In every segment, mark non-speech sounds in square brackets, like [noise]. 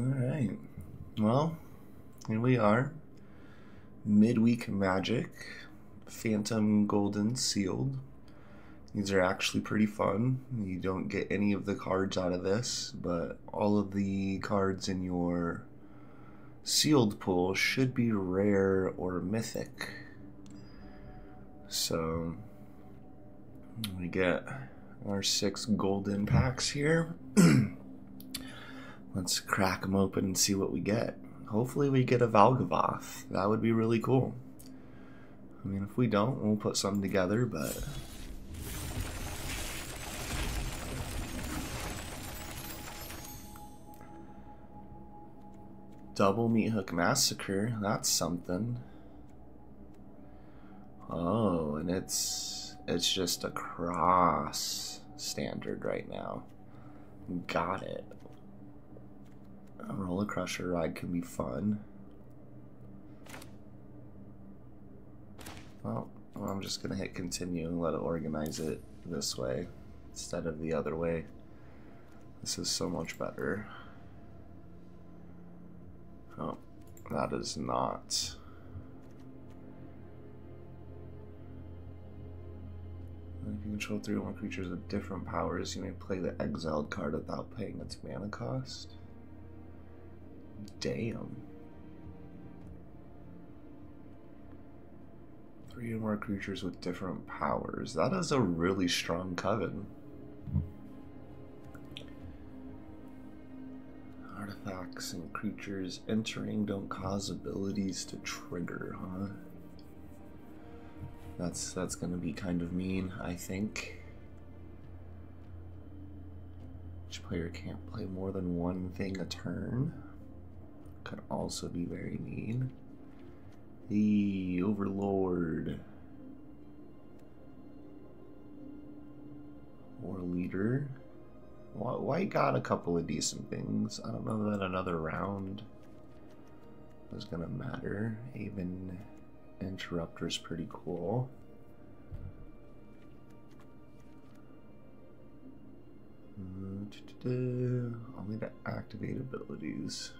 Alright. Well, here we are. Midweek Magic. Phantom Golden Sealed. These are actually pretty fun. You don't get any of the cards out of this, but all of the cards in your sealed pool should be rare or mythic. So we get our six golden packs here. [clears throat] Let's crack them open and see what we get. Hopefully we get a Valgavoth. That would be really cool. I mean, if we don't, we'll put something together, but... Double Meat Hook Massacre, that's something. Oh, and it's it's just a cross standard right now. Got it. A Rollercrusher Ride can be fun. Well, I'm just gonna hit continue and let it organize it this way instead of the other way. This is so much better. Oh, that is not. If you control three or more creatures with different powers, you may play the exiled card without paying its mana cost. Damn. Three or more creatures with different powers. That is a really strong coven. Artifacts and creatures entering don't cause abilities to trigger, huh? That's that's gonna be kind of mean, I think. Each player can't play more than one thing a turn. Could also be very mean. The Overlord. War Leader. White got a couple of decent things. I don't know that another round is gonna matter. Even Interrupter is pretty cool. Mm, Only to activate abilities.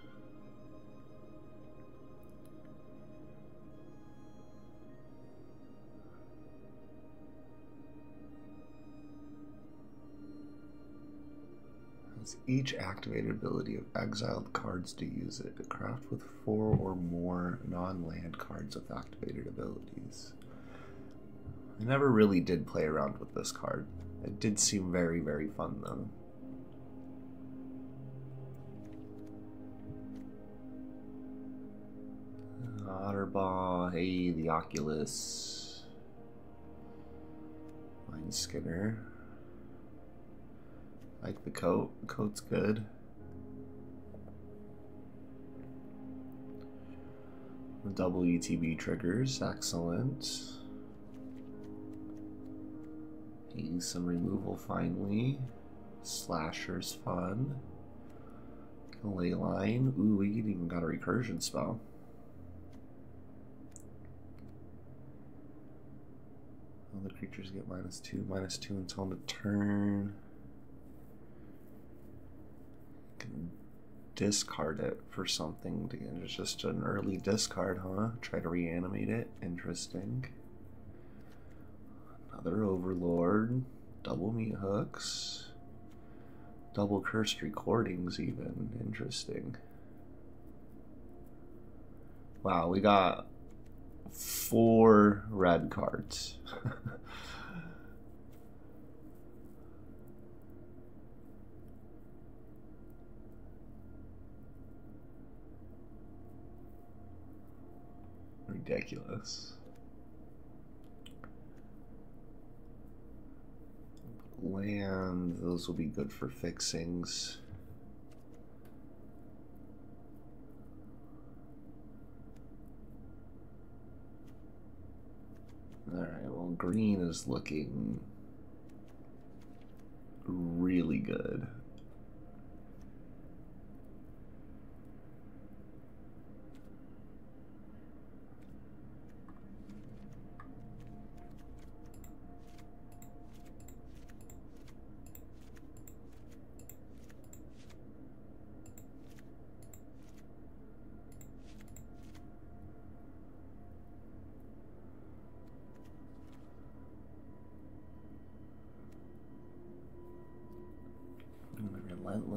Each activated ability of exiled cards to use it. Craft with four or more non-land cards with activated abilities. I never really did play around with this card. It did seem very, very fun though. Otterball, hey, the Oculus. Mindskinner. Like the coat. The coat's good. The double ETB triggers, excellent. Getting some removal finally. Slasher's fun. Ley line. Ooh, we even got a recursion spell. All the creatures get minus two, minus two until the turn can discard it for something. To, it's just an early discard, huh? Try to reanimate it. Interesting. Another Overlord. Double meat hooks. Double cursed recordings, even. Interesting. Wow, we got four red cards. [laughs] ridiculous. Land, those will be good for fixings. Alright, well green is looking really good.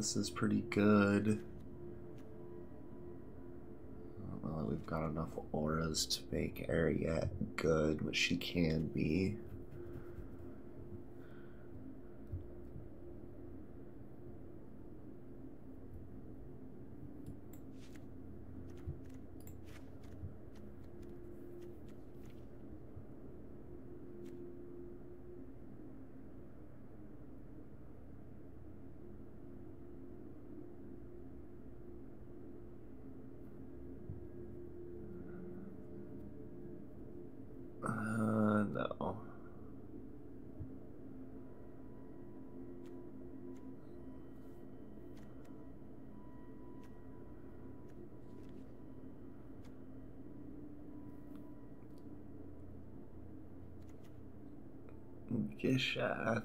This is pretty good. That we've got enough auras to make Ariette good, but she can be. Uh, no. I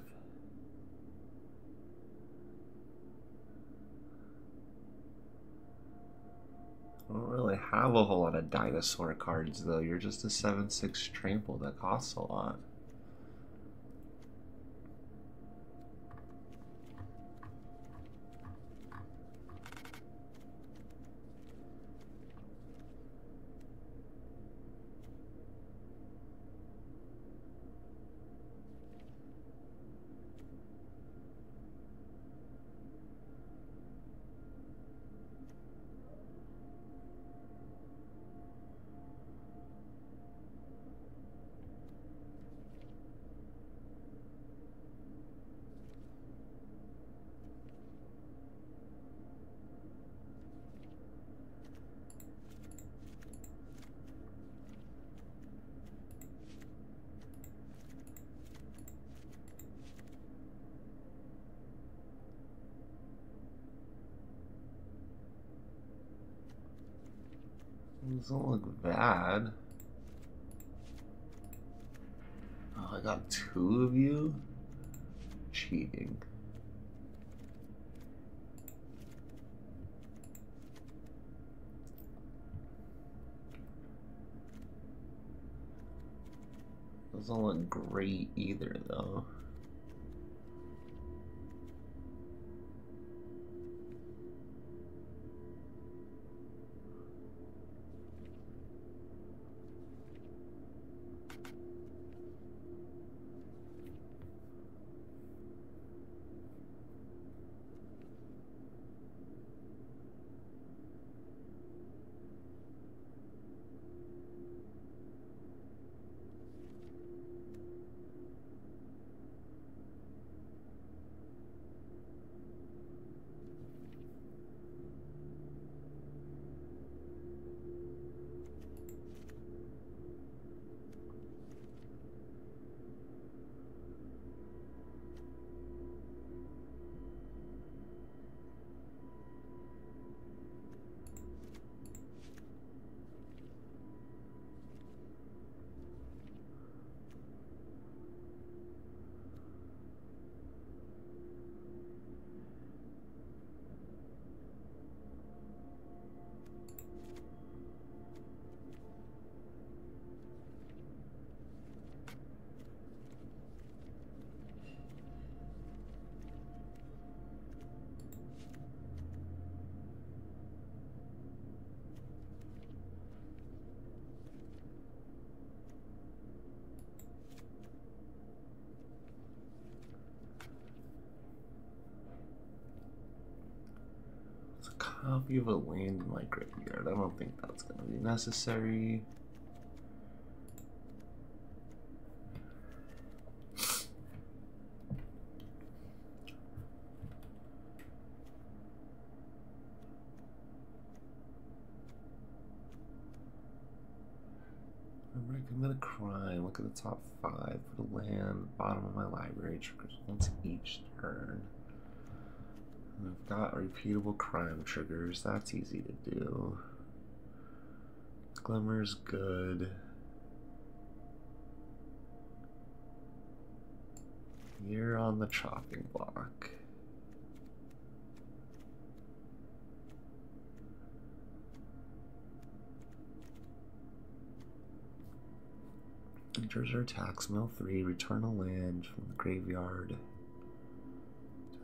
don't really have a whole lot of dinosaur cards though. You're just a 7-6 trample that costs a lot. Doesn't look bad. Oh, I got two of you? Cheating. Doesn't look great either, though. Copy of a land in my graveyard. I don't think that's going to be necessary. Remember, commit a crime. Look at the top five. Put a land bottom of my library. Triggers once each turn. We've got repeatable crime triggers. That's easy to do. Glimmer's good. You're on the chopping block. Enters our tax mill 3, return a land from the graveyard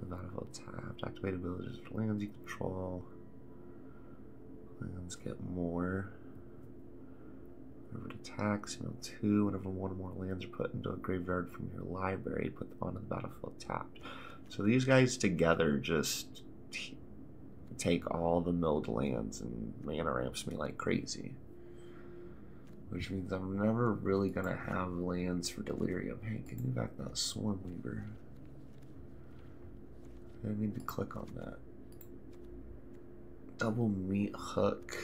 battlefield tapped. Activate abilities for lands you control. Lands get more. Whenever it attacks, you know, two. Whenever one or more lands are put into a graveyard from your library, put them onto the battlefield tapped. So these guys together just take all the milled lands and mana ramps me like crazy. Which means I'm never really gonna have lands for Delirium. Hey, can you back that Swarm Weaver? I need to click on that. Double meat hook.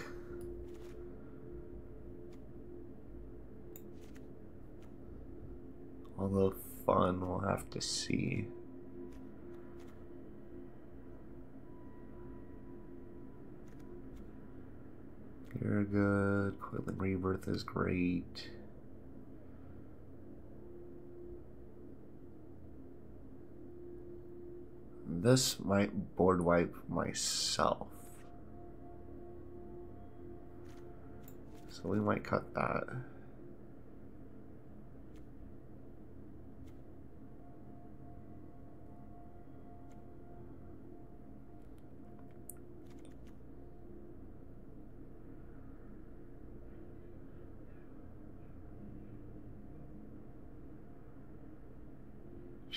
Although fun, we'll have to see. You're good. Coiling Rebirth is great. This might board wipe myself. So we might cut that.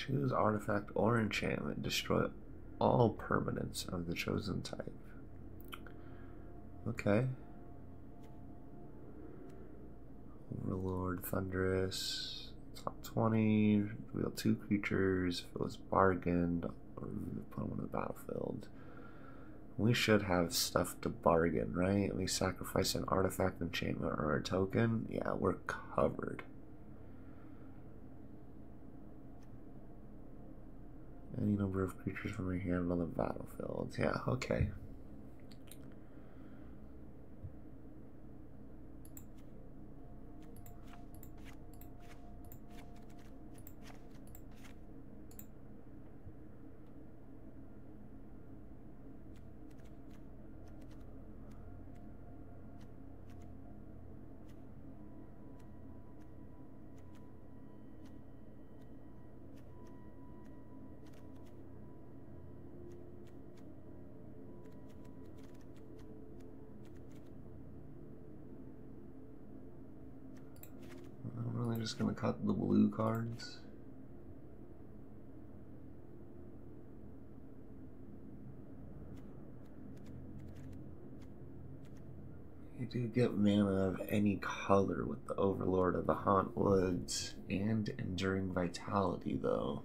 Choose artifact or enchantment. Destroy all permanents of the chosen type. Okay. Overlord, Thunderous, top 20, wheel two creatures, if it was bargained, or put them on the battlefield. We should have stuff to bargain, right? We sacrifice an artifact, enchantment, or a token. Yeah, we're covered. Any number of creatures from your hand on the battlefield. Yeah, okay. Just going to cut the blue cards. You do get mana of any color with the Overlord of the Hauntwoods and Enduring Vitality, though.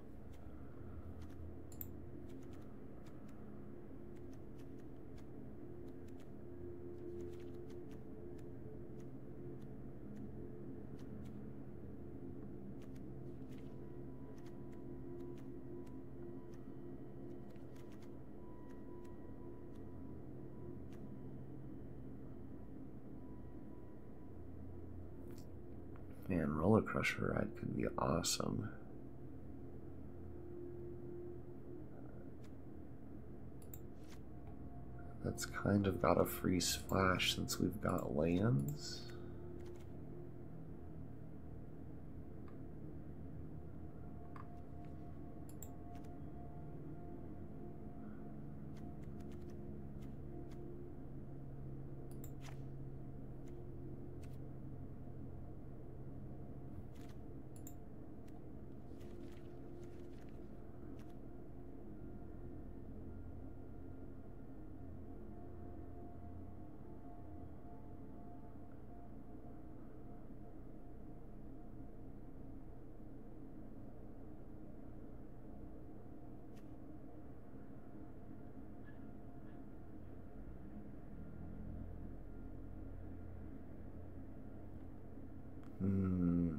Man, ride could be awesome. That's kind of got a free splash since we've got lands. Hmm.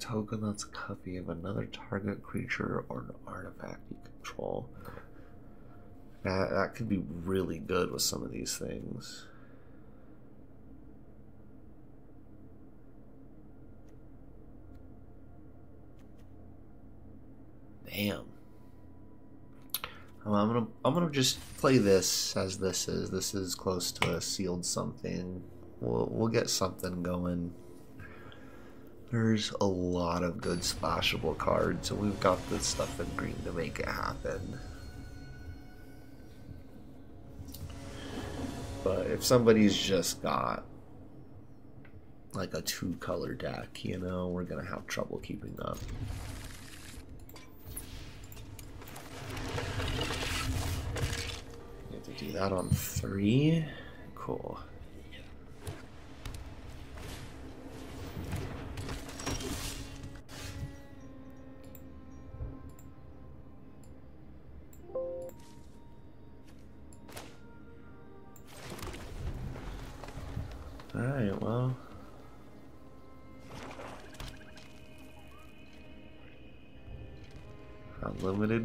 Token that's a copy of another target creature or an artifact you control. That, that could be really good with some of these things. Damn. I'm gonna I'm gonna just play this as this is. This is close to a sealed something. We'll, we'll get something going. There's a lot of good splashable cards, and we've got the stuff in green to make it happen. But if somebody's just got like a two color deck, you know, we're gonna have trouble keeping up. You have to do that on three. Cool.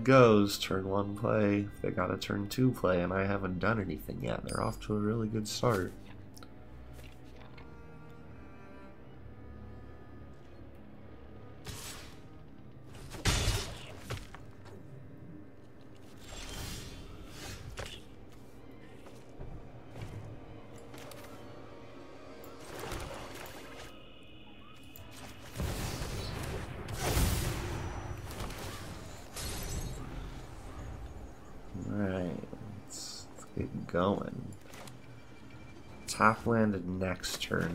Goes, turn one play. They got a turn two play, and I haven't done anything yet. They're off to a really good start.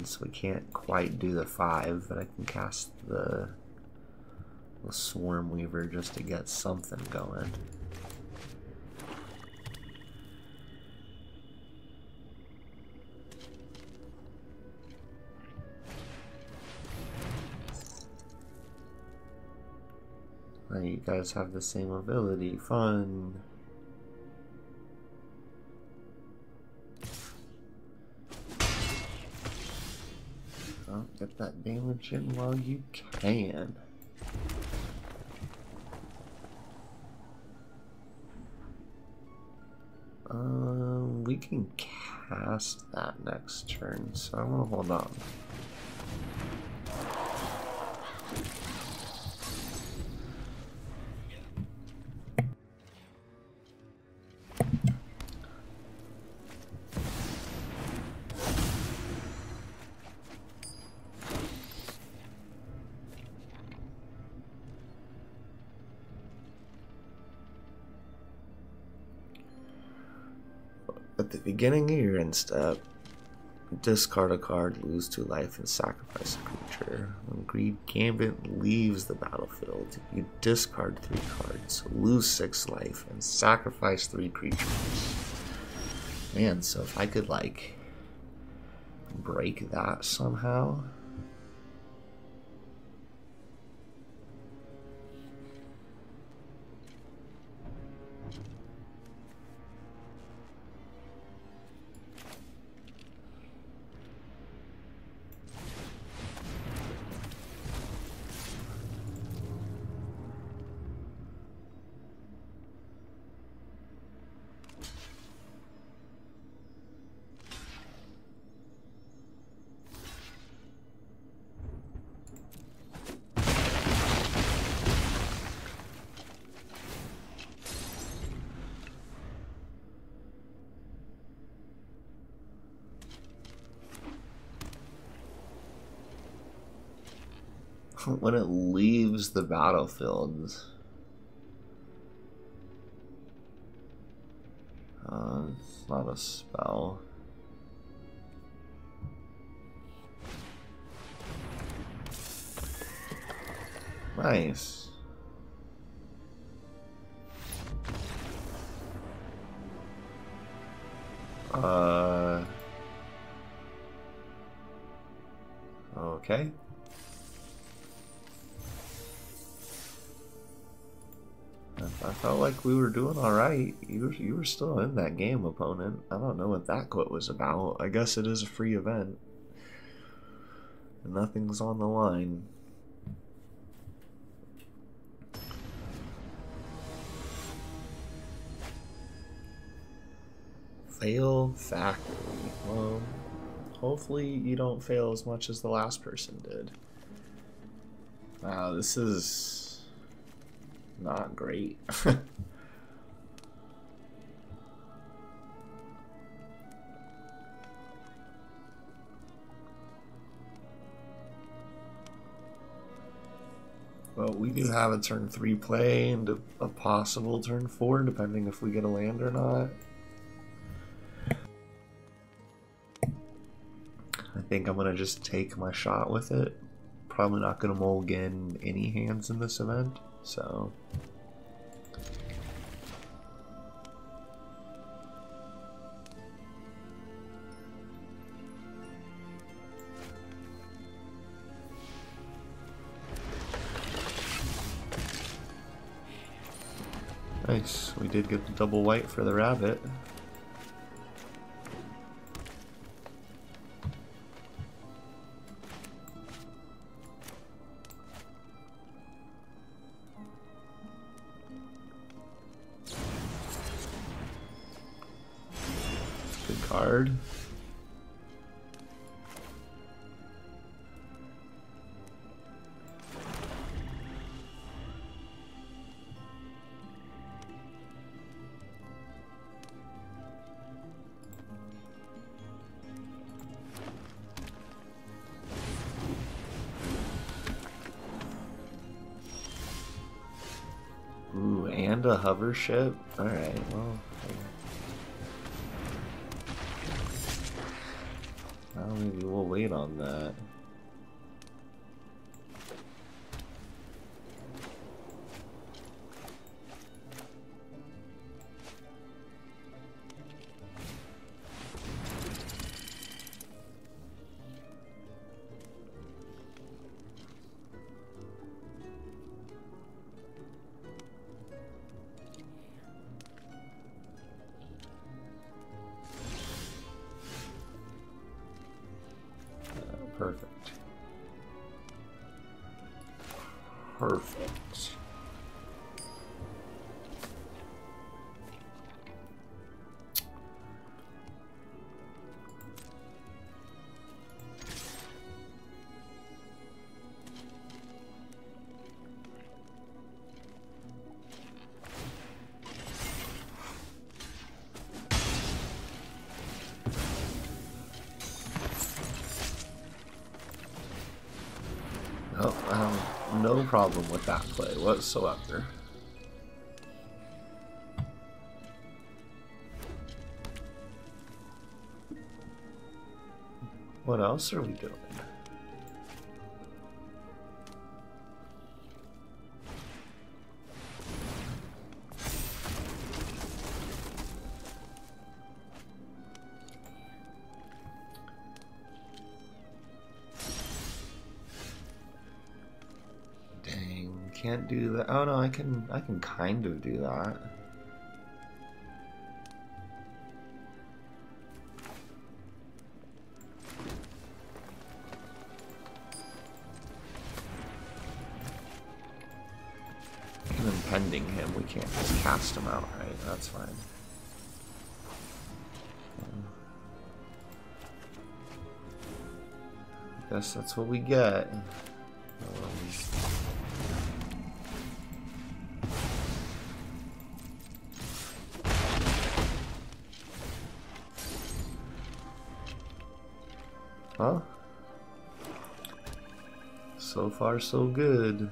So we can't quite do the five, but I can cast the, the Swarm Weaver just to get something going. you guys have the same ability. Fun. In while you can. Um, we can cast that next turn, so I'm gonna hold on. Step, discard a card, lose two life, and sacrifice a creature. When Greed Gambit leaves the battlefield, you discard three cards, lose six life, and sacrifice three creatures. Man, so if I could, like, break that somehow. When it leaves the battlefield. Uh, it's not a spell. Nice. We were doing all right. You were, you were still in that game, opponent. I don't know what that quit was about. I guess it is a free event. Nothing's on the line. Fail factory. Well, hopefully you don't fail as much as the last person did. Wow, this is not great. [laughs] we do have a turn three play and a, a possible turn four, depending if we get a land or not. I think I'm gonna just take my shot with it. Probably not gonna mulligan any hands in this event, so. Nice, we did get the double white for the rabbit. Ship? Alright, well. Well, maybe we'll wait on that. Problem with that play whatsoever. What else are we doing? Do that. Oh no, I can I can kind of do that. Even pending him, we can't just cast him out, right? That's fine. I guess that's what we get. So so good.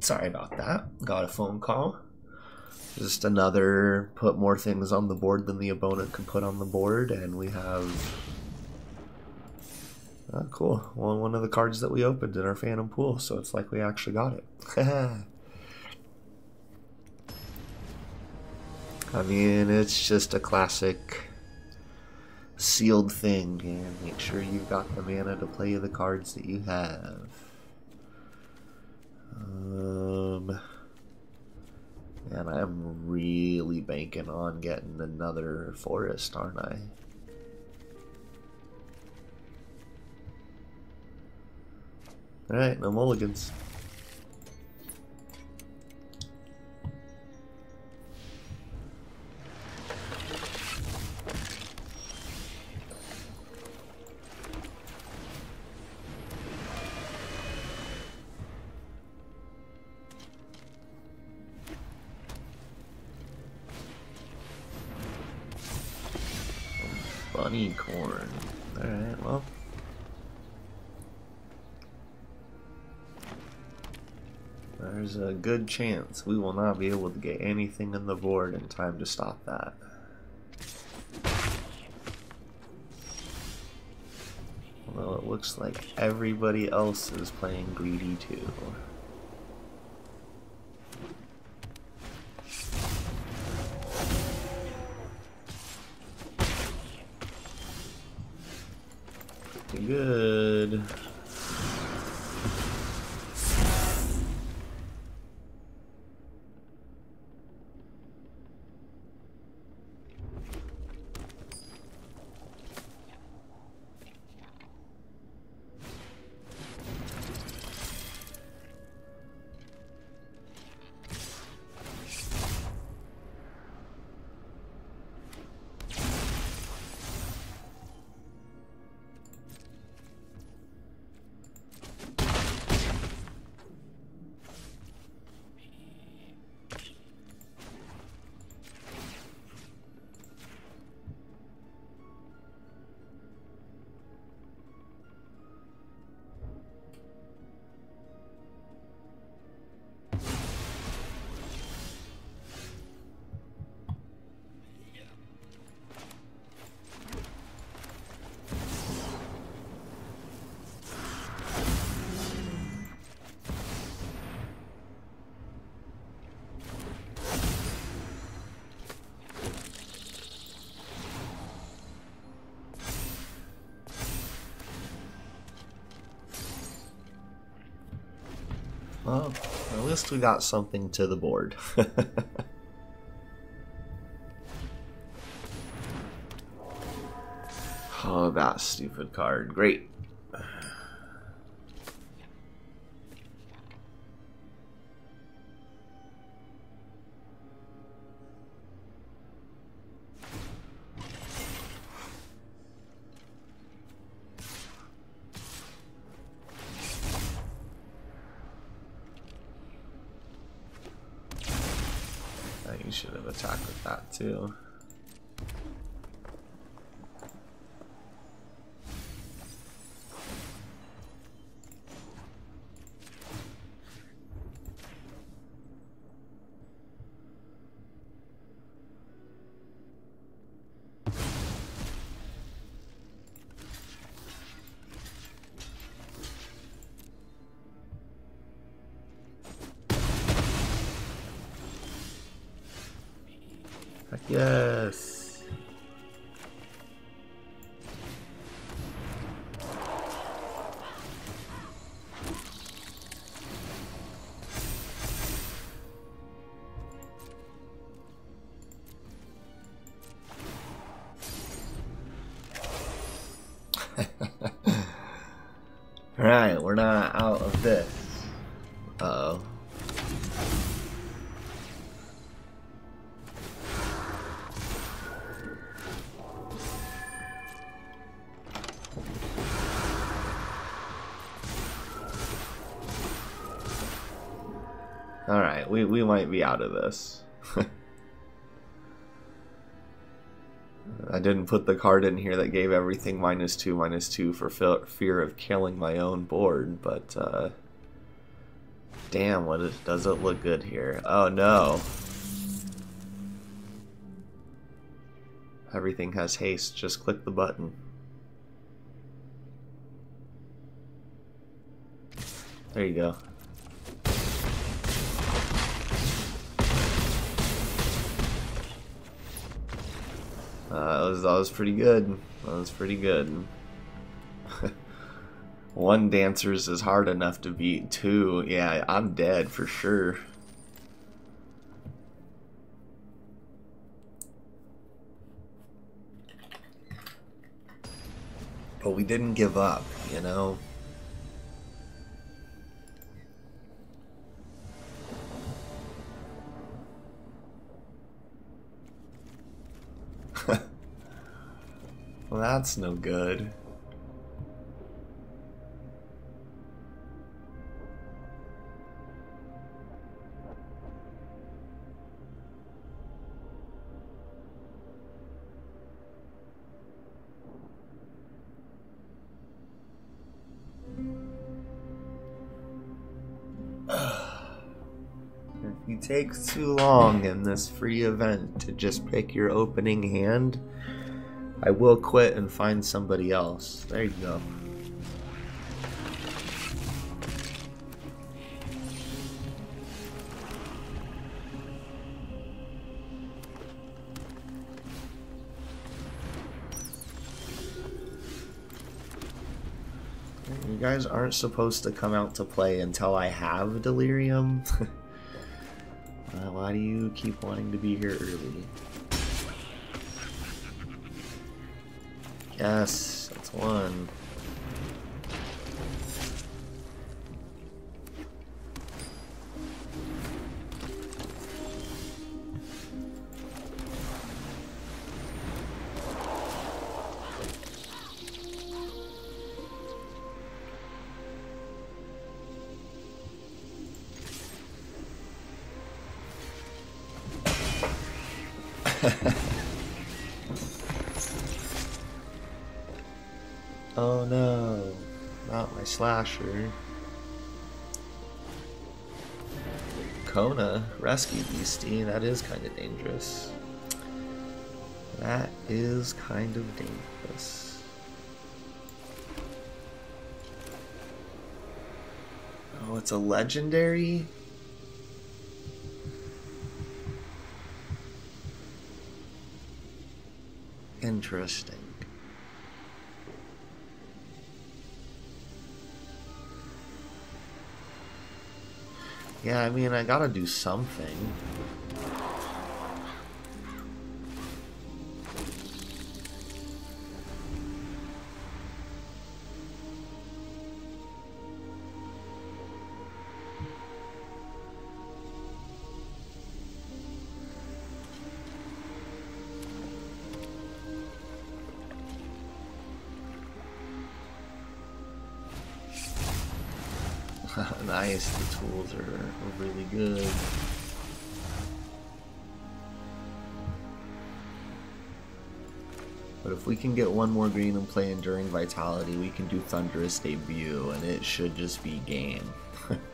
Sorry about that. Got a phone call. Just another put more things on the board than the opponent can put on the board, and we have. Oh, cool. Well, one of the cards that we opened in our Phantom pool, so it's like we actually got it. [laughs] I mean, it's just a classic sealed thing, and make sure you've got the mana to play the cards that you have. Um, and I'm really banking on getting another forest, aren't I? Alright, no mulligans. Good chance we will not be able to get anything in the board in time to stop that. Although it looks like everybody else is playing greedy too. We got something to the board. [laughs] oh, that stupid card. Great. Might be out of this. [laughs] I didn't put the card in here that gave everything minus two, minus two for fear of killing my own board, but uh, Damn, what does it look good here? Oh no. Everything has haste, just click the button. There you go. Was pretty good. That was pretty good. [laughs] One dancer's is hard enough to beat. Two, yeah, I'm dead for sure. But we didn't give up, you know? That's no good. [sighs] If you take too long in this free event to just pick your opening hand, I will quit and find somebody else. There you go. You guys aren't supposed to come out to play until I have Delirium. uh, [laughs] why do you keep wanting to be here early? Yes, that's one. Kona, rescue beastie, that is kind of dangerous. That is kind of dangerous. Oh, it's a legendary? Interesting. Yeah, I mean, I gotta do something. [laughs] nice, the tools are, really good. But if we can get one more green and play Enduring Vitality, we can do Thunderous Debut, and it should just be game. [laughs]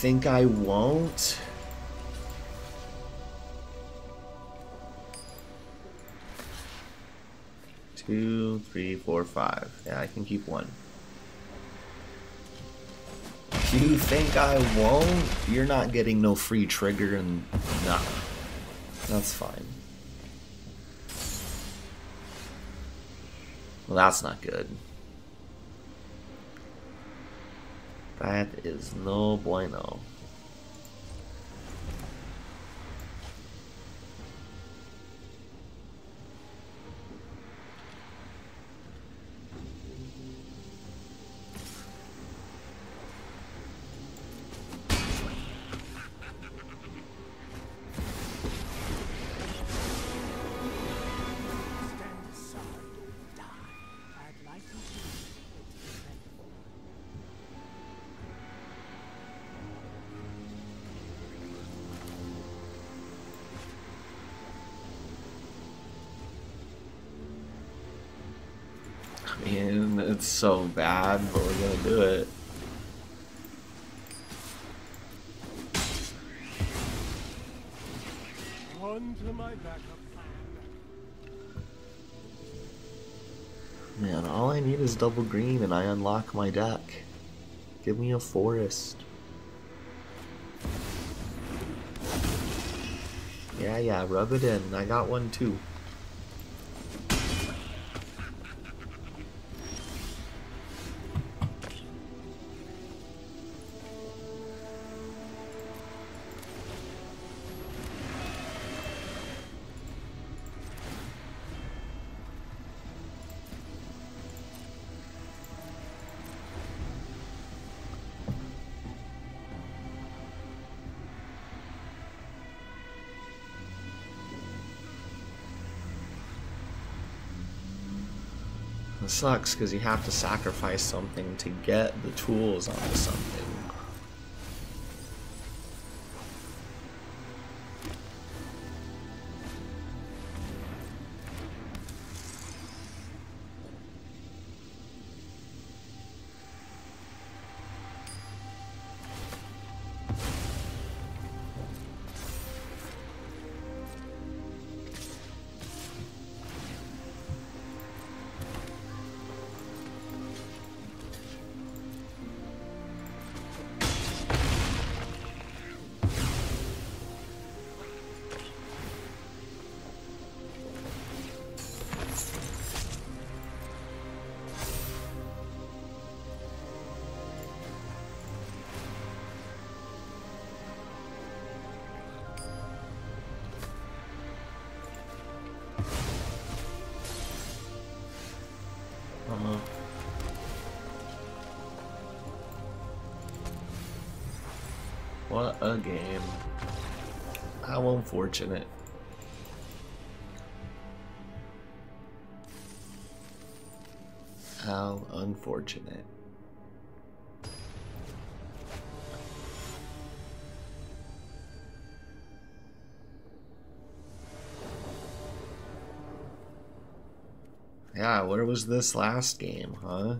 think I won't? Two, three, four, five. Yeah, I can keep one. You think I won't? You're not getting no free trigger and... Nah. That's fine. Well, that's not good. That is no bueno. So bad, but we're gonna do it. On to my backup plan. Man, all I need is double green and I unlock my deck. Give me a forest. Yeah, yeah, rub it in. I got one too. Sucks because you have to sacrifice something to get the tools onto something. Unfortunate. How unfortunate. Yeah, where was this last game, huh?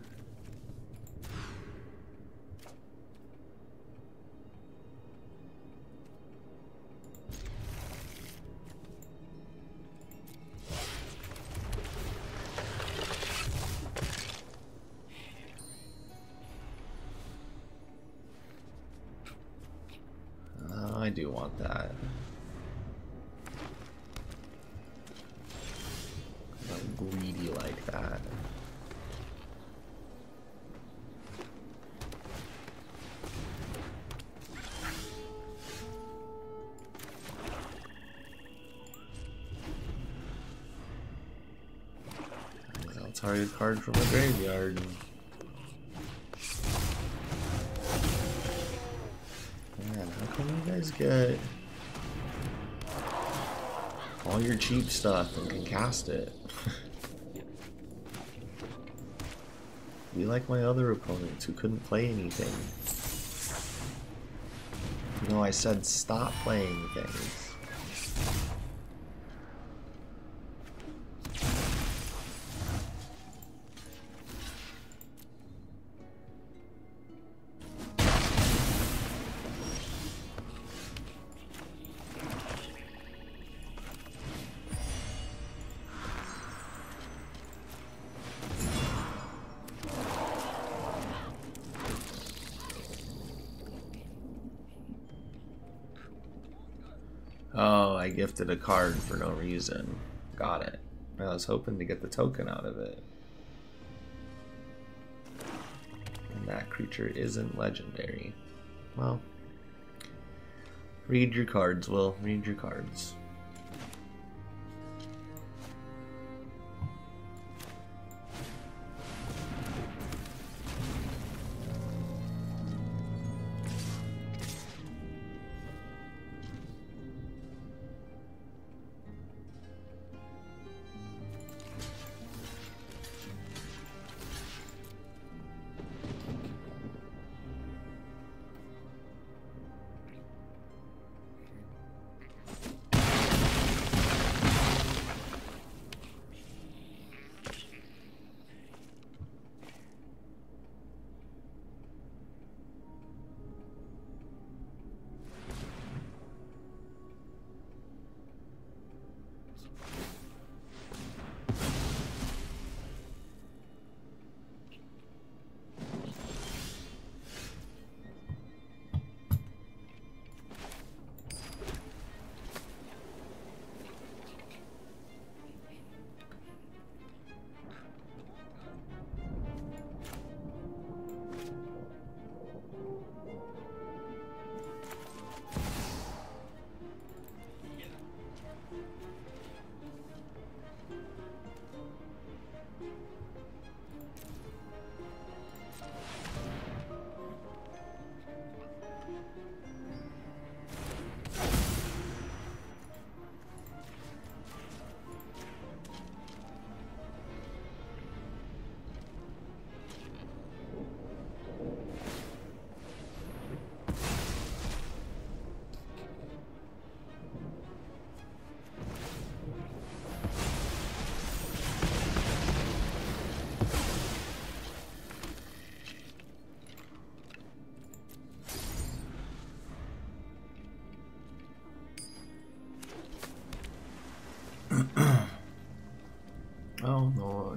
Card from the graveyard. Man, how come you guys get all your cheap stuff and can cast it? [laughs] Be like my other opponents who couldn't play anything. Know, I said stop playing things. A card for no reason. Got it. I was hoping to get the token out of it. And that creature isn't legendary. Well, read your cards, Will. Read your cards.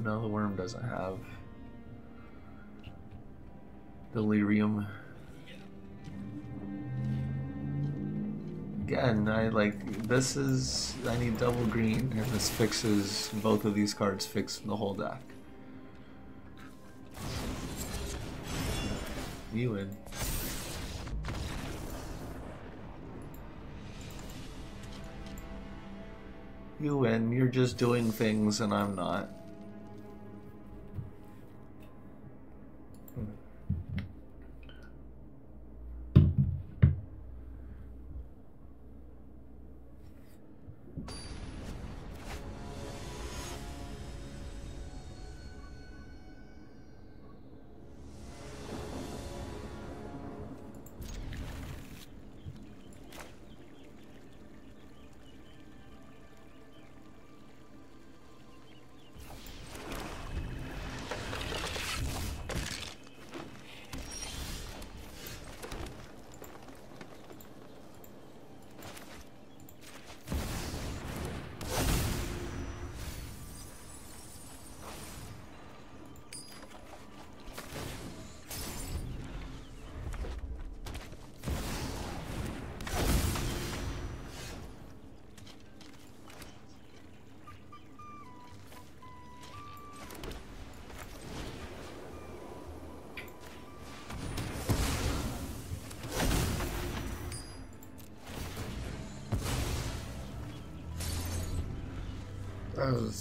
The worm doesn't have delirium. Again, I like this is I need double green and this fixes both of these cards fix the whole deck. You win. You win, you're just doing things and I'm not.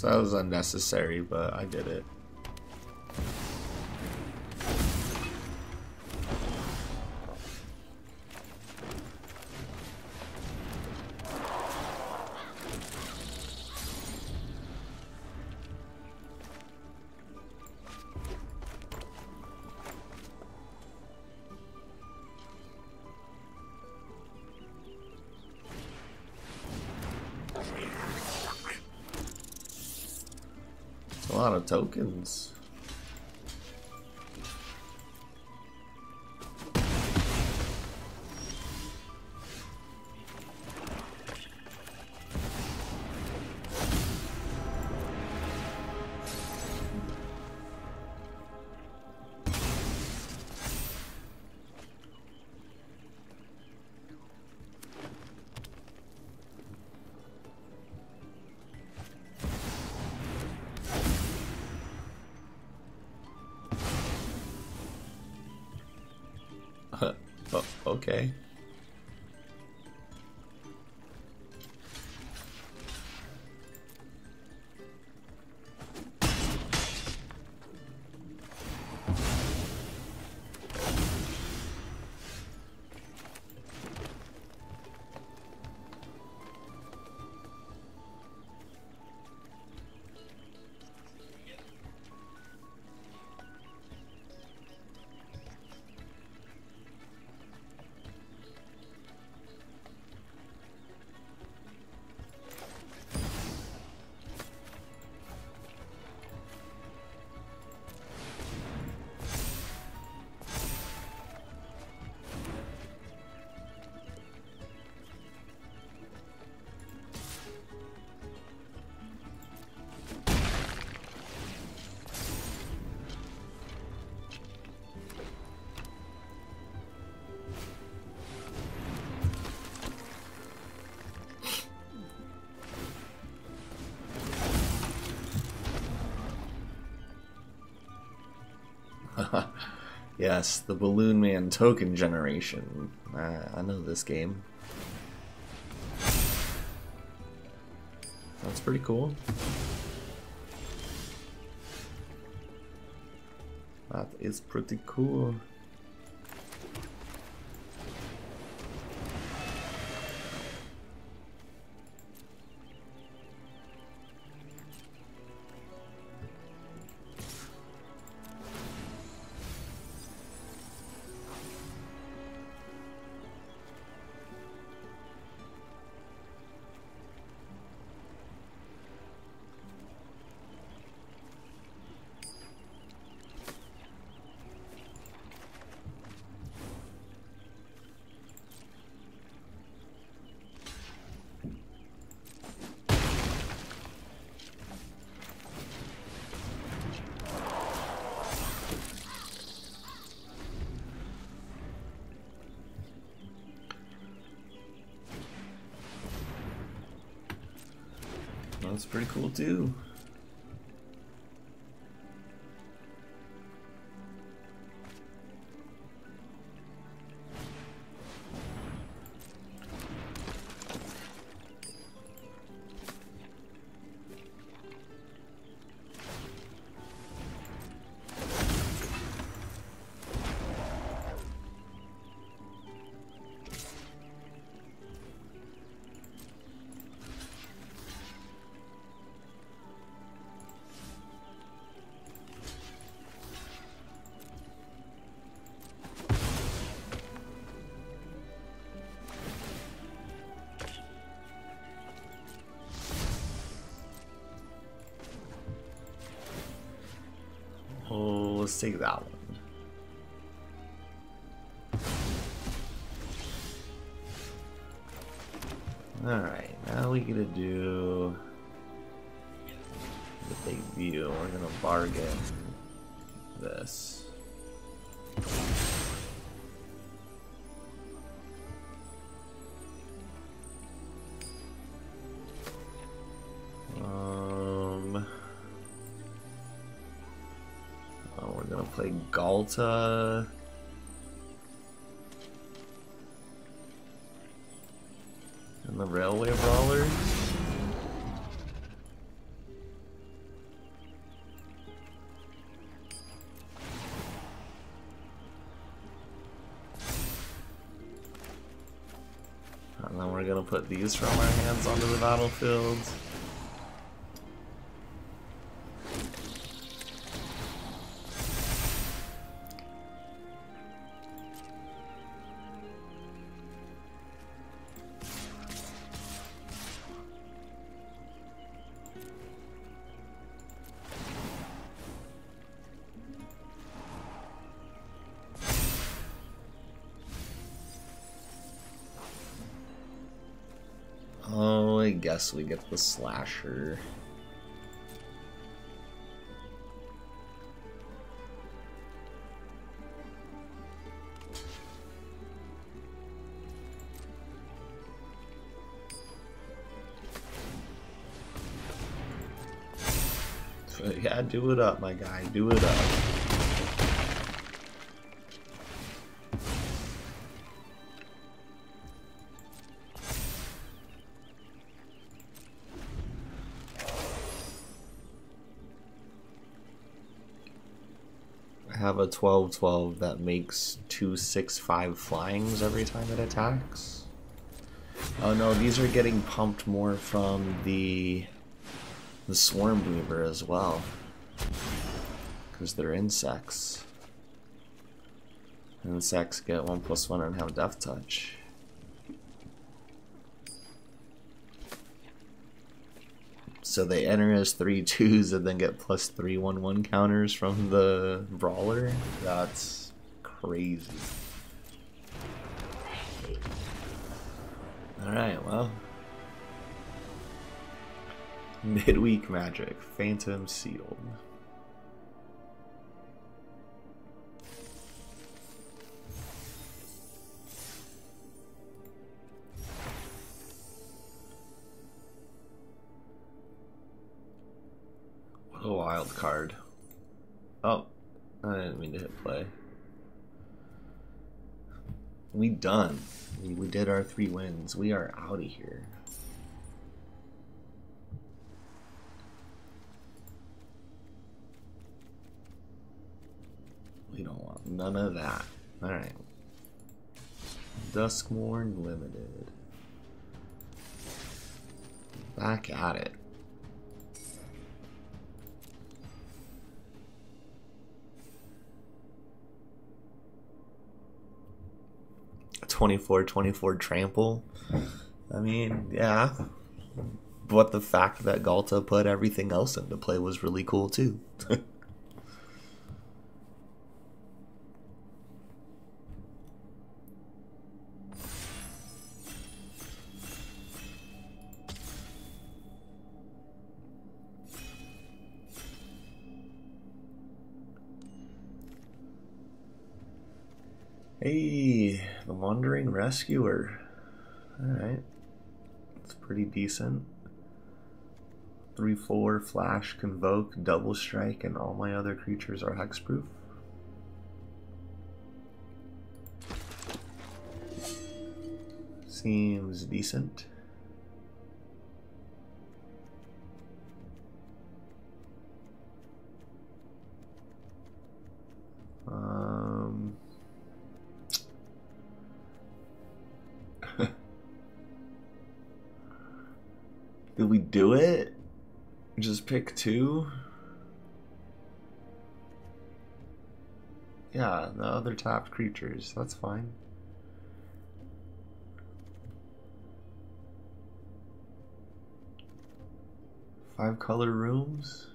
That was, that was unnecessary, but I did it. Tokens. Yes, the Balloon Man token generation. Uh, I know this game. That's pretty cool. That is pretty cool. Pretty cool too. Take that one. Alright, now we gotta do the big view. We're gonna bargain play Ghalta. Uh, and the Railway Brawlers. And then we're gonna put these from our hands onto the battlefield. Guess we get the slasher. Yeah, do it up, my guy. Do it up. I 12-12 that makes two 6-5 flyings every time it attacks. Oh no, these are getting pumped more from the the swarm weaver as well. Because they're insects. Insects get 1 plus 1 and have deathtouch. So they enter as three twos and then get plus three one one counters from the brawler. That's crazy. Alright, well. Midweek Magic, Phantom Sealed. Three wins. We are out of here. We don't want none of that. Alright. Duskmourn Limited. Back at it. Twenty-four, twenty-four trample. I mean, yeah. But the fact that Ghalta put everything else into play was really cool too. [laughs] Rescuer. Alright. It's pretty decent. 3 4 flash, convoke, double strike, and all my other creatures are hexproof. Seems decent. Pick two? Yeah, the other tapped creatures. That's fine. Five color rooms?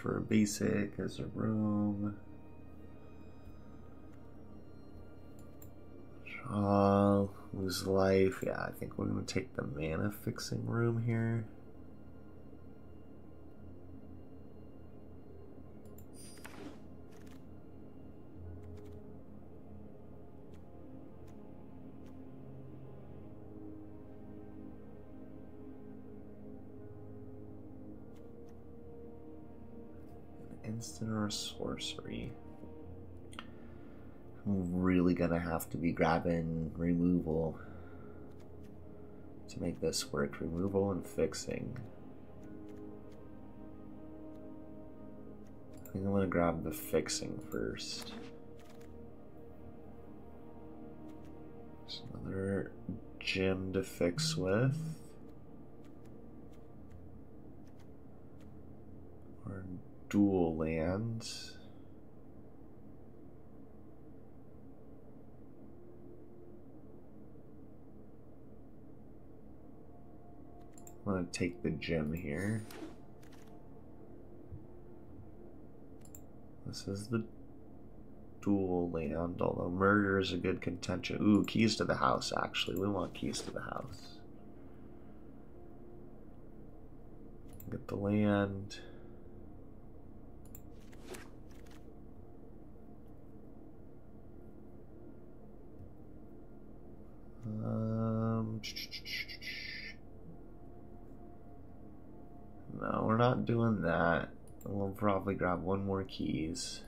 For a basic as a room. Uh, lose life. Yeah, I think we're gonna take the mana fixing room here. Instant or sorcery. I'm really gonna have to be grabbing removal to make this work. Removal and fixing. I think I'm gonna grab the fixing first. There's another gem to fix with. Or dual lands. I'm gonna take the gem here. This is the dual land, although murder is a good contention. Ooh, keys to the house, actually. We want keys to the house. Get the land. Um, no, we're not doing that. We'll probably grab one more keys.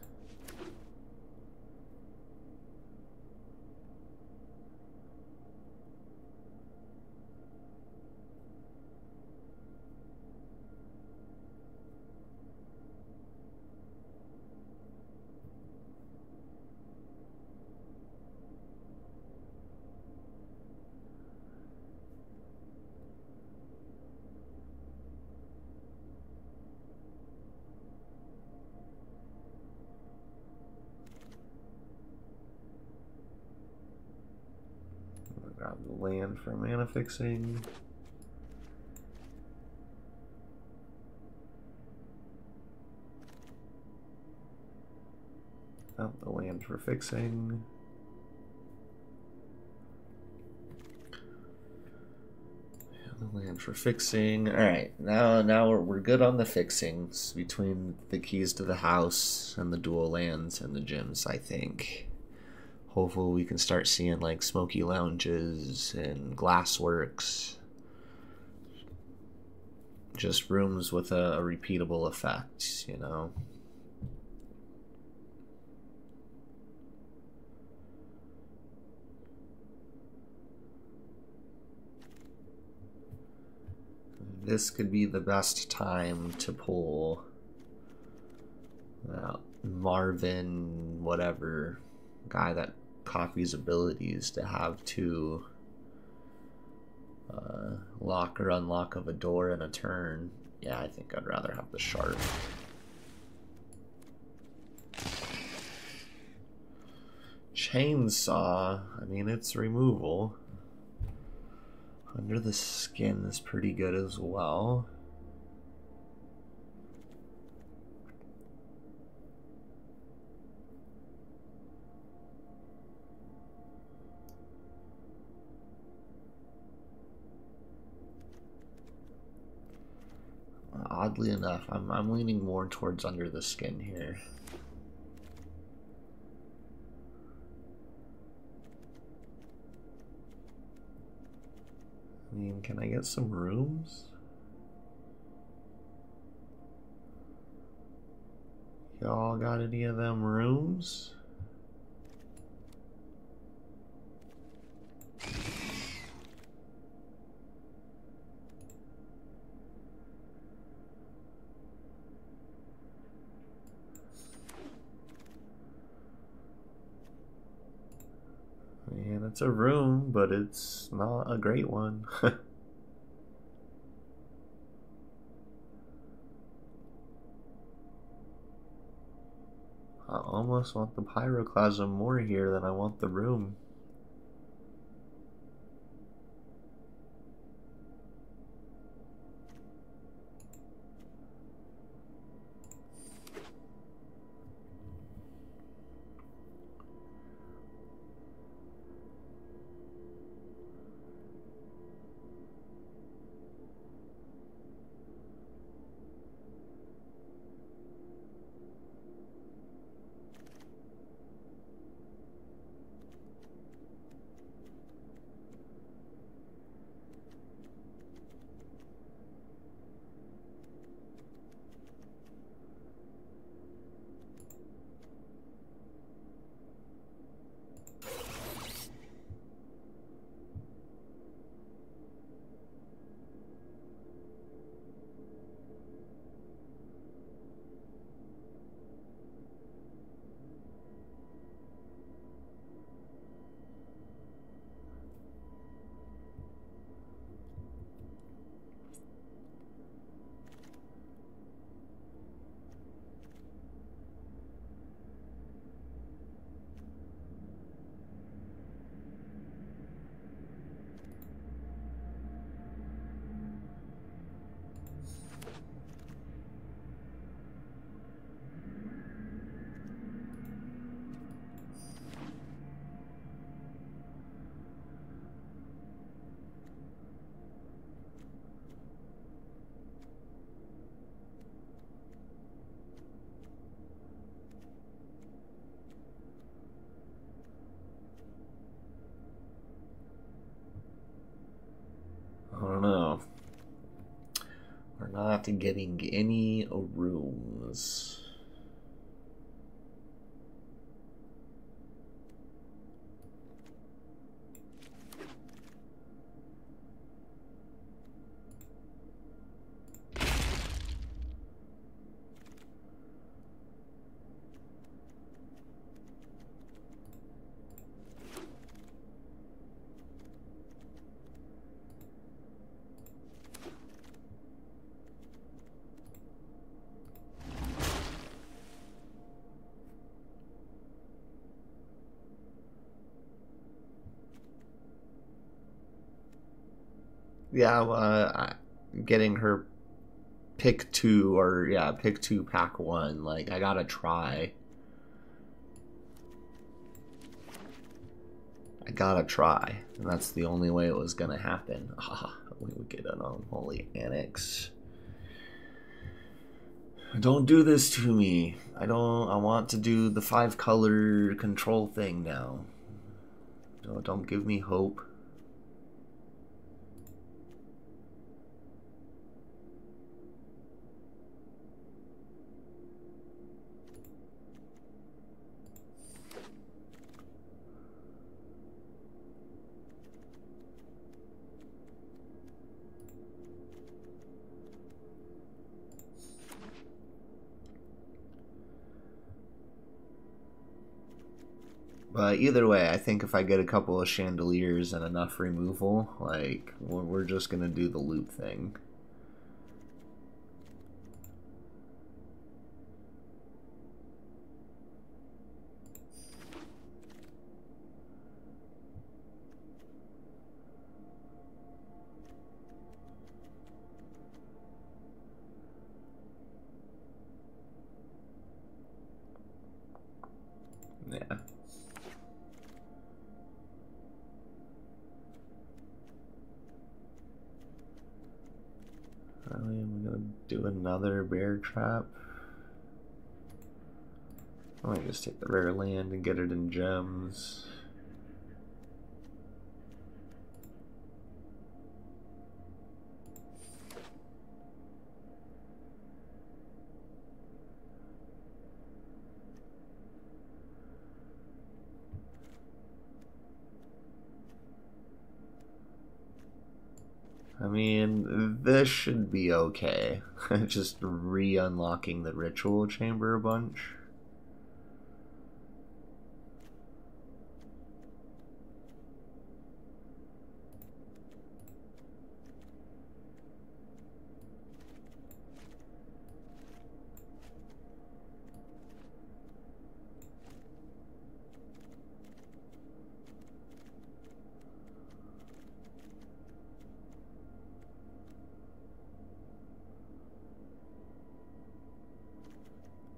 I'm gonna for mana fixing. Out the land for fixing. The land for fixing. All right, now now we're, we're good on the fixings between the keys to the house and the dual lands and the gyms. I think hopefully we can start seeing like smoky lounges and glassworks. Just rooms with a, a repeatable effect you know? This could be the best time to pull uh, marvin whatever guy that copies abilities to have two uh, lock or unlock of a door in a turn. Yeah, I think I'd rather have the sharp. Chainsaw, I mean, it's removal. Under the skin is pretty good as well. Oddly enough, I'm, I'm leaning more towards under the skin here. I mean, can I get some rooms? Y'all got any of them rooms? And it's a room, but it's not a great one. [laughs] I almost want the pyroclasm more here than I want the room. Not getting any rooms. Yeah, uh, getting her pick two or yeah, pick two, pack one. Like I gotta try. I gotta try, and that's the only way it was gonna happen. [laughs] Ah, we would get an unholy annex. Don't do this to me. I don't. I want to do the five color control thing now. Don't, don't give me hope. But either way, I think if I get a couple of chandeliers and enough removal, like, we're, we're just gonna do the loop thing. Another bear trap. I might just take the rare land and get it in gems. I mean, this should be okay. [laughs] Just re-unlocking the ritual chamber a bunch.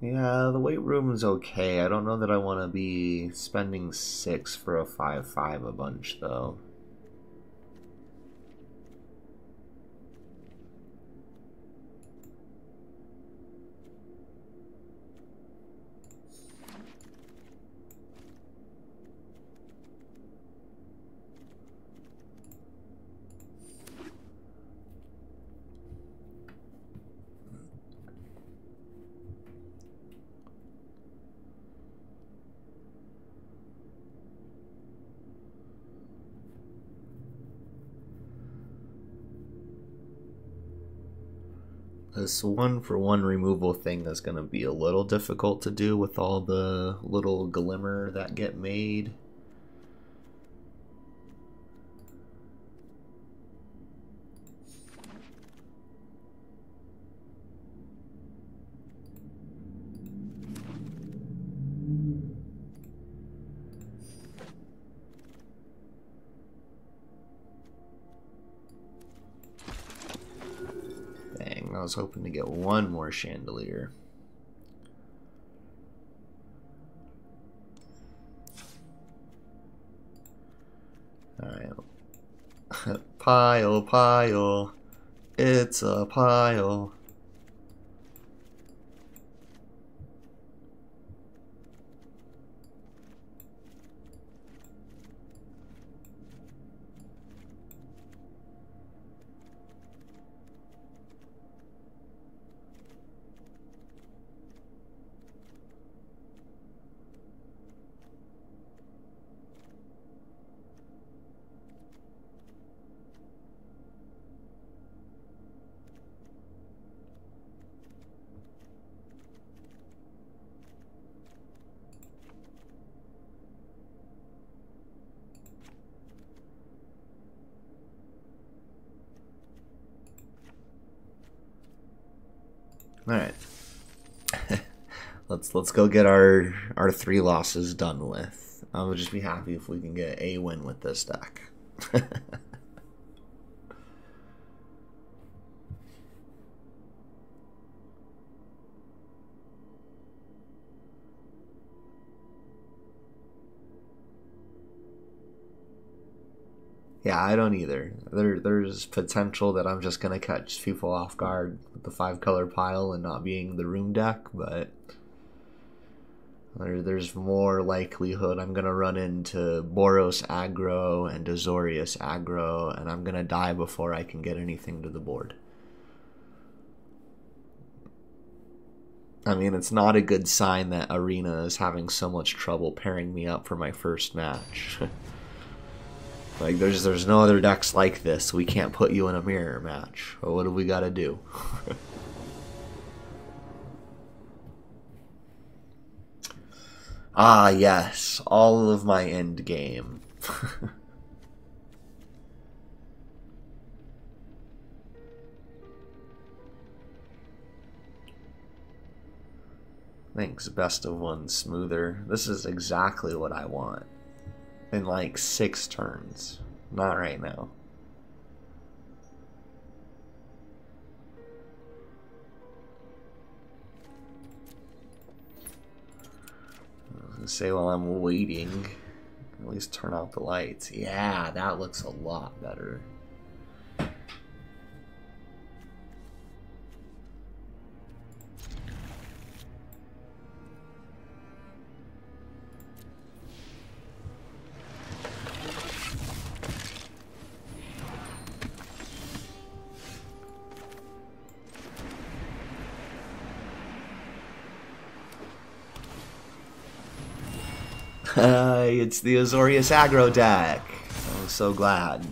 Yeah, the weight room is okay. I don't know that I want to be spending six for a 5-5 a bunch, though. This one for one removal thing is going to be a little difficult to do with all the little glimmer that get made. Was hoping to get one more chandelier. Alright. [laughs] pile, pile. It's a pile. All right. Let's go get our our three losses done with. I would just be happy if we can get a win with this deck. [laughs] Yeah, I don't either. There, there's potential that I'm just gonna catch people off guard with the five color pile and not being the room deck, but there, there's more likelihood I'm gonna run into Boros aggro and Azorius aggro, and I'm gonna die before I can get anything to the board. I mean, it's not a good sign that Arena is having so much trouble pairing me up for my first match. [laughs] Like there's there's no other decks like this. We can't put you in a mirror match. What do we got to do? [laughs] ah, yes, all of my end game. [laughs] Thanks, best of one smoother. This is exactly what I want in like six turns. Not right now. Say while I'm waiting, at least turn out the lights. Yeah, that looks a lot better. The Azorius aggro deck. I'm so glad.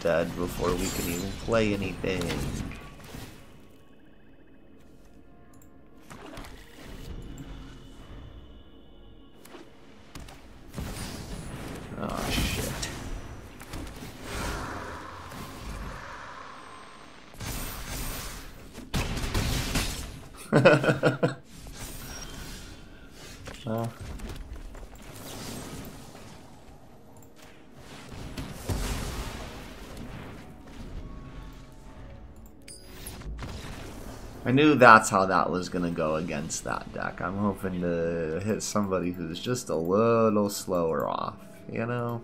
Dead before we can even play anything. Knew that's how that was gonna go against that deck. I'm hoping to hit somebody who's just a little slower off, you know?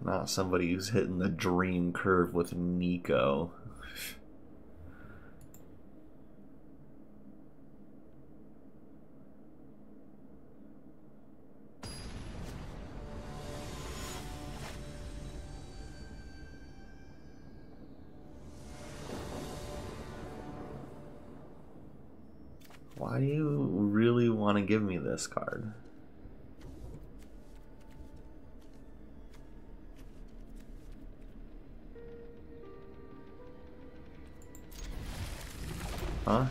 Not somebody who's hitting the dream curve with Nico. Why do you really want to give me this card? Huh?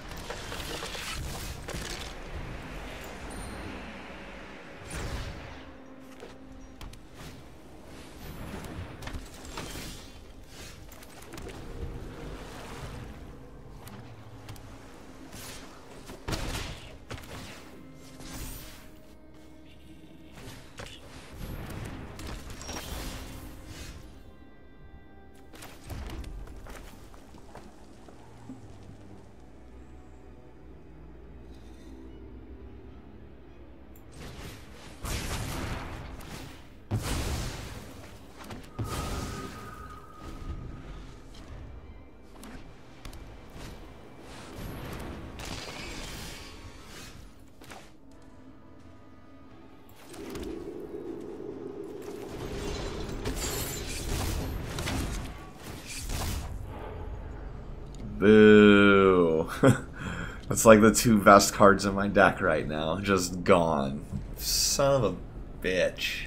That's like the two best cards in my deck right now. Just gone. Son of a bitch.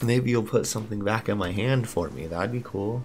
Maybe you'll put something back in my hand for me. That'd be cool.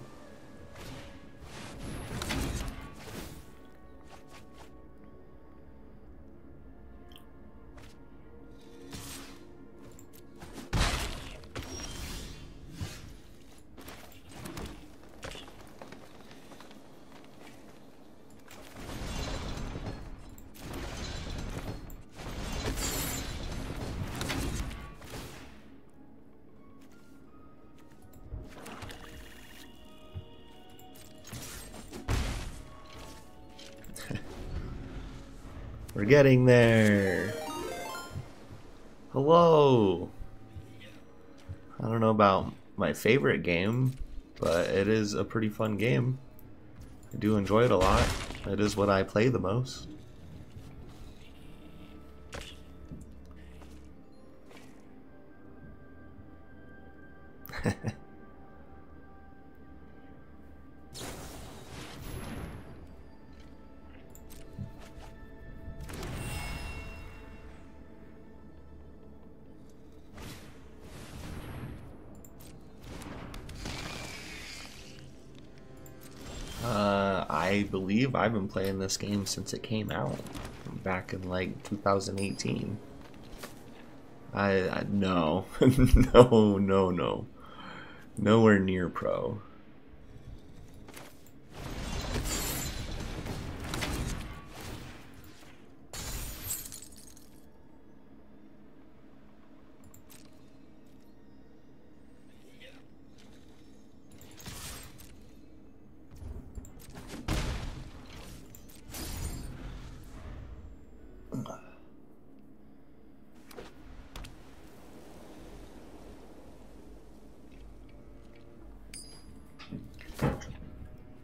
Getting there. Hello. I don't know about my favorite game, but it is a pretty fun game. I do enjoy it a lot. It is what I play the most. I've been playing this game since it came out, back in like 2018. I, I no, [laughs] no, no, no, nowhere near pro.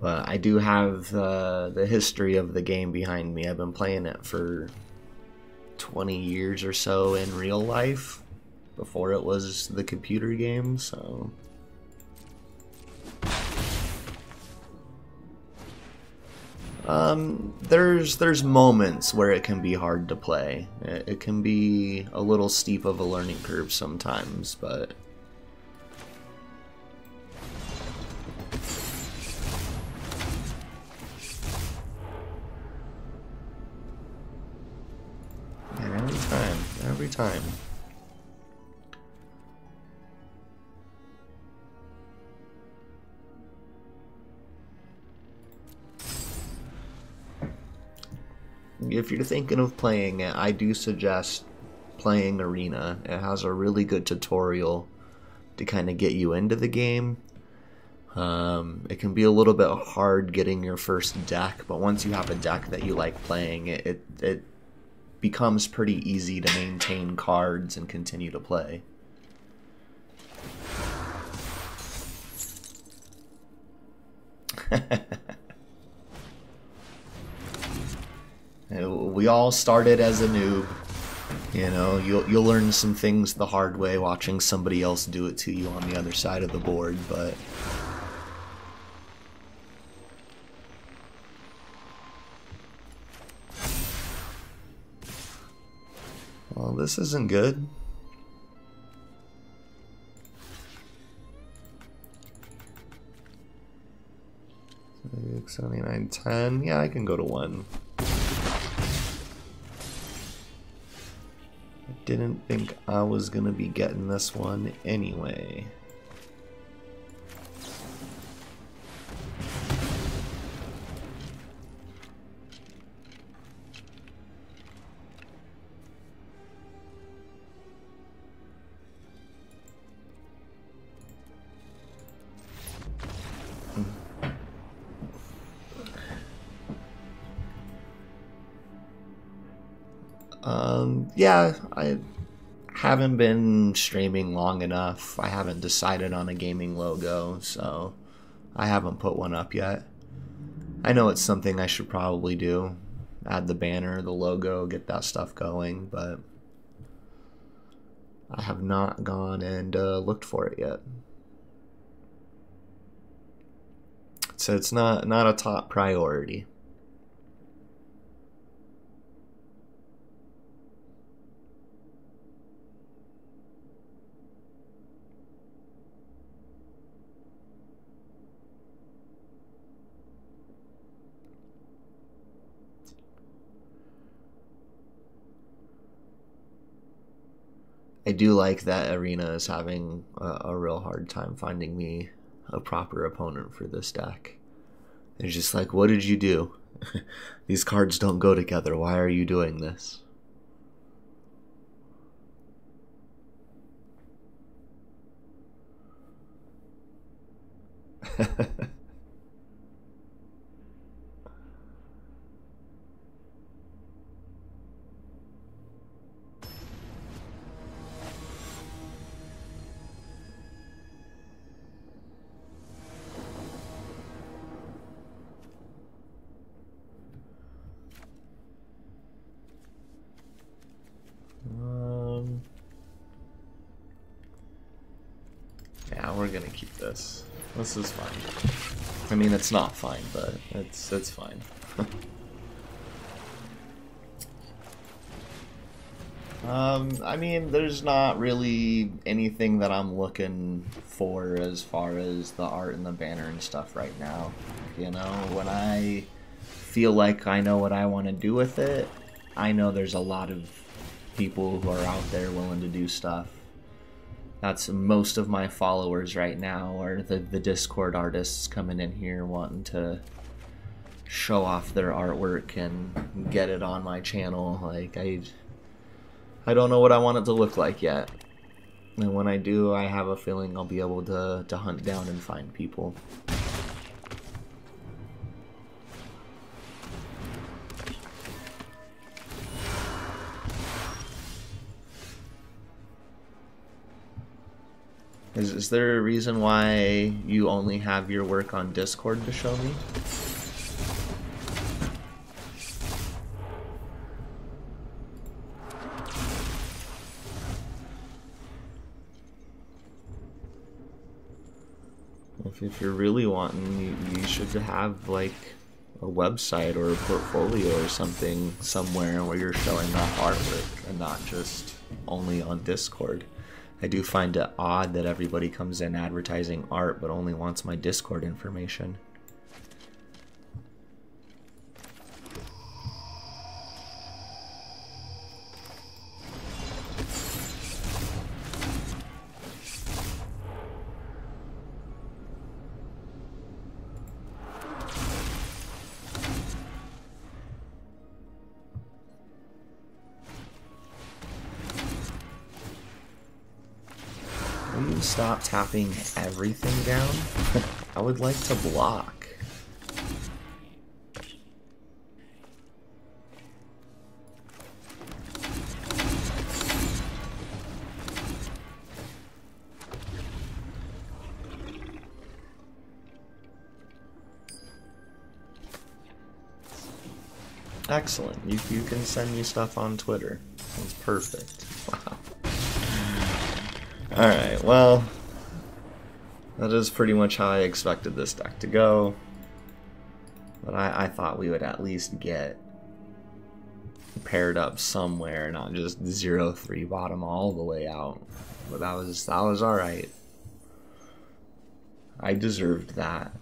But I do have uh, the history of the game behind me. I've been playing it for 20 years or so in real life before it was the computer game, so. Um, there's there's moments where it can be hard to play. It, it can be a little steep of a learning curve sometimes, but you're thinking of playing it, I do suggest playing Arena. It has a really good tutorial to kind of get you into the game. Um, it can be a little bit hard getting your first deck, but once you have a deck that you like playing, it, it, it becomes pretty easy to maintain cards and continue to play. We all started as a noob. You know, you'll you'll learn some things the hard way watching somebody else do it to you on the other side of the board, but Well, this isn't good. Seventy-nine, ten. Yeah, I can go to one. Didn't think I was gonna be getting this one anyway. Haven't been streaming long enough. I haven't decided on a gaming logo, so I haven't put one up yet. I know it's something I should probably do. Add the banner, the logo, get that stuff going, but I have not gone and uh, looked for it yet. So it's not not a top priority. I do like that Arena is having a, a, real hard time finding me a proper opponent for this deck. They're just like, what did you do? [laughs] These cards don't go together. Why are you doing this? [laughs] keep this. This is fine. I mean, it's not fine, but it's it's fine. [laughs] um, I mean, there's not really anything that I'm looking for as far as the art and the banner and stuff right now. You know, when I feel like I know what I want to do with it, I know there's a lot of people who are out there willing to do stuff. That's most of my followers right now are the, the Discord artists coming in here wanting to show off their artwork and get it on my channel. Like I I don't know what I want it to look like yet. And when I do, I have a feeling I'll be able to, to hunt down and find people. Is, is there a reason why you only have your work on Discord to show me? If, if you're really wanting, you, you should have like a website or a portfolio or something somewhere where you're showing off artwork and not just only on Discord. I do find it odd that everybody comes in advertising art but only wants my Discord information. Tapping everything down? I would like to block. Excellent. You, you can send me stuff on Twitter. That's perfect. [laughs] Wow. Alright, well, that is pretty much how I expected this deck to go. But I, I thought we would at least get paired up somewhere, not just 0-3 bottom all the way out. But that was that was alright. I deserved that.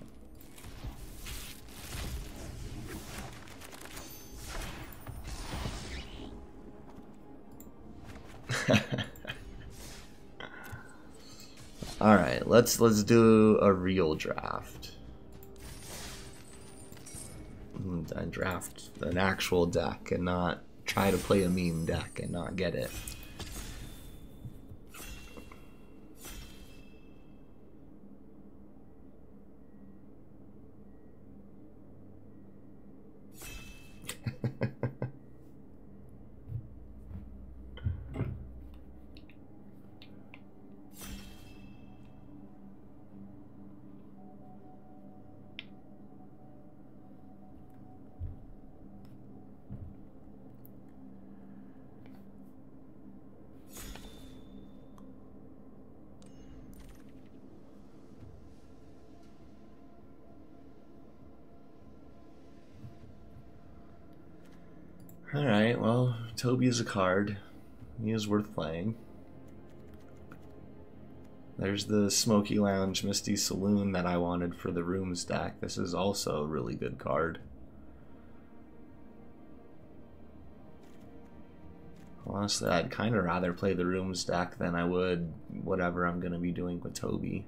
All right, let's let's do a real draft. Hmm, I draft an actual deck and not try to play a meme deck and not get it. [laughs] Alright, well, is a card. He is worth playing. There's the Smoky Lounge Misty Saloon that I wanted for the Rooms deck. This is also a really good card. Honestly, I'd kind of rather play the Rooms deck than I would whatever I'm going to be doing with Toby.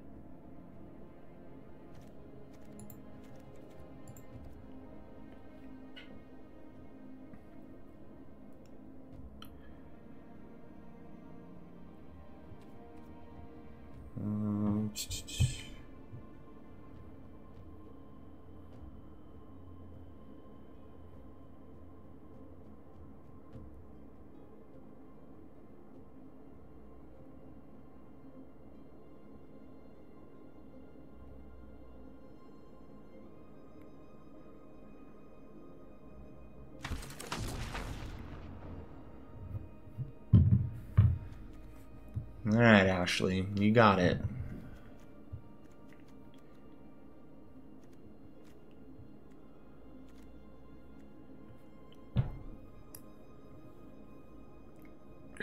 got it.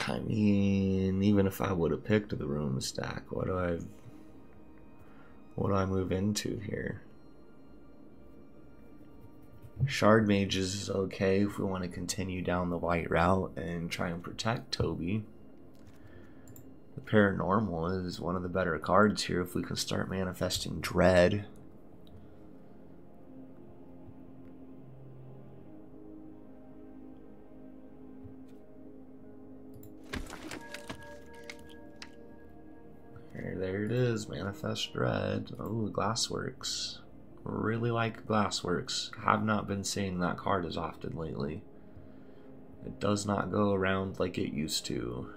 I mean, even if I would have picked the room stack, what do I, what do I move into here? Shard Mages is okay if we want to continue down the white route and try and protect Toby. The paranormal is one of the better cards here if we can start manifesting dread. There, there it is, Manifest Dread. Oh, Glassworks. Really like Glassworks. Have not been seeing that card as often lately. It does not go around like it used to.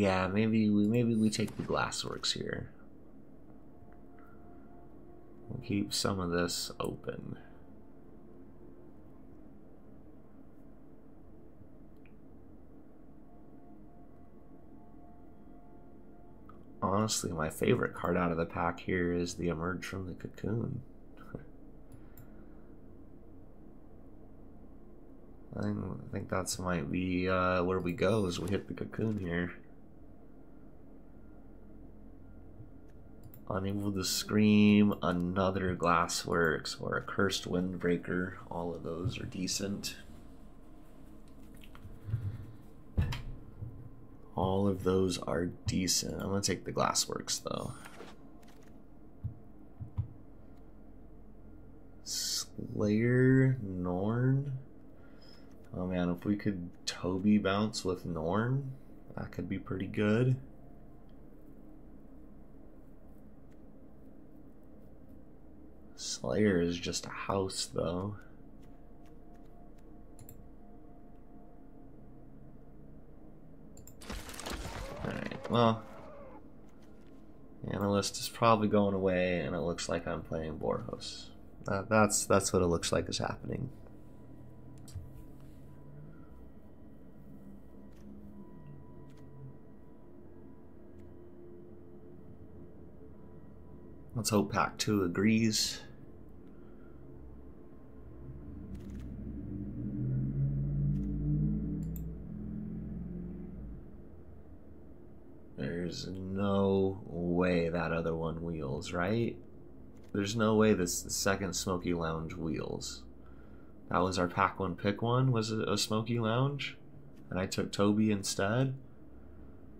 Yeah, maybe we maybe we take the glassworks here. We'll keep some of this open. Honestly, my favorite card out of the pack here is the Emerge from the Cocoon. [laughs] I think that's might be uh, where we go as we hit the cocoon here. Unable to Scream, Another Glassworks, or a cursed Windbreaker. All of those are decent. All of those are decent. I'm going to take the Glassworks, though. Slayer, Norn. Oh man, if we could Toby bounce with Norn, that could be pretty good. Slayer is just a house, though. Alright, well. Analyst is probably going away, and it looks like I'm playing Boros. Uh, that's, that's what it looks like is happening. Let's hope Pack 2 agrees. there's no way that other one wheels, right? There's no way this second Smoky Lounge wheels. That was our pack one pick one, was it a Smoky Lounge? And I took Toby instead?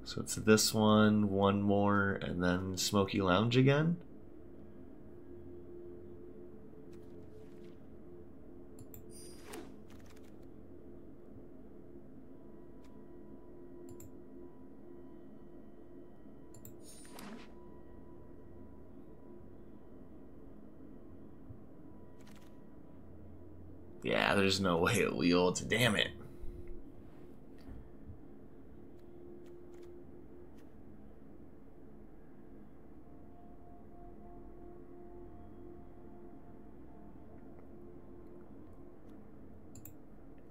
So it's this one, one more, and then Smoky Lounge again? there's no way it wields. Damn it.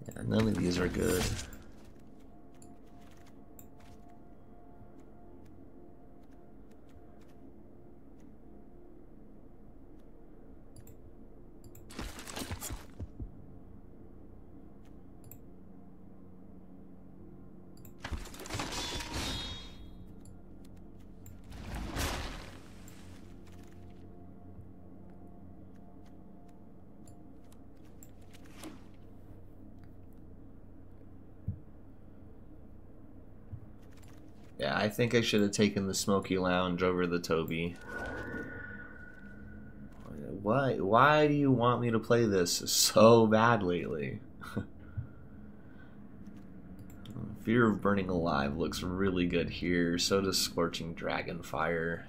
Yeah, none of these are good. think I should have taken the Smoky Lounge over the Toby. Why, why do you want me to play this so bad lately? [laughs] Fear of Burning Alive looks really good here. So does Scorching Dragon Fire.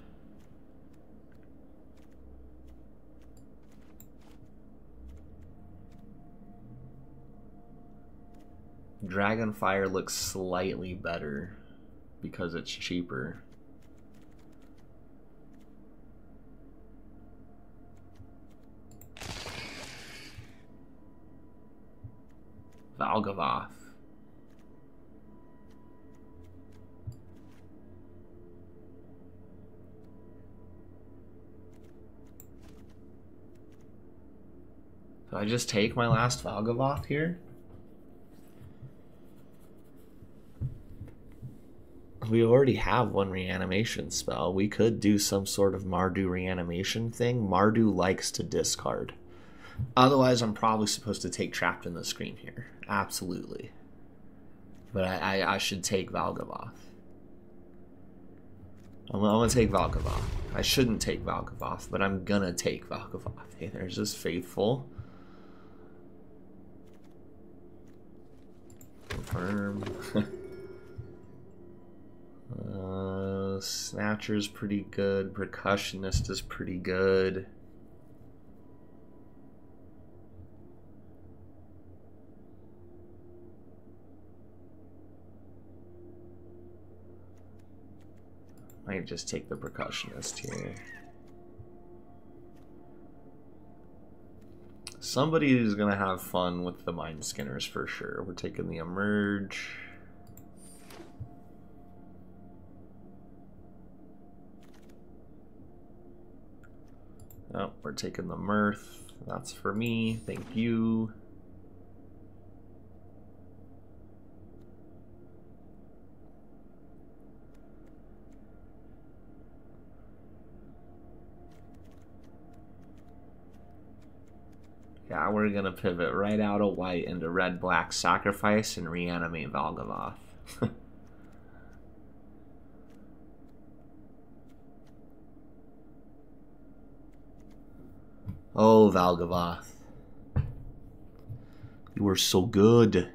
Dragonfire looks slightly better because it's cheaper. Valgavoth. Do I just take my last Valgavoth here? We already have one reanimation spell. We could do some sort of Mardu reanimation thing. Mardu likes to discard. Otherwise, I'm probably supposed to take Trapped in the Screen here. Absolutely. But I, I, I should take Valgavoth. I'm, I'm, gonna take Valgavoth. I shouldn't take Valgavoth, but I'm gonna take Valgavoth. Hey, there's this Faithful. Confirm. [laughs] uh, Snatcher's pretty good. Percussionist is pretty good. Might just take the percussionist here. Somebody is gonna have fun with the Mindskinners for sure. We're taking the emerge. Oh, we're taking the mirth. That's for me. Thank you. Yeah, we're gonna pivot right out of white into red black sacrifice and reanimate Valgavoth. [laughs] oh, Valgavoth. You were so good.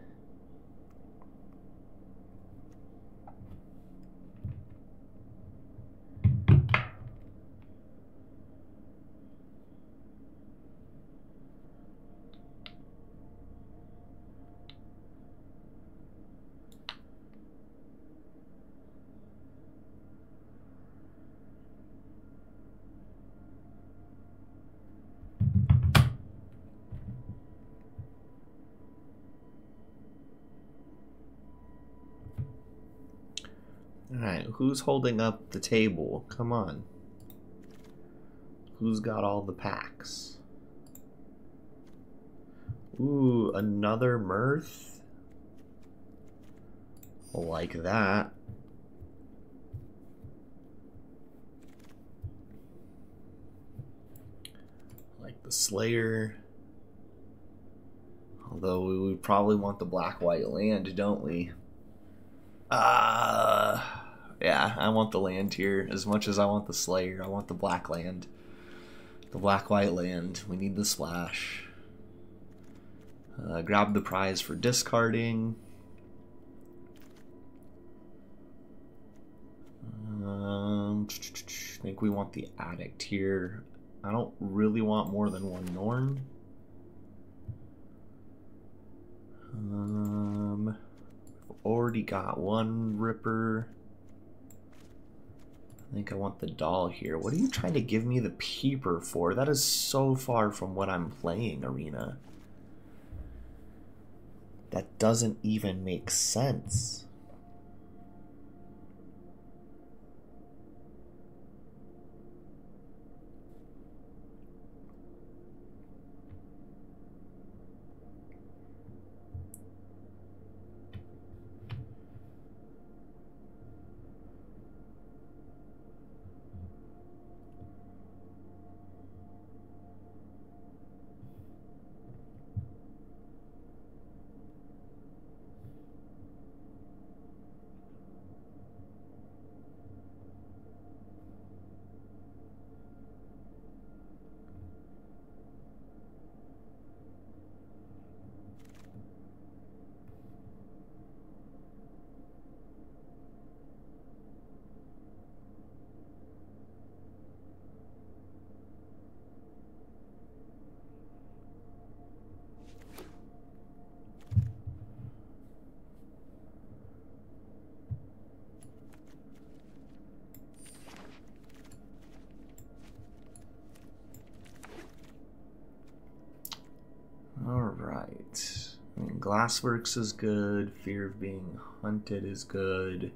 Alright, who's holding up the table? Come on. Who's got all the packs? Ooh, another mirth? Like that. Like the Slayer. Although we would probably want the black white land, don't we? Uh, yeah, I want the land here as much as I want the Slayer. I want the black land. The black white land. We need the splash. Uh, grab the prize for discarding. Um, I think we want the addict here. I don't really want more than one Norn. Um, already got one Ripper. I think I want the doll here. What are you trying to give me the peeper for? That is so far from what I'm playing, Arena. That doesn't even make sense. Alright. I mean, Glassworks is good. Fear of being hunted is good.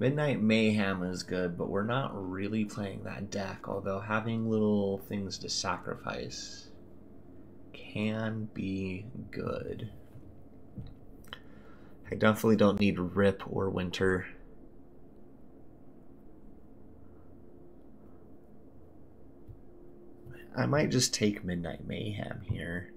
Midnight Mayhem is good, but we're not really playing that deck, although having little things to sacrifice can be good. I definitely don't need Rip or Winter. I might just take Midnight Mayhem here.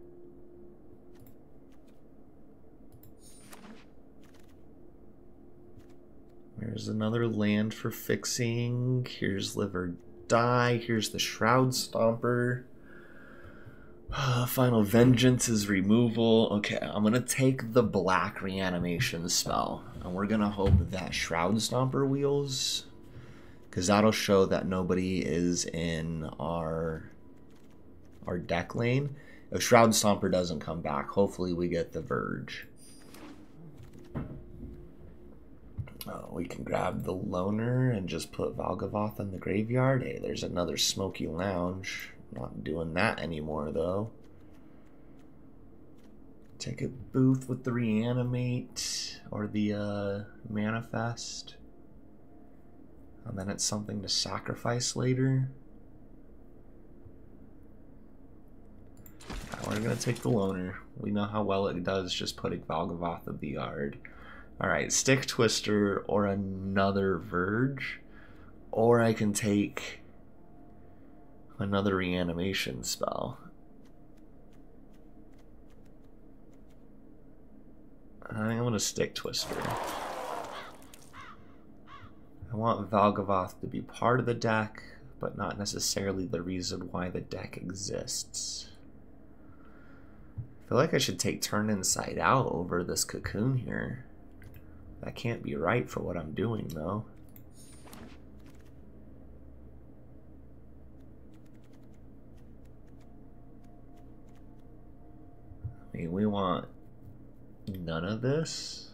There's another land for fixing. Here's Live or Die. Here's the Shroudstomper. [sighs] Final Vengeance is removal. Okay, I'm gonna take the black reanimation spell, and we're gonna hope that Shroudstomper wheels, because that'll show that nobody is in our our deck lane. If Shroudstomper doesn't come back, hopefully we get the Verge. Oh, we can grab the Loner and just put Valgavoth in the graveyard. Hey, there's another Smoky Lounge. Not doing that anymore, though. Take a booth with the Reanimate or the uh, Manifest. And then it's something to sacrifice later. we're going to take the Loner. We know how well it does just putting Valgavoth of the yard. Alright, Stick Twister or another Verge. Or I can take another reanimation spell. I think I'm to Stick Twister. I want Valgavoth to be part of the deck, but not necessarily the reason why the deck exists. I feel like I should take Turn Inside Out over this Cocoon here. That can't be right for what I'm doing, though. I mean, we want none of this.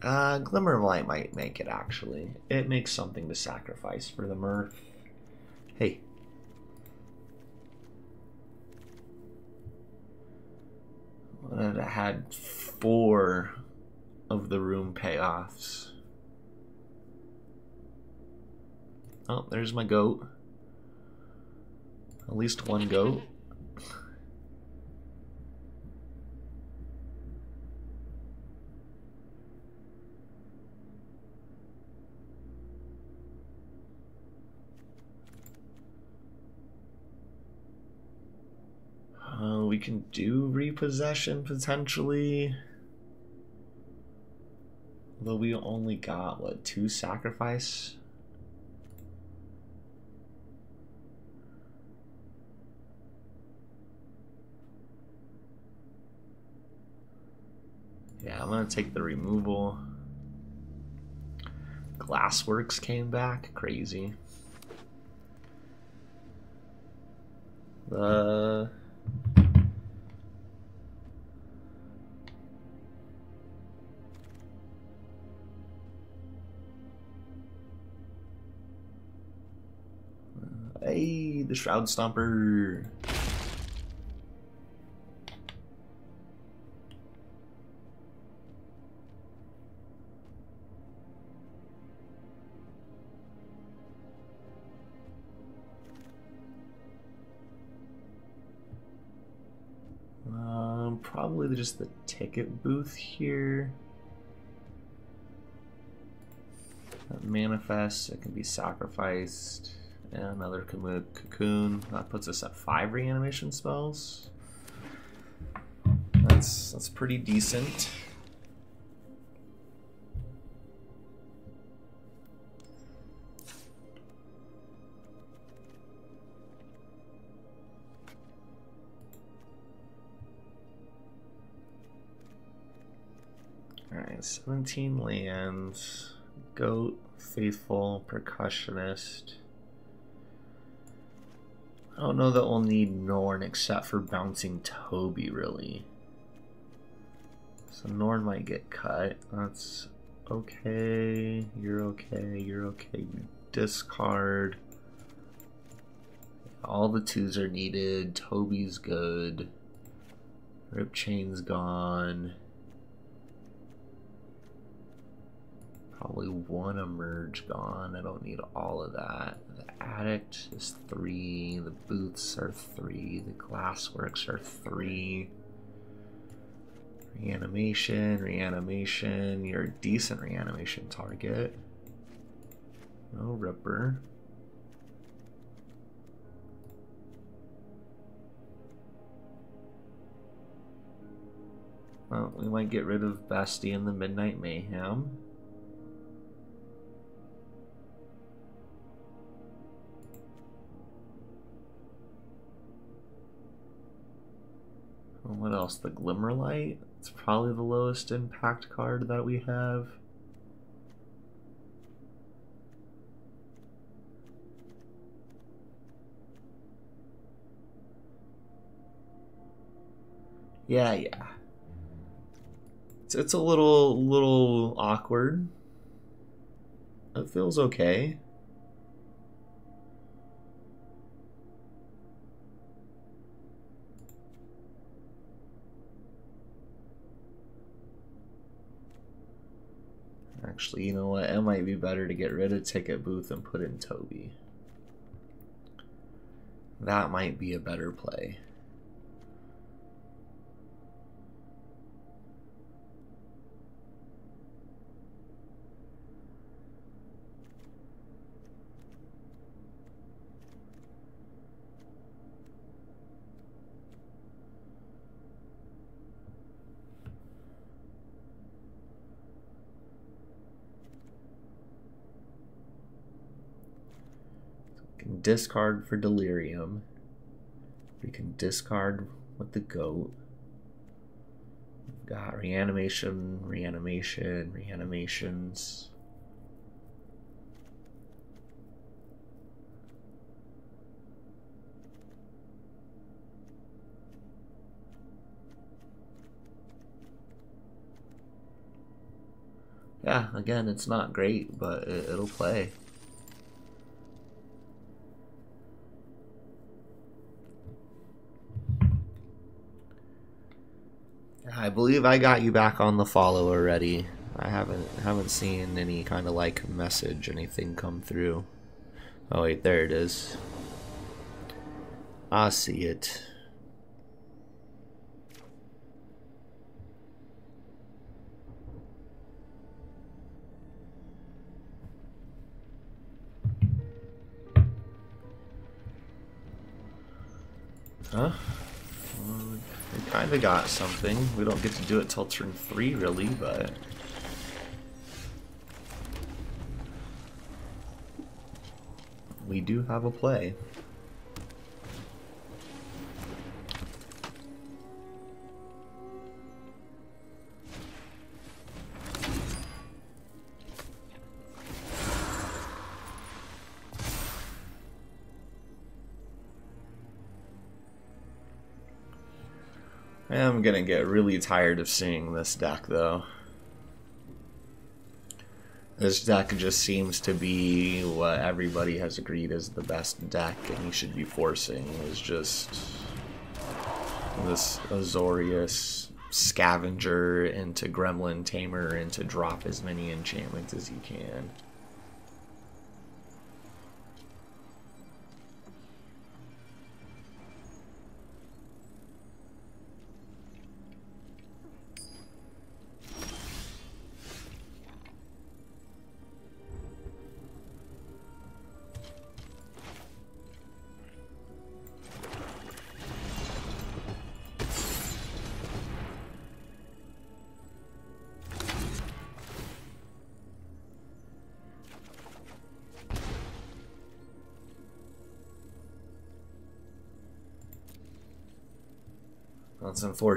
Uh, Glimmer of Light might make it, actually. It makes something to sacrifice for the Mirth. Hey. I had four of the room payoffs. Oh, there's my goat. At least one goat. Uh, we can do repossession potentially. Although we only got, what, two sacrifice? Yeah, I'm gonna take the removal. Glassworks came back, crazy. The Hey, the Shroudstomper. Um, probably just the ticket booth here. That manifest, it can be sacrificed. Another uh, cocoon. That puts us at five reanimation spells. That's that's pretty decent. Alright, 17 lands. Goat, Faithful, Percussionist. I don't know that we'll need Norn except for bouncing Toby, really. So Norn might get cut. That's okay. You're okay. You're okay. Discard. All the twos are needed. Toby's good. Rip chain's gone. Probably one emerge gone. I don't need all of that. The addict is three. The booths are three. The glassworks are three. Reanimation, reanimation. You're a decent reanimation target. No Ripper. Well, we might get rid of Bestie and the Midnight Mayhem. What else? The Glimmerlight? It's probably the lowest impact card that we have. Yeah, yeah. It's, it's a little little awkward. It feels okay. Actually, you know what? It might be better to get rid of Ticket Booth and put in Toby. That might be a better play. can discard for delirium. We can discard with the goat. We've got reanimation, reanimation, reanimations. Yeah, again, it's not great, but it, it'll play. I believe I got you back on the follow already. I haven't haven't seen any kind of like message, anything come through. Oh wait, there it is. I see it. Huh? We kind of got something. We don't get to do it till turn three, really, but... We do have a play. I am gonna get really tired of seeing this deck though. This deck just seems to be what everybody has agreed is the best deck and you should be forcing is just this Azorius scavenger into Gremlin Tamer and to drop as many enchantments as you can.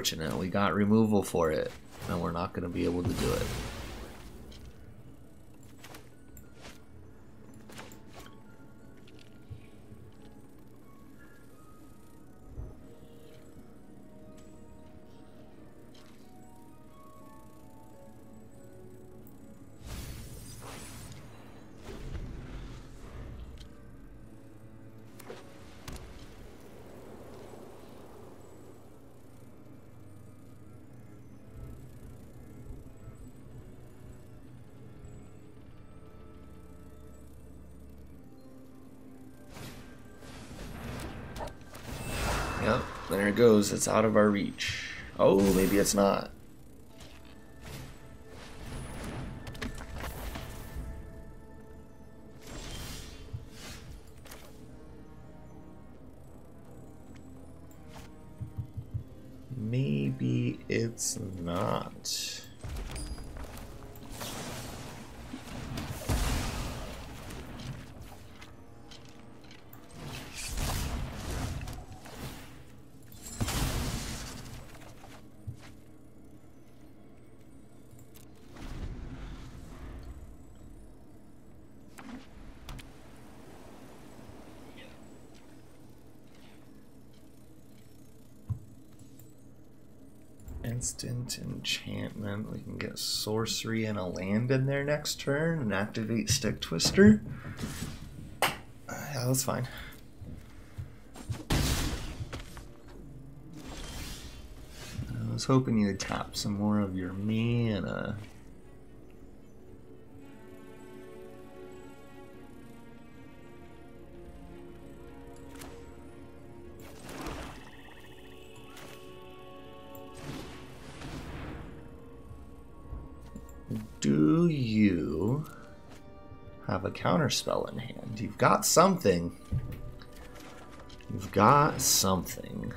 Unfortunate. We got removal for it, and we're not going to be able to do it. Goes. It's out of our reach. Oh, maybe it's not. Sorcery and a land in their next turn and activate Stick Twister. Yeah, that's fine. I was hoping you'd tap some more of your mana. Counterspell in hand? You've got something. You've got something.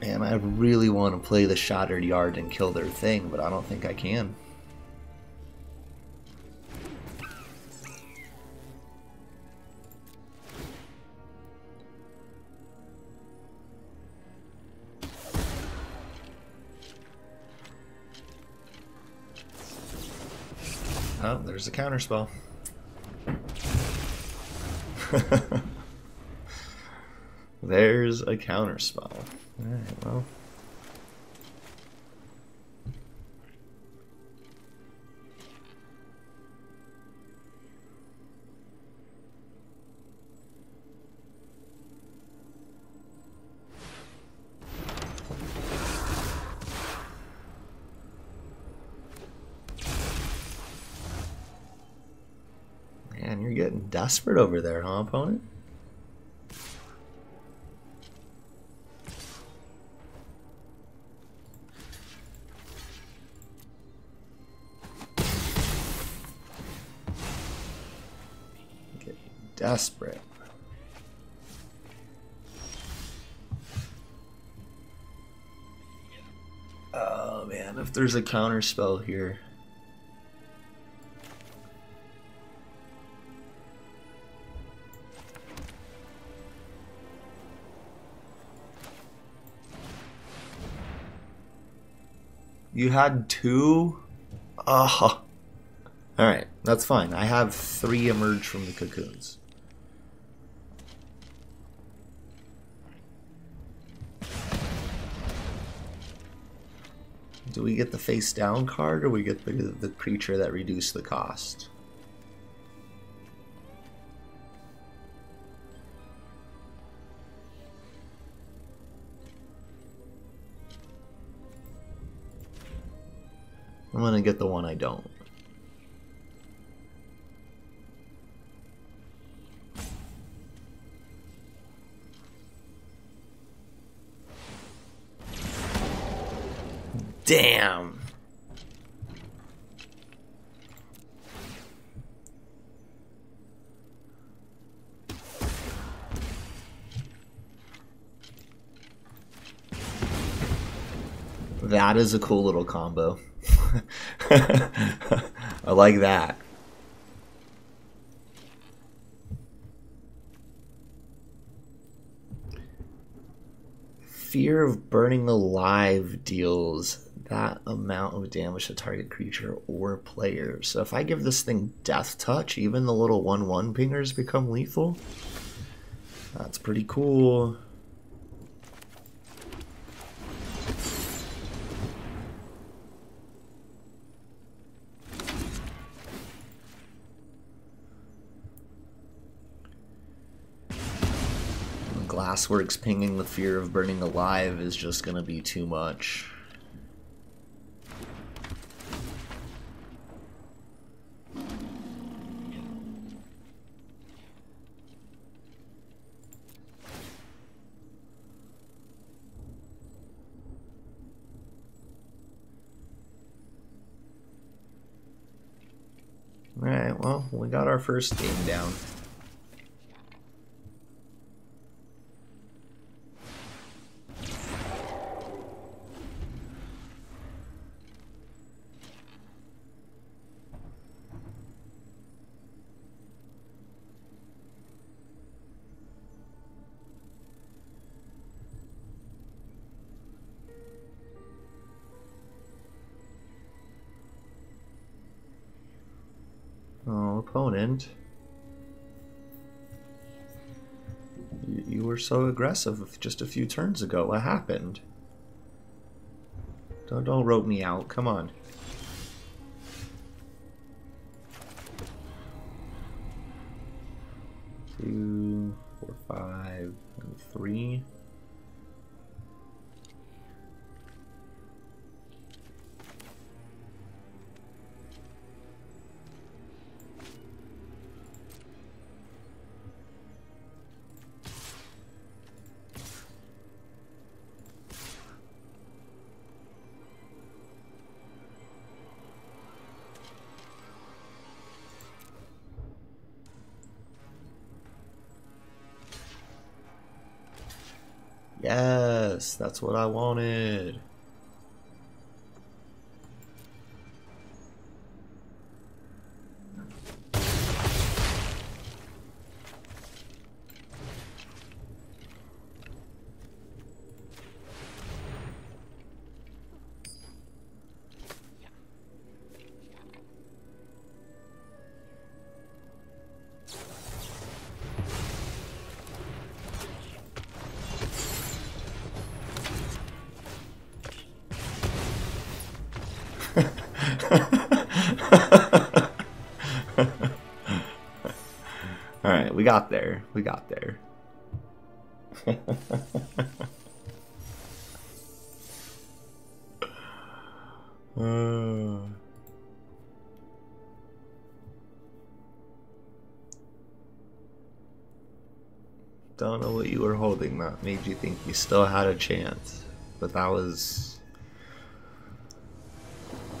Man, I really want to play the Shattered Yard and kill their thing, but I don't think I can. [laughs] there's a counterspell. there's a counterspell. Desperate over there, huh, opponent? Getting desperate. Oh man, if there's a counter spell here. You had two? Ah. Oh. Alright, that's fine. I have three emerge from the cocoons. Do we get the face down card or we get the, the creature that reduced the cost? I'm gonna get the one I don't. Damn. That is a cool little combo. [laughs] I like that. Fear of burning alive deals that amount of damage to target creature or player. So if I give this thing deathtouch, even the little 1 1 pingers become lethal. That's pretty cool. Glassworks pinging the fear of burning alive is just gonna be too much. Alright, well, we got our first game down. Were so aggressive just a few turns ago. What happened? Don't, don't rope me out. Come on. Two, four, five, and three. That's what I wanted. Got there. We got there. Uh. [sighs] Don't know what you were holding that made you think you still had a chance, but that was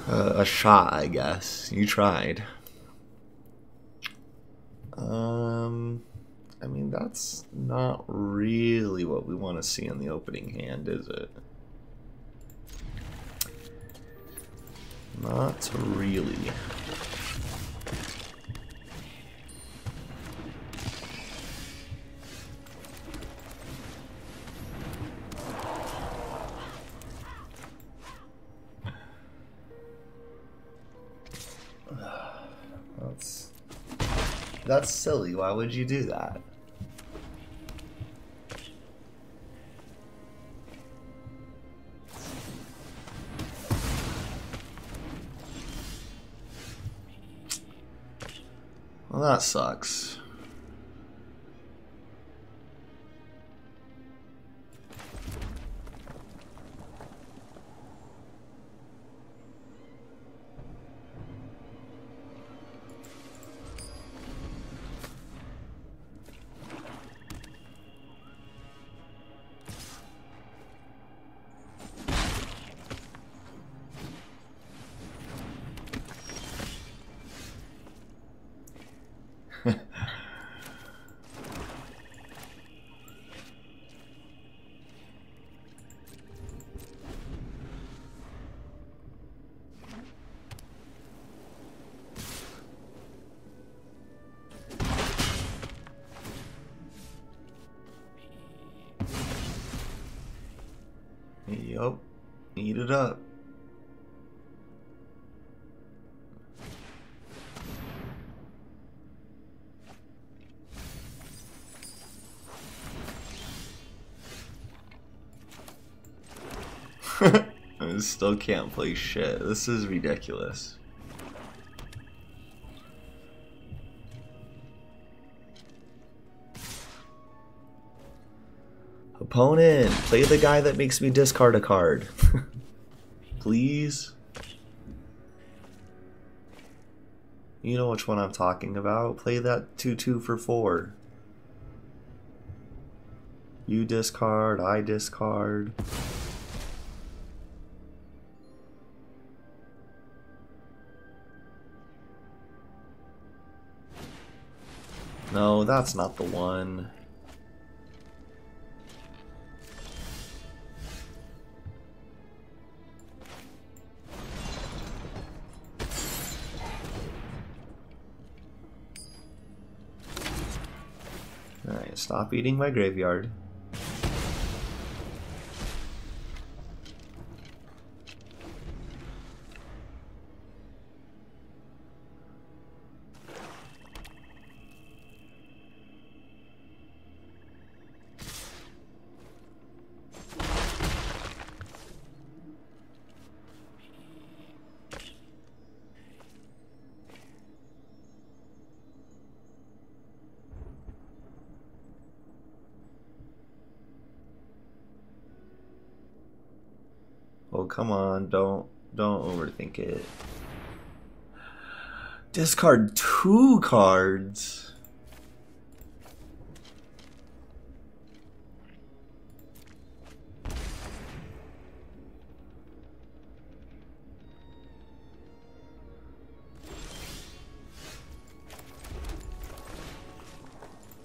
a shot, I guess. You tried. Um, I mean, that's not really what we want to see in the opening hand, is it? Not really. [sighs] That's silly. Why would you do that? That sucks. It up. [laughs] I still can't play shit. This is ridiculous. Opponent, play the guy that makes me discard a card. [laughs] Please. You know which one I'm talking about. Play that 2-2 for 4. You discard, I discard. No, that's not the one. Stop eating my graveyard. Come on, don't don't overthink it. Discard two cards.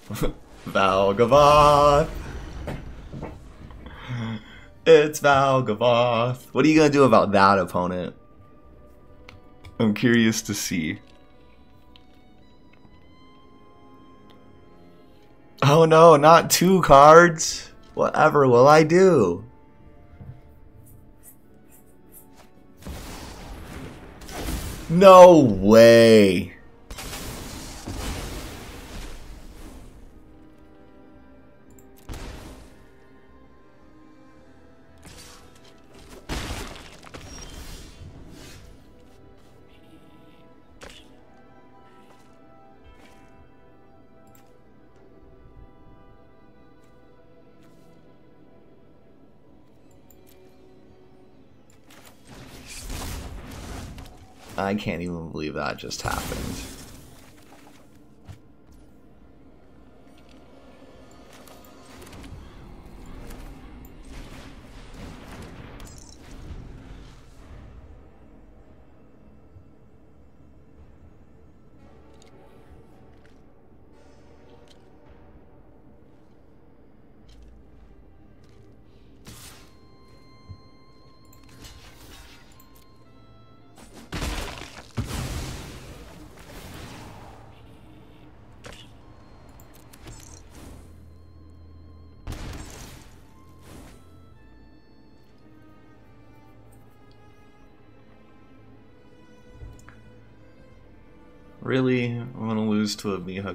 [laughs] Valgavoth. It's Valgavoth. What are you gonna do about that opponent? I'm curious to see. Oh no, not two cards. Whatever will I do? No way. I can't even believe that just happened.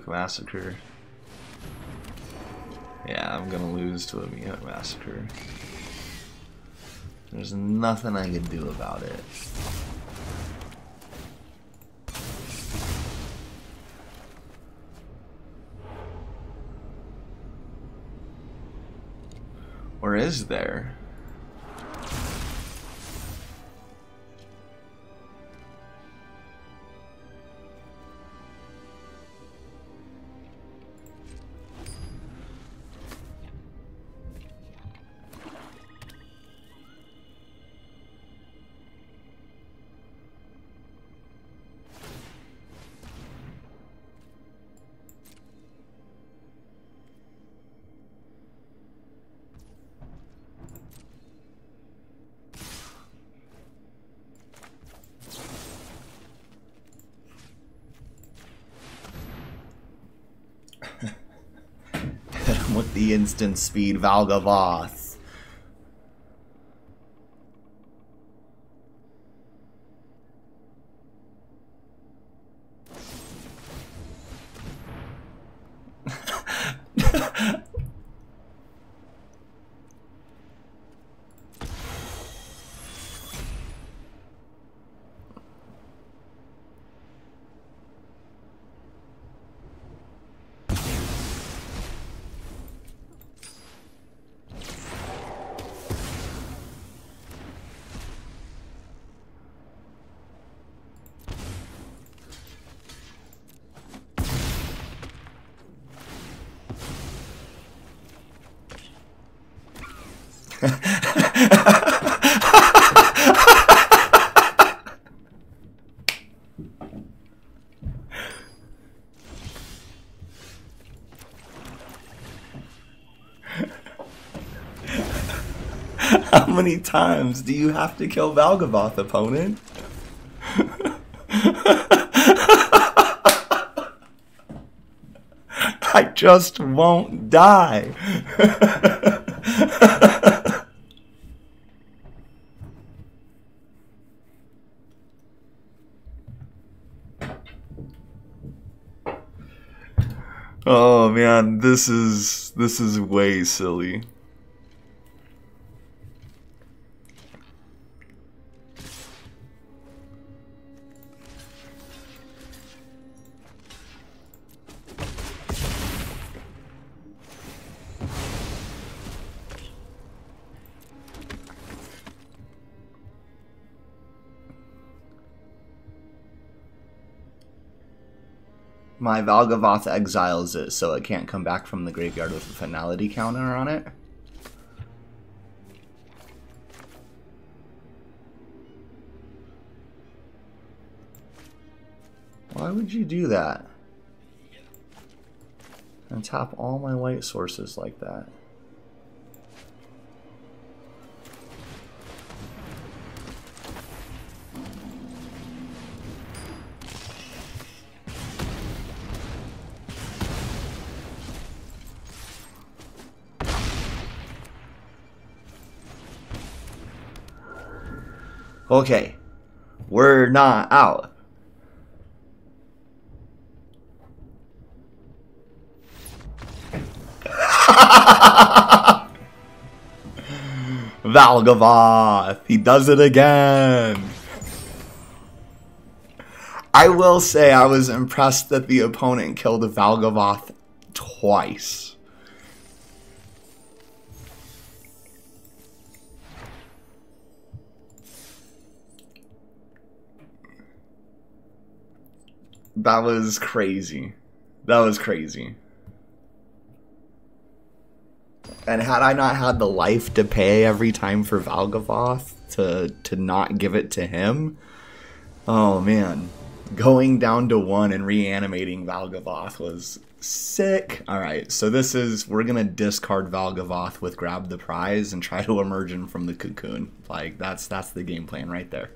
Massacre. Yeah, I'm gonna lose to a Meathook Massacre. There's nothing I can do about it. Or is there? Instant speed. How many times do you have to kill Valgavoth, opponent? [laughs] I just won't die. [laughs] oh man, this is this is way silly. My Valgavoth exiles it so it can't come back from the graveyard with a finality counter on it. Why would you do that? And tap all my white sources like that. Okay, we're not out. [laughs] Valgavoth, he does it again. I will say I was impressed that the opponent killed Valgavoth twice. That was crazy. That was crazy. And had I not had the life to pay every time for Valgavoth to to not give it to him, oh man, going down to one and reanimating Valgavoth was sick. All right, so this is we're gonna discard Valgavoth with grab the prize and try to emerge him from the cocoon. Like that's that's the game plan right there.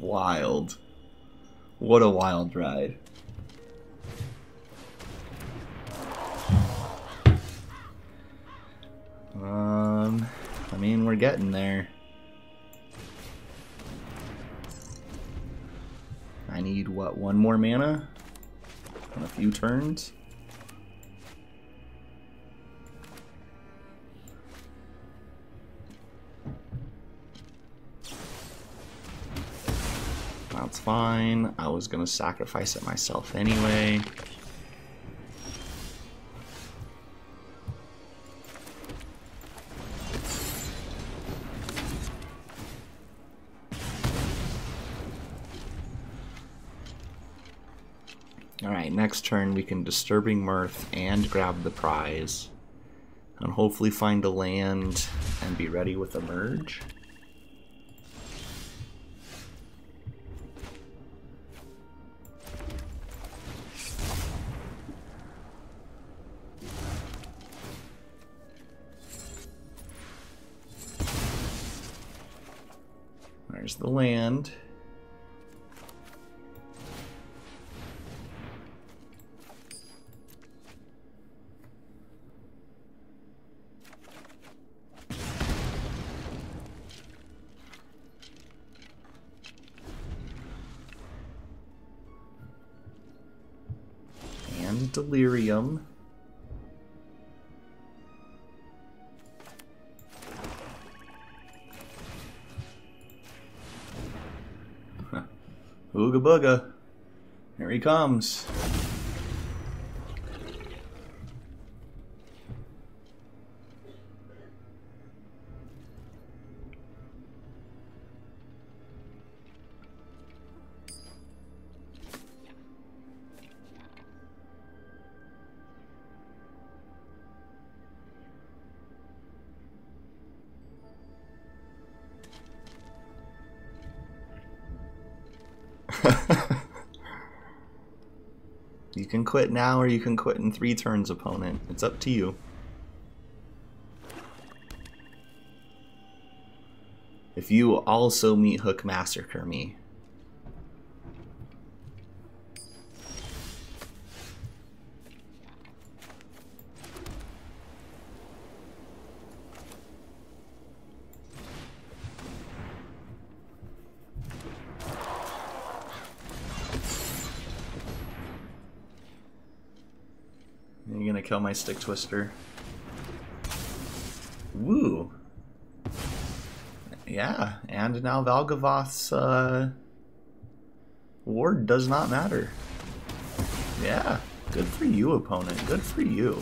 Wild. What a wild ride. Um, I mean, we're getting there. I need, what, one more mana? On a few turns? Fine. I was to sacrifice it myself anyway. Alright, next turn we can Disturbing Mirth and grab the prize. And hopefully find a land and be ready with a merge. Land. Comes. Quit now or you can quit in three turns, opponent. It's up to you. If you also Meathook Massacre me, You're gonna kill my stick twister. Woo! Yeah, and now Valgavoth's uh, ward does not matter. Yeah, good for you, opponent. Good for you.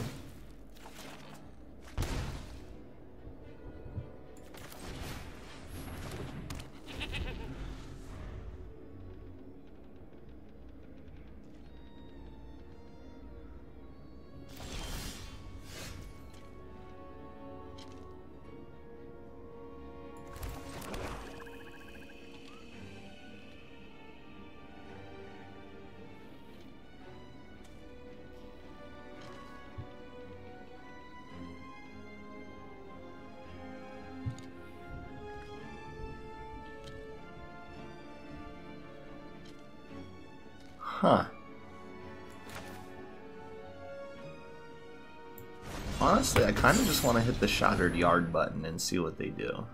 Just want to hit the Shattered Yard button and see what they do.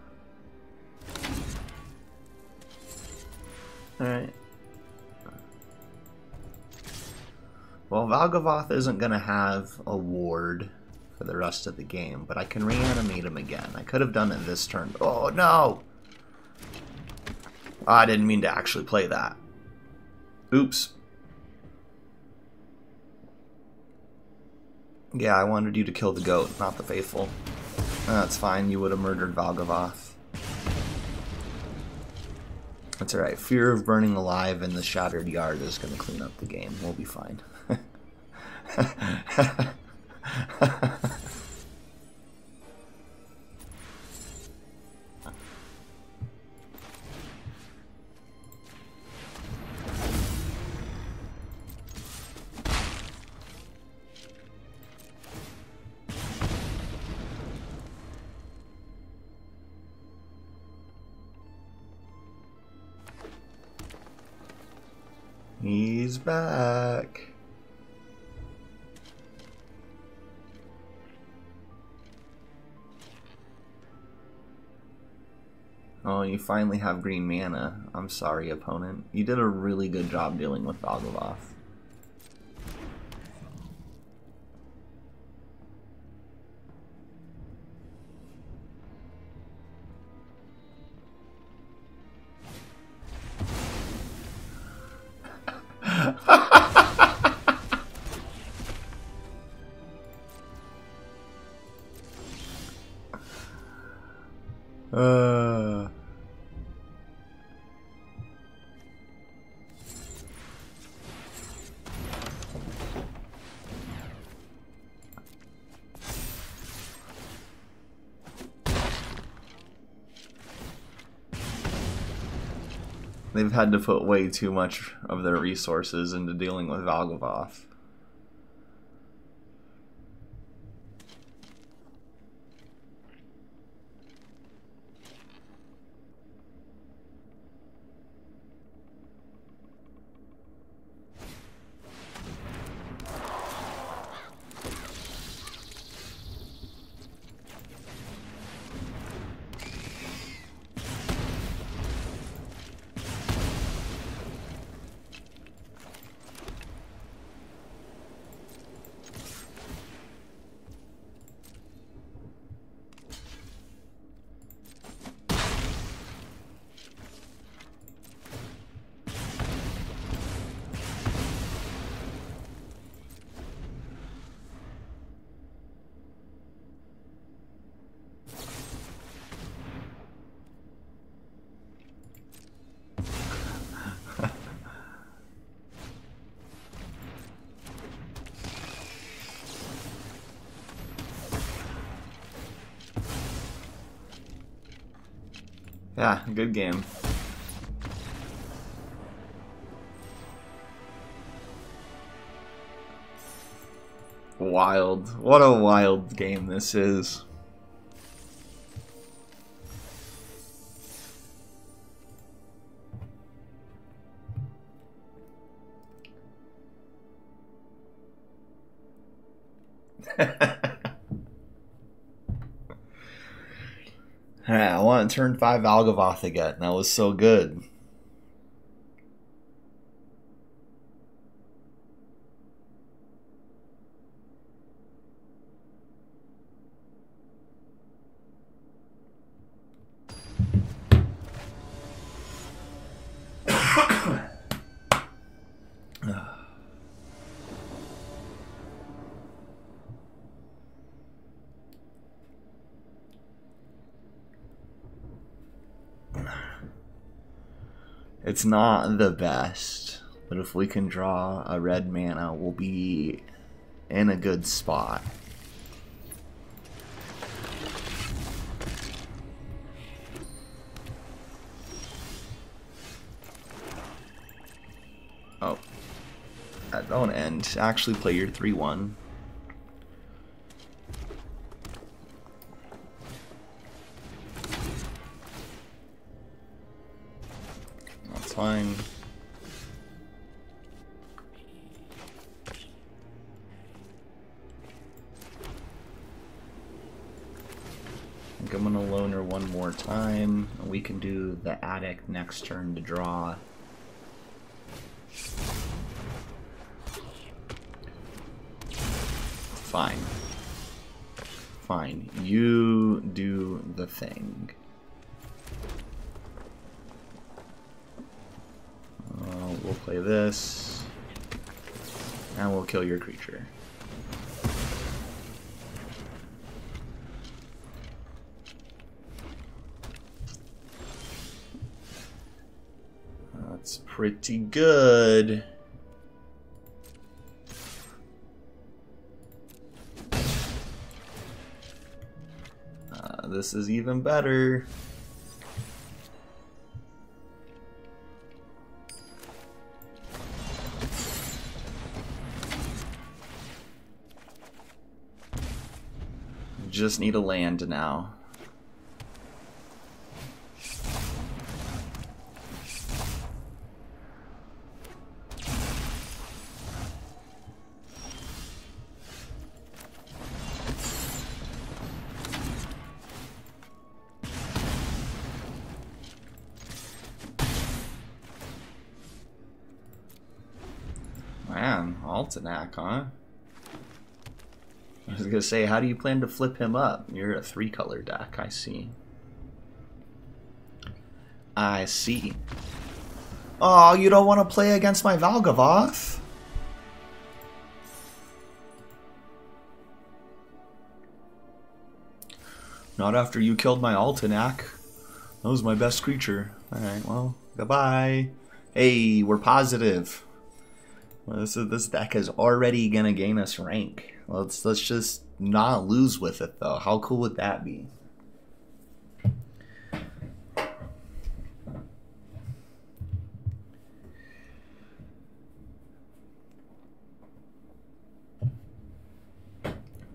Alright. Well, Valgavoth isn't going to have a ward for the rest of the game, but I can reanimate him again. I could have done it this turn. Oh, no! Ah, I didn't mean to actually play that. Oops. Yeah, I wanted you to kill the goat, not the faithful. That's fine, you would have murdered Valgavoth. That's alright. Fear of burning alive in the Shattered Yard is to clean up the game. We'll be fine. [laughs] finally have green mana. I'm sorry, opponent. You did a really good job dealing with Valgavoth. Had to put way too much of their resources into dealing with Valgavoth. good game. Wild. What a wild game this is. Turn 5 Valgavoth again. That was so good. Not the best, but if we can draw a red mana, we'll be in a good spot. Oh. That don't end. Actually play your 3-1. Next turn to draw. Fine. Fine. You do the thing. Uh, we'll play this. And we'll kill your creature. That's pretty good. Uh, this is even better. Just need a land now. Altanak, huh? I was gonna say, how do you plan to flip him up? You're a three color deck, I see. I see. Oh, you don't want to play against my Valgavoth? Not after you killed my Altanak. That was my best creature. Alright, well, goodbye. Hey, we're positive. Well, this is, this deck is already gonna gain us rank. Let's let's just not lose with it though. How cool would that be?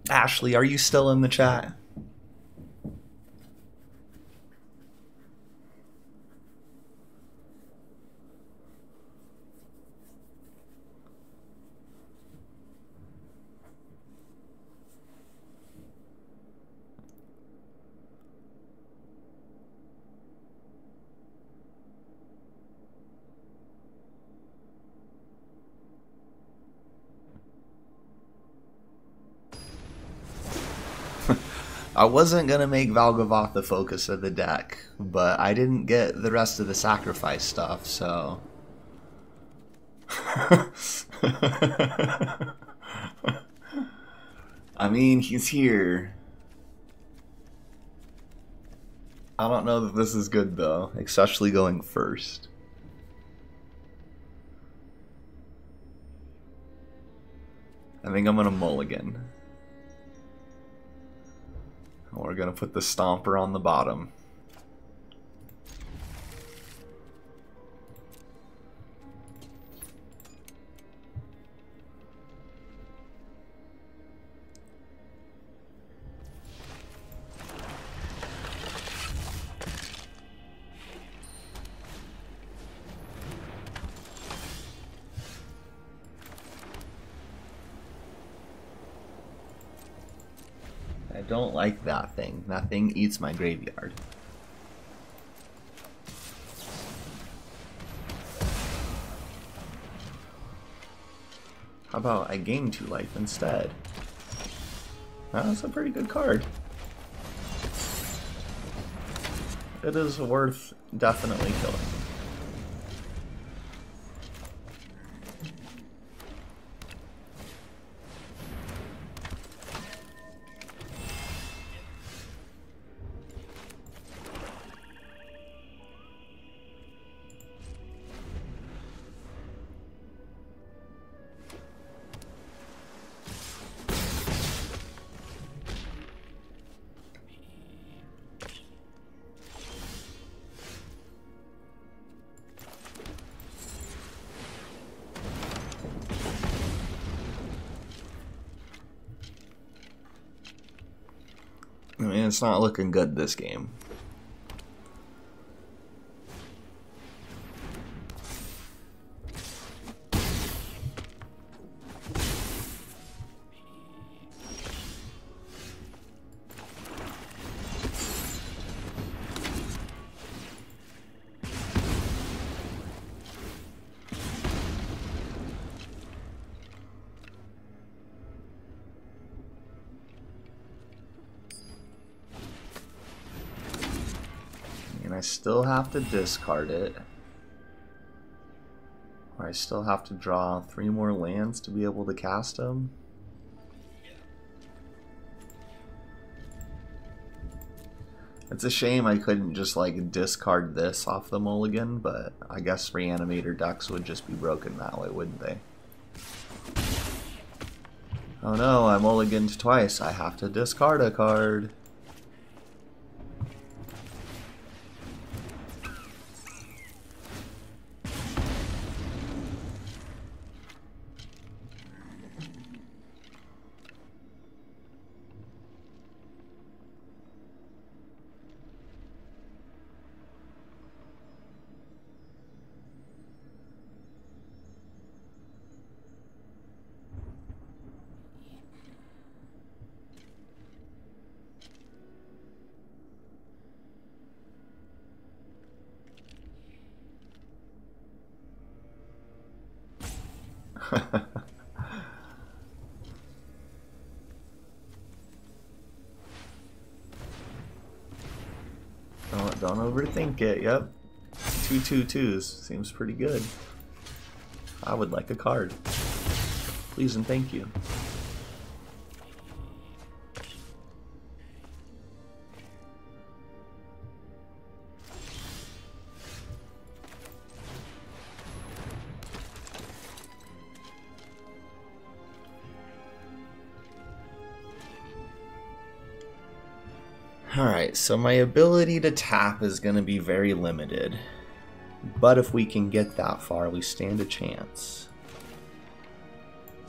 Ashley, are you still in the chat? I wasn't gonna make Valgavoth the focus of the deck, but I didn't get the rest of the sacrifice stuff, so. [laughs] I mean, he's here. I don't know that this is good though, especially going first. I think I'm gonna mulligan. We're gonna put the stomper on the bottom. That thing. That thing eats my graveyard. How about I gain two life instead? That's a pretty good card. It is worth definitely killing. It's not looking good this game. Have to discard it. Or I still have to draw three more lands to be able to cast them. It's a shame I couldn't just like discard this off the mulligan, but I guess reanimator decks would just be broken that way, wouldn't they? Oh no, I mulliganed twice. I have to discard a card. don't, don't it. Yep. Two two twos. Seems pretty good. I would like a card. Please and thank you. So my ability to tap is going to be very limited. But if we can get that far, we stand a chance.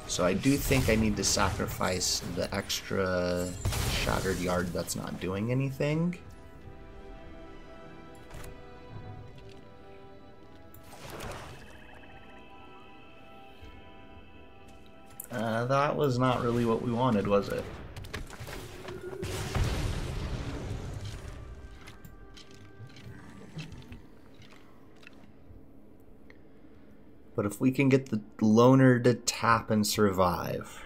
So I do think I need to sacrifice the extra Shattered Yard that's not doing anything. Uh, that was not really what we wanted, was it? But if we can get the loner to tap and survive.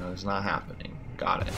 No, it's not happening. Got it.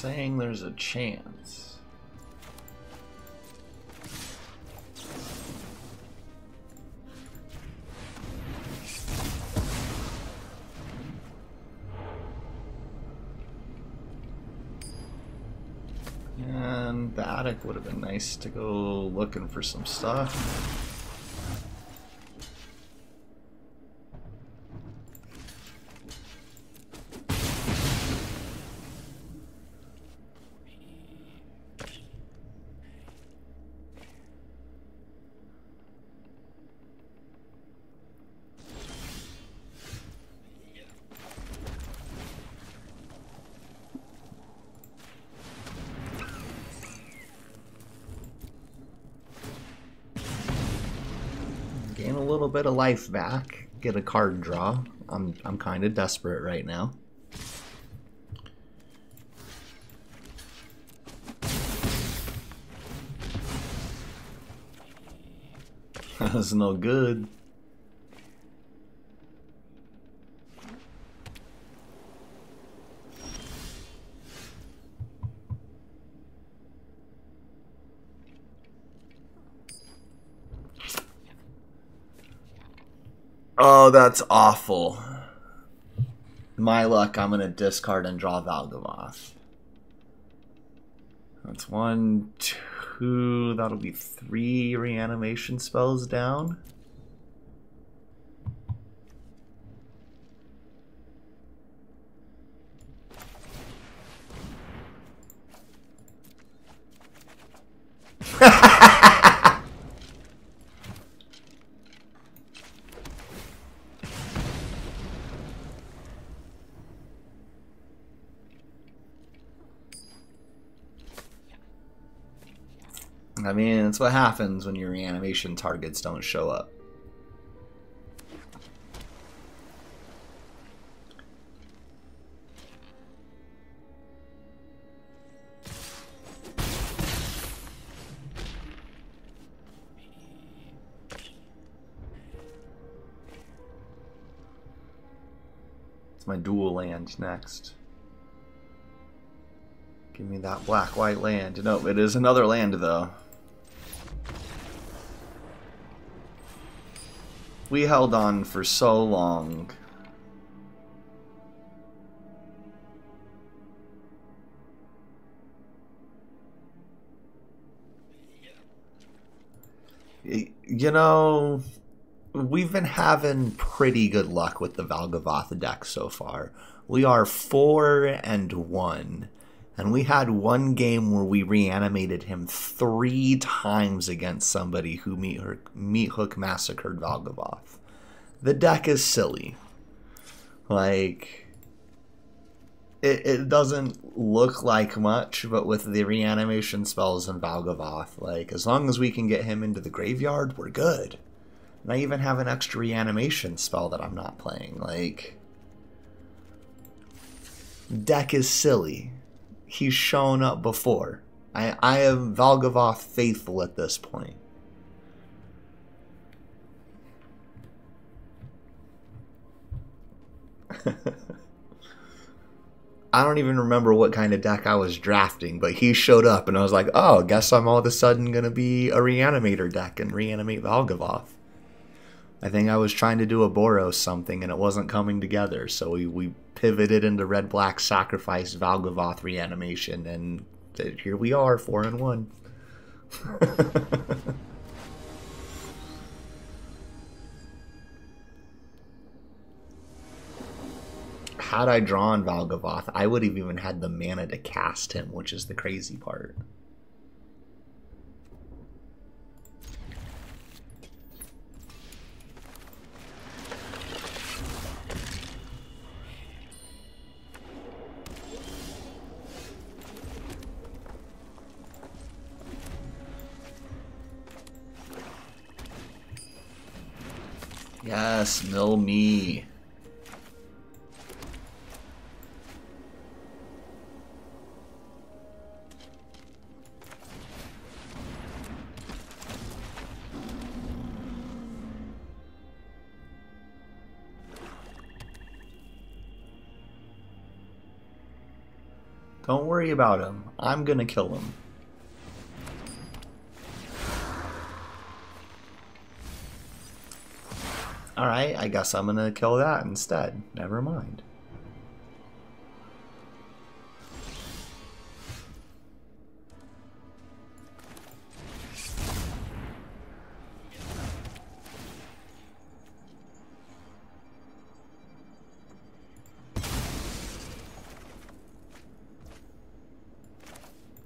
Saying there's a chance. And the attic would have been nice to go looking for some stuff. Life back. Get a card draw. I'm I'm kind of desperate right now. [laughs] That's no good. That's awful. My luck, I'm gonna discard and draw Valgavoth. That's one, two, that'll be three reanimation spells down. I mean, what happens when your reanimation targets don't show up. It's my dual land next. Give me that black white land. No, it is another land though. We held on for so long. You know, we've been having pretty good luck with the Valgavoth deck so far. We are four and one. And we had one game where we reanimated him three times against somebody who Meathook, Meat Hook massacred Valgavoth. The deck is silly. Like, it, it doesn't look like much, but with the reanimation spells in Valgavoth, like, as long as we can get him into the graveyard, we're good. And I even have an extra reanimation spell that I'm not playing. Like, deck is silly he's shown up before. I, I am Valgavoth faithful at this point. [laughs] I don't even remember what kind of deck I was drafting, but he showed up and I was like, oh, guess I'm all of a sudden going to be a reanimator deck and reanimate Valgavoth. I think I was trying to do a Boros something and it wasn't coming together, so we, we pivoted into red black sacrifice Valgavoth reanimation, and here we are, four and one. [laughs] Had I drawn Valgavoth, I would have even had the mana to cast him, which is the crazy part. Yes, mill me. Don't worry about him. I'm gonna kill him. I guess I'm gonna kill that instead. Never mind.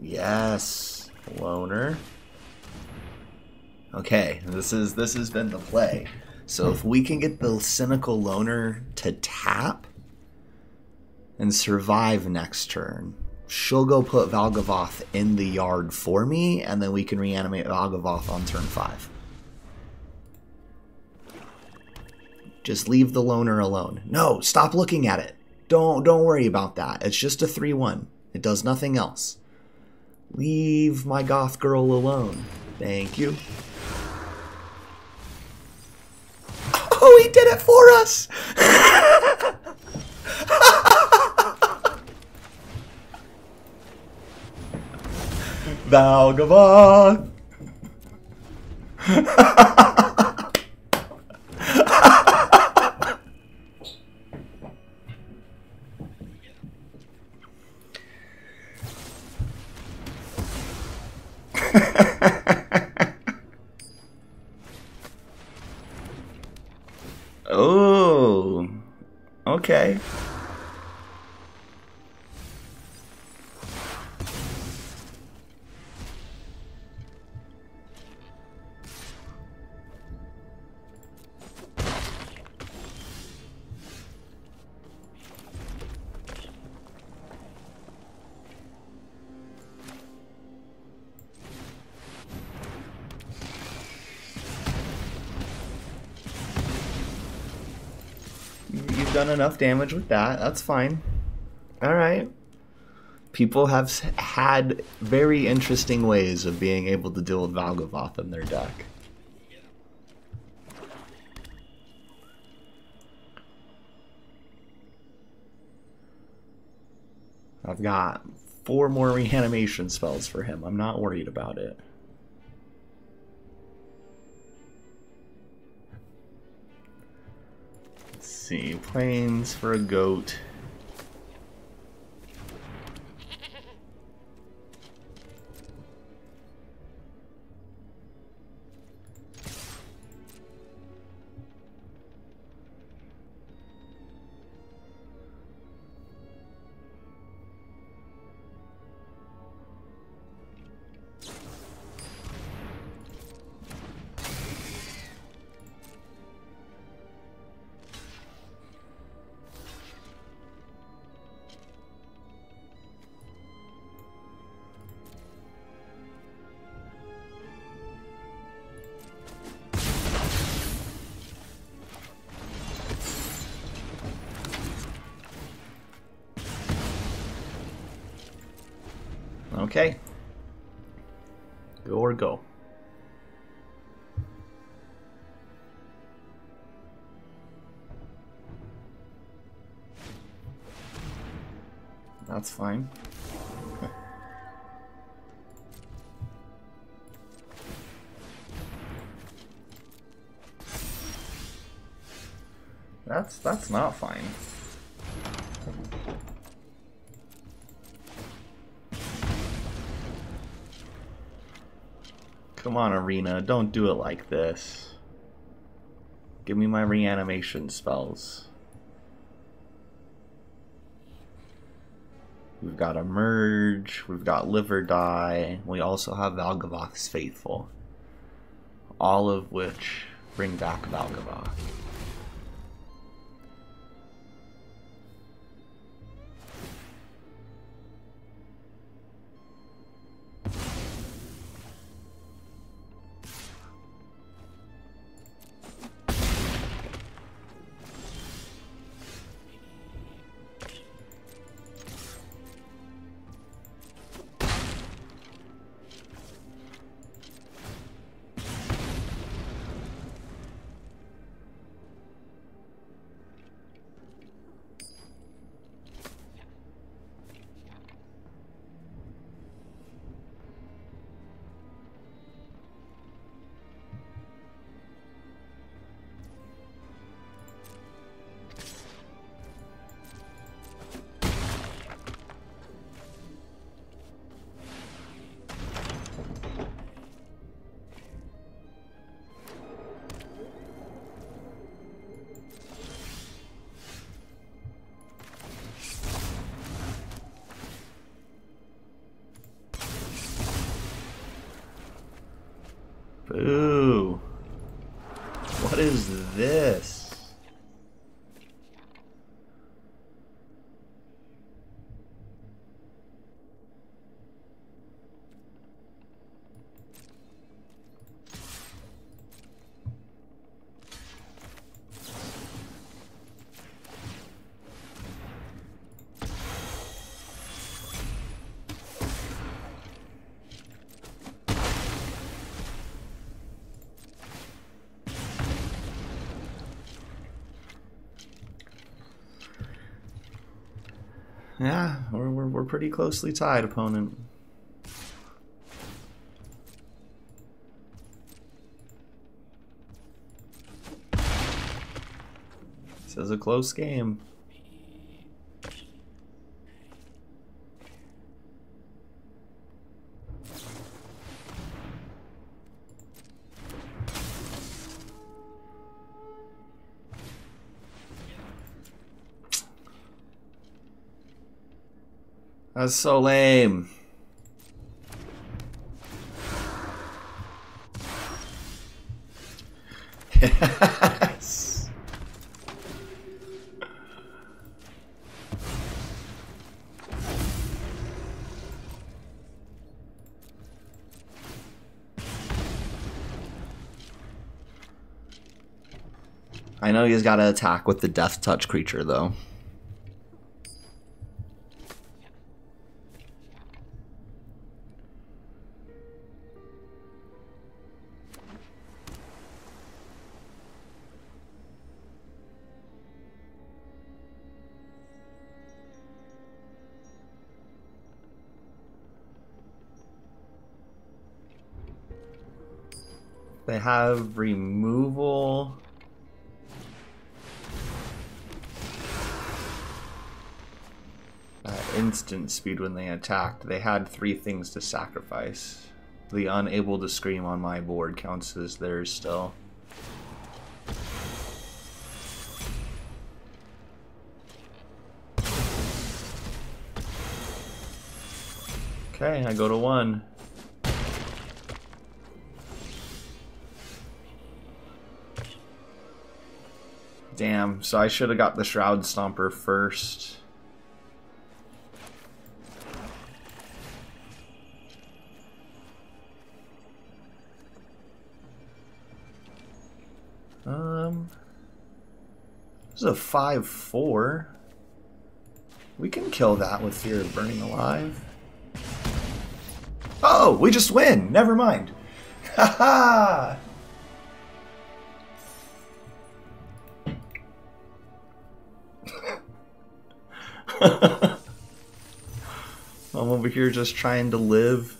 Yes, loner. Okay, this is this has been the play. So if we can get the cynical loner to tap and survive next turn, she'll go put Valgavoth in the yard for me, and then we can reanimate Valgavoth on turn five. Just leave the loner alone. No, stop looking at it. Don't don't worry about that. It's just a 3-1. It does nothing else. Leave my goth girl alone. Thank you. For us! Valgavoth! Done enough damage with that. That's fine. All right. People have had very interesting ways of being able to deal with Valgavoth in their deck. I've got four more reanimation spells for him. I'm not worried about it. See. Plains for a goat. That's not fine. Come on, Arena, don't do it like this. Give me my reanimation spells. We've got Emerge, we've got Live or Die, we also have Valgavoth's Faithful. All of which bring back Valgavoth. Pretty closely tied, opponent. This is a close game. That's so lame. Yes. [laughs] I know he's got to attack with the deathtouch creature though. Speed when they attacked. They had three things to sacrifice. The unable to scream on my board counts as theirs still. Okay, I go to one. Damn, so I should have got the Shroudstomper first. Is a 5-4. We can kill that with Fear of Burning Alive. Oh, we just win! Never mind. [laughs] Haha! [laughs] I'm over here just trying to live.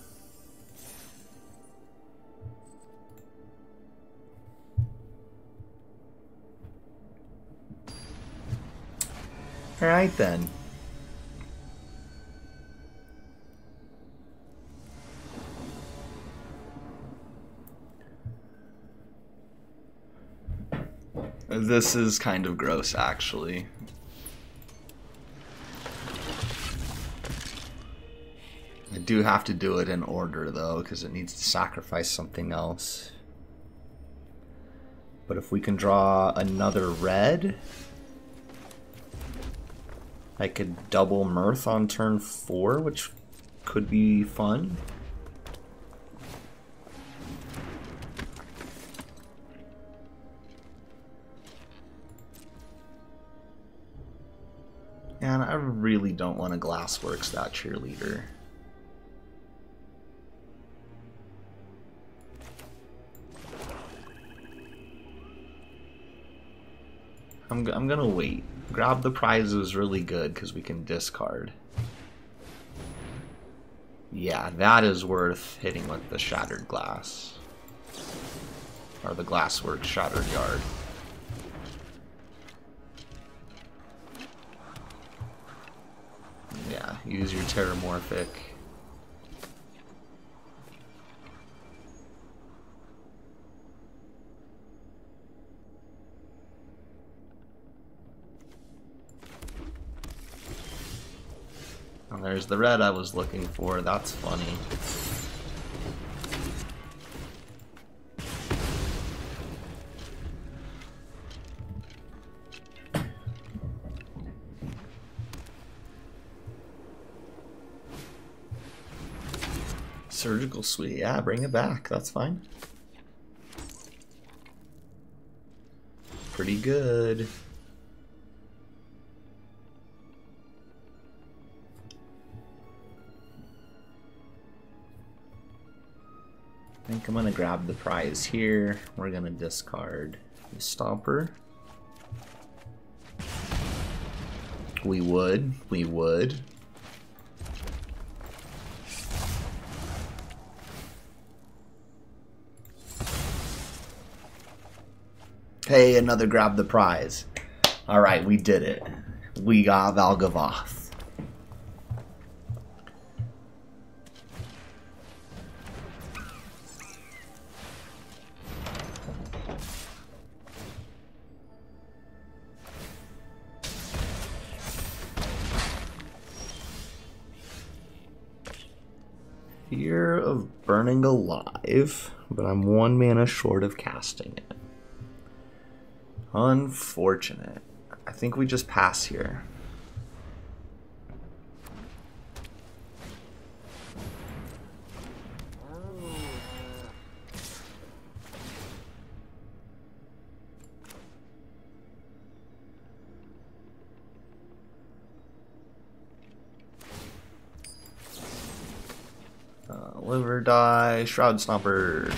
Alright then. This is kind of gross, actually. I do have to do it in order though, because it needs to sacrifice something else. But if we can draw another red, I could double Mirth on turn four, which could be fun. And I really don't want to Glassworks that cheerleader. I'm, I'm gonna wait. Grab the prize is really good because we can discard. Yeah, that is worth hitting with the Shattered Glass. Or the Glassworks Shattered Yard. Yeah, use your Terramorphic. There's the red I was looking for. That's funny. Surgical suite. Yeah, bring it back. That's fine. Pretty good. I'm gonna grab the prize here. We're gonna discard the Stomper. We would, we would. Hey, another grab the prize. Alright, we did it. We got Valgavoth. Alive, but I'm one mana short of casting it. Unfortunate. I think we just pass here. Die, Shroudstomper.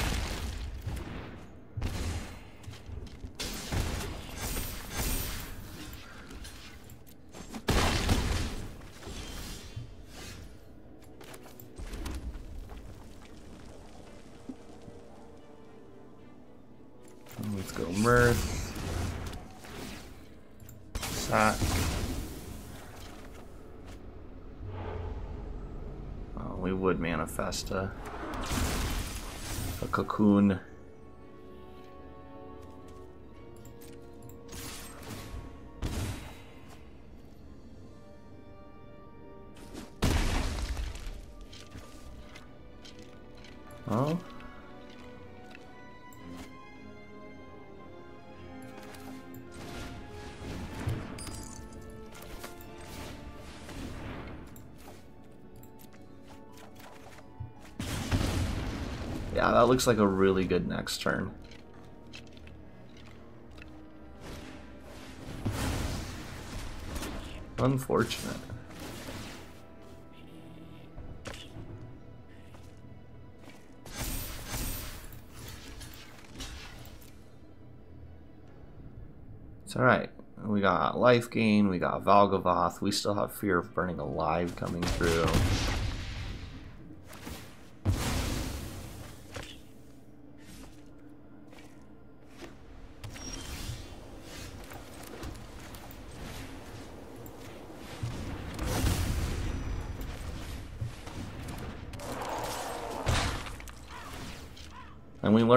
Let's go Mirth. Sack. Oh, we would manifest uh, a, looks like a really good next turn. Unfortunate. It's alright. We got life gain, we got Valgavoth, we still have Fear of Burning Alive coming through.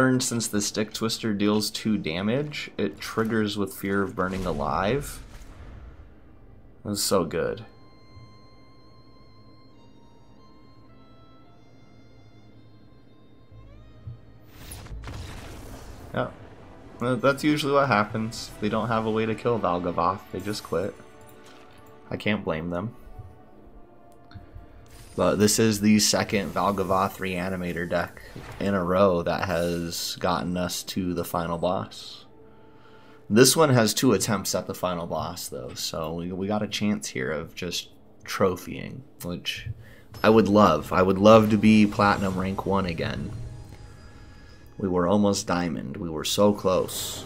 Learned since the Stick Twister deals 2 damage, it triggers with Fear of Burning Alive. That was so good. Yeah. That's usually what happens. They don't have a way to kill Valgavoth, they just quit. I can't blame them. But this is the second Valgavoth Reanimator deck in a row that has gotten us to the final boss. This one has two attempts at the final boss, though, so we, we got a chance here of just trophying, which I would love. I would love to be Platinum Rank 1 again. We were almost Diamond. We were so close.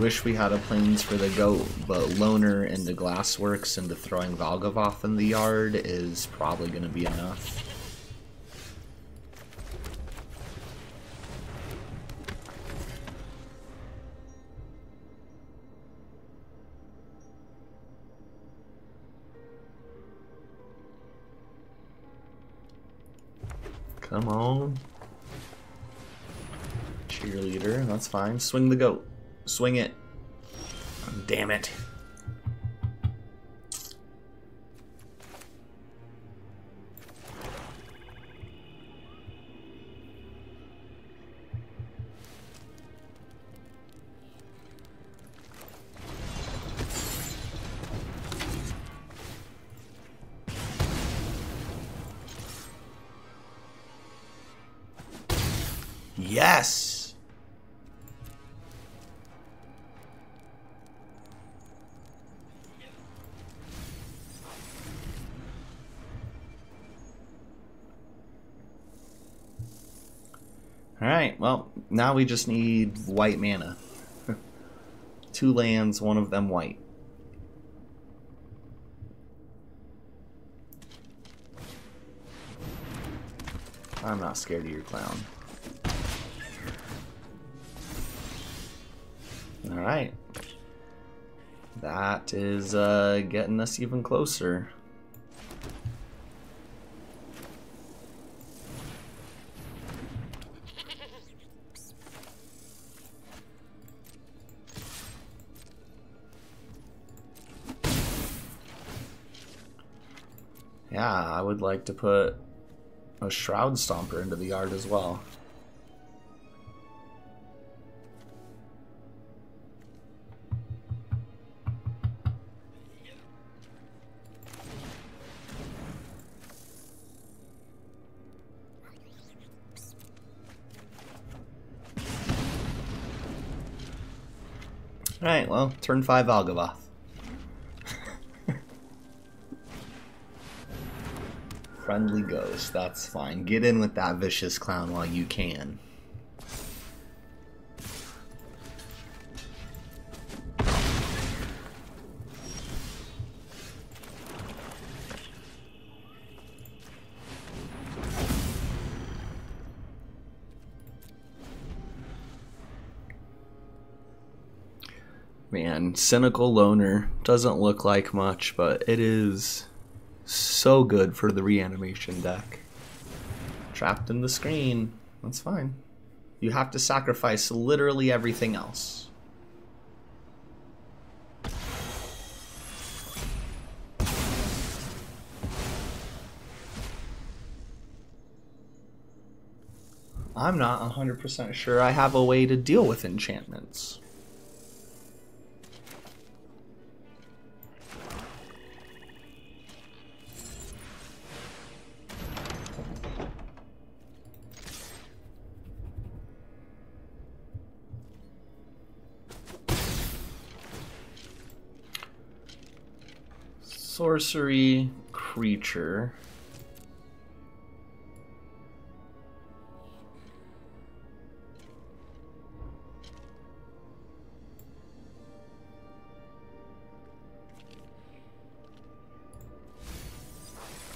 Wish we had a plains for the goat, but loner into glassworks and the throwing Valgavoth in the yard is probably going to be enough. Come on. Cheerleader, that's fine. Swing the goat. Swing it. Damn it. Yes! Well, now we just need white mana. [laughs] Two lands, one of them white. I'm not scared of your clown. Alright. That is uh, getting us even closer. Would like to put a Shroudstomper into the yard as well. Alright, well, turn 5 Valgavoth. Friendly ghost, that's fine. Get in with that vicious clown while you can. Man, Cynical Loner doesn't look like much, but it is so good for the reanimation deck. Trapped in the screen. That's fine. You have to sacrifice literally everything else. I'm not 100% sure I have a way to deal with enchantments. Sorcery creature.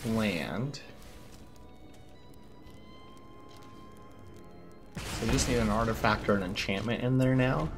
Land. So we just need an artifact or an enchantment in there now.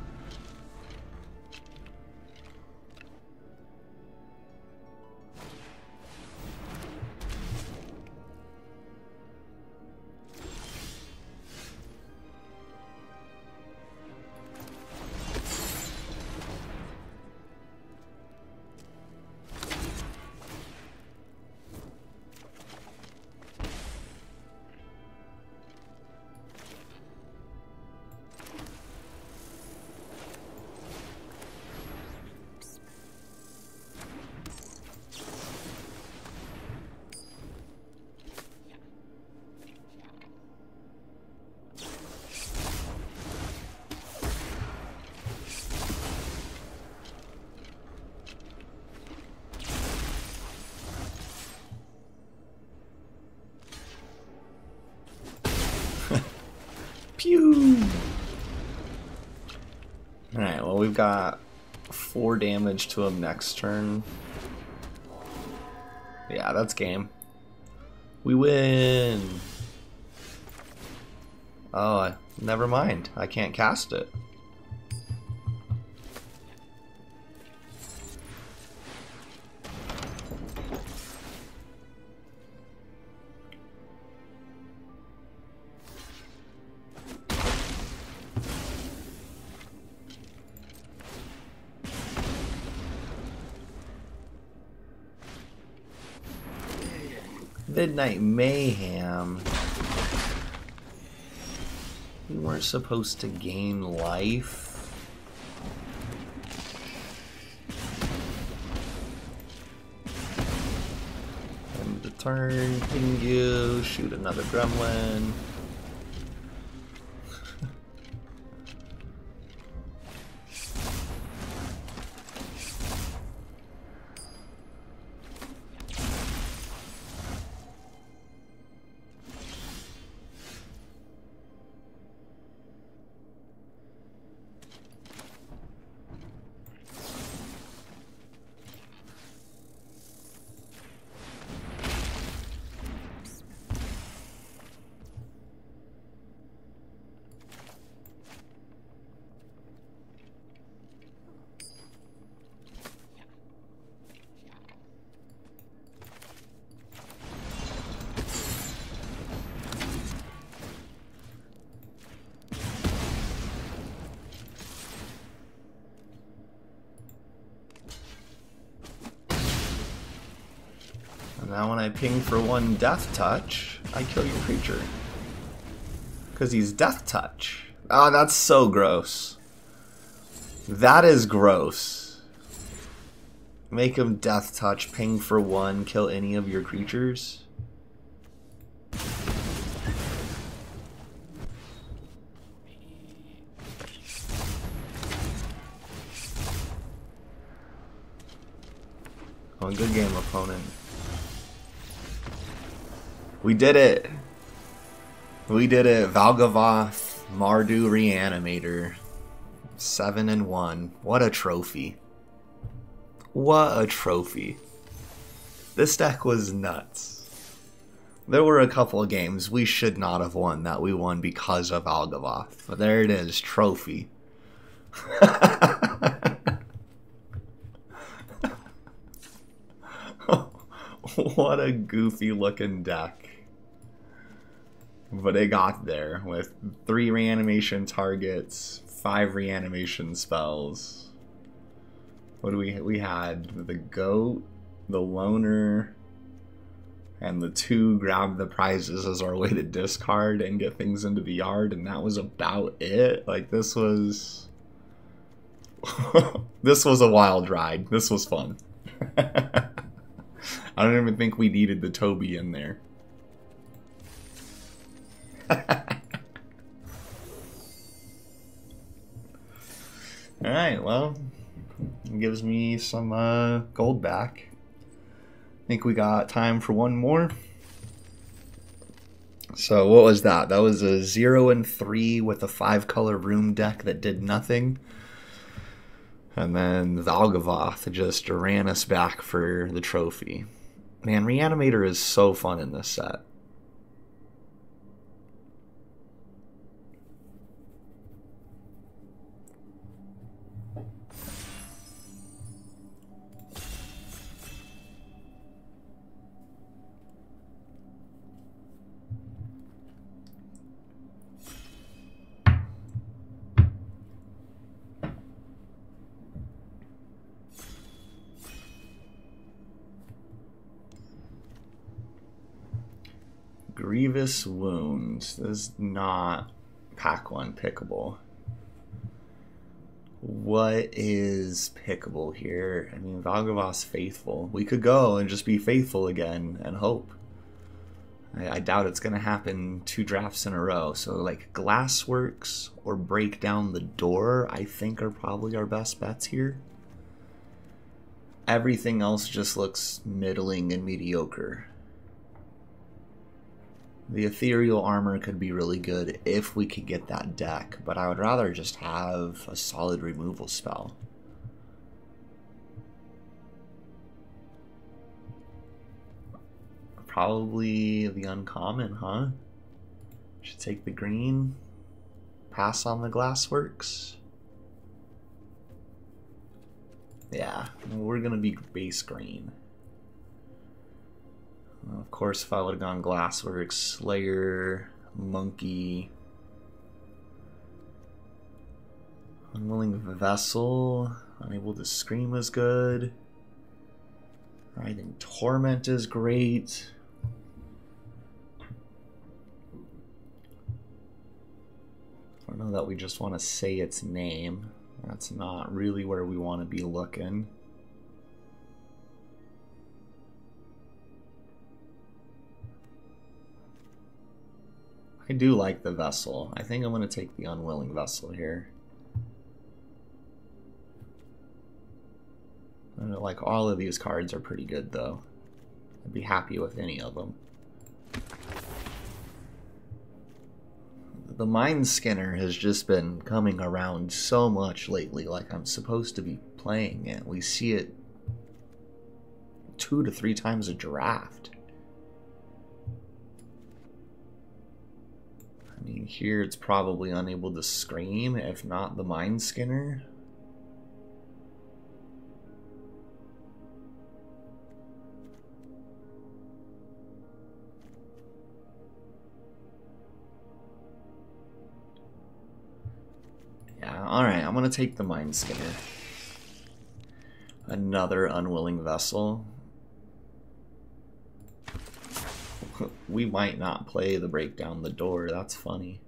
Got four damage to him next turn. Yeah, that's game. We win! Oh, never mind. I can't cast it. Midnight Mayhem. We weren't supposed to gain life. End the turn, ping you, shoot another gremlin. Now when I ping for one deathtouch, I kill your creature. Because he's deathtouch. Oh, that's so gross. That is gross. Make him deathtouch, ping for one, kill any of your creatures. We did it! We did it. Valgavoth Mardu Reanimator. 7 and 1. What a trophy. What a trophy. This deck was nuts. There were a couple of games we should not have won that we won because of Valgavoth. But there it is, trophy. [laughs] what a goofy looking deck. But it got there with three reanimation targets, five reanimation spells. What do we we had? The goat, the loner, and the two grab the prizes as our way to discard and get things into the yard, and that was about it. Like this was [laughs] this was a wild ride. This was fun. [laughs] I don't even think we needed the Toby in there. Alright, well, gives me some uh, gold back. I think we got time for one more. So what was that? That was a 0 and 3 with a 5 color room deck that did nothing. And then Valgavoth just ran us back for the trophy. Man, Reanimator is so fun in this set. Grievous Wounds. Is not pack one pickable. What is pickable here? I mean, Valgavoth's faithful. We could go and just be faithful again and hope. I, I doubt it's going to happen two drafts in a row. So, like, Glassworks or Break Down the Door, I think, are probably our best bets here. Everything else just looks middling and mediocre. The ethereal armor could be really good if we could get that deck, but I would rather just have a solid removal spell. Probably the uncommon, huh? Should take the green, pass on the glassworks. Yeah, we're gonna be base green. Of course, if I would have gone Glassworks, Slayer, Monkey, Unwilling Vessel, Unable to Scream is good. I think Torment is great. I don't know that we just want to say its name. That's not really where we want to be looking. I do like the vessel. I think I'm going to take the unwilling vessel here. I like all of these cards are pretty good though. I'd be happy with any of them. The Mindskinner has just been coming around so much lately, like I'm supposed to be playing it. We see it two to three times a draft. Mean, here it's probably unable to scream, if not the Mindskinner. Yeah, alright, I'm gonna take the Mindskinner. Another unwilling vessel. [laughs] we might not play the break down the door. That's funny.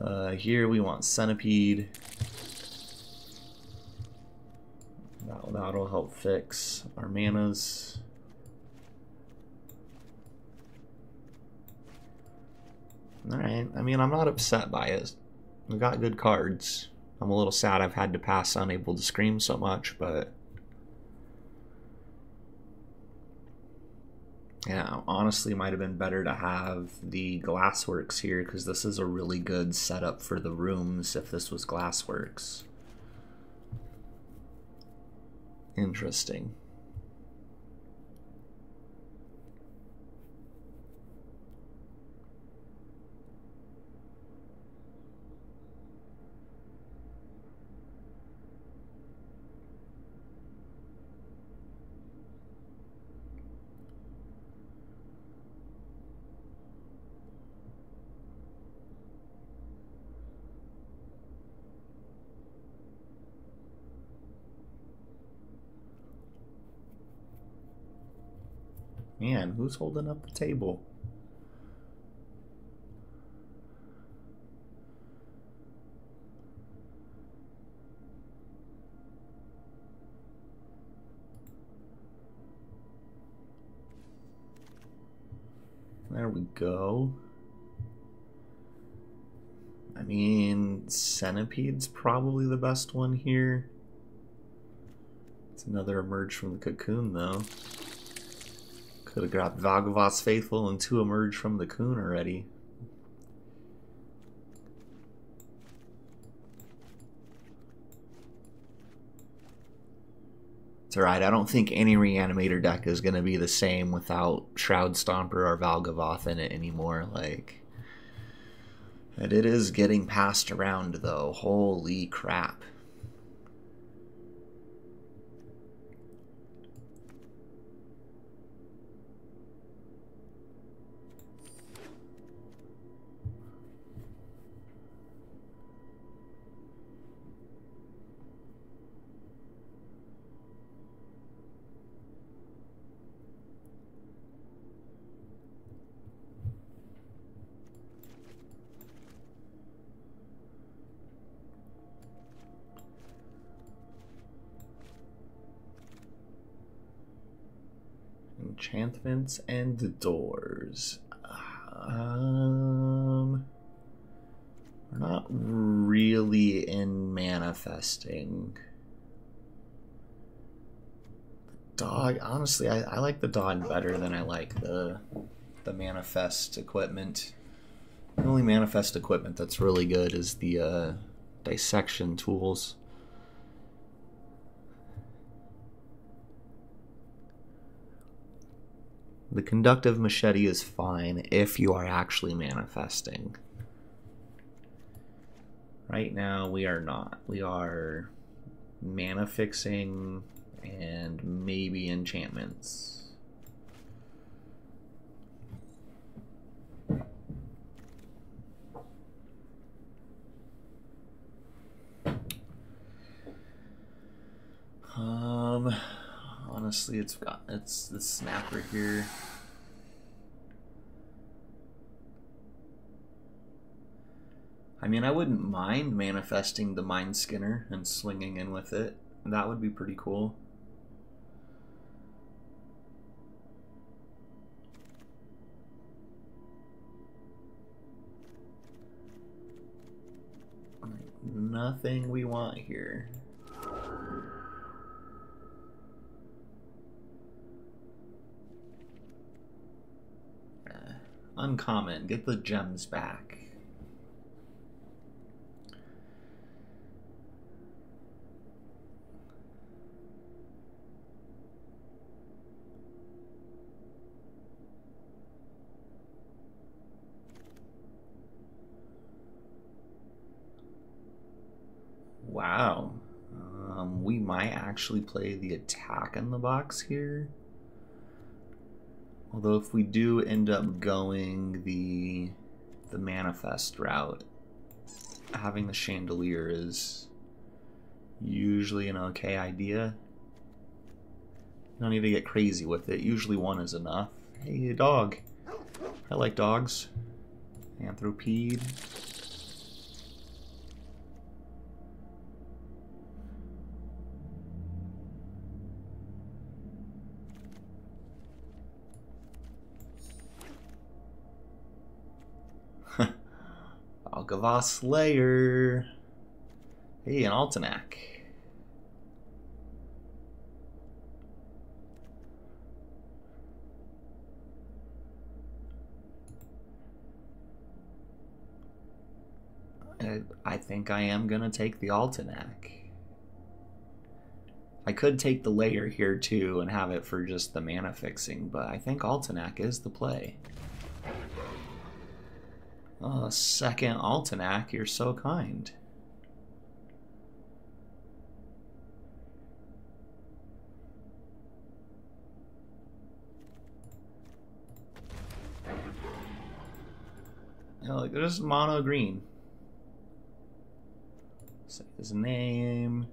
Uh, here we want Centipede. That, that'll help fix our manas. Alright, I mean, I'm not upset by it. We got good cards. I'm a little sad I've had to pass Unable to Scream so much, but... Yeah, honestly, might have been better to have the Glassworks here because this is a really good setup for the rooms if this was Glassworks. Interesting. Man, who's holding up the table? There we go. I mean, Centipede's probably the best one here. It's another emerge from the cocoon, though. Could have grabbed Valgavoth's Faithful and two emerge from the coon already. It's alright, I don't think any Reanimator deck is going to be the same without Shroudstomper or Valgavoth in it anymore. Like, and it is getting passed around though. Holy crap. Enchantments and doors. Um, we're not really in manifesting. Dog, honestly, I, I like the dog better than I like the the manifest equipment. The only manifest equipment that's really good is the uh, dissection tools. The conductive machete is fine if you are actually manifesting. Right now, we are not. We are mana fixing and maybe enchantments. Um honestly, it's got it's the snapper here. I mean, I wouldn't mind manifesting the Mindskinner and swinging in with it. That would be pretty cool. Nothing we want here. Uncommon. Get the gems back. Wow. Um, we might actually play the attack in the box here. Although if we do end up going the the manifest route, having the chandelier is usually an okay idea. You don't need to get crazy with it. Usually one is enough. Hey, a dog. I like dogs. Anthropede. Algava Slayer. Hey, an Altanak. I, I think I am gonna take the Altanak. I could take the layer here too and have it for just the mana fixing, but I think Altanak is the play. Oh, second Altanak, you're so kind. Know, like there's mono green. Say his name.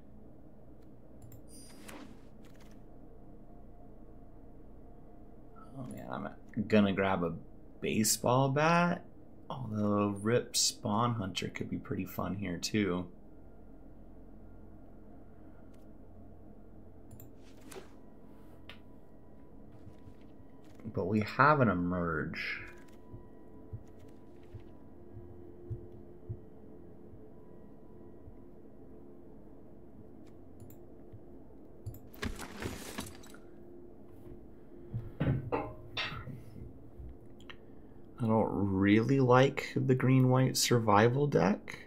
Oh man, I'm gonna grab a baseball bat. Although Rip Spawn Hunter could be pretty fun here too. But we have an emerge. I don't really like the green white survival deck.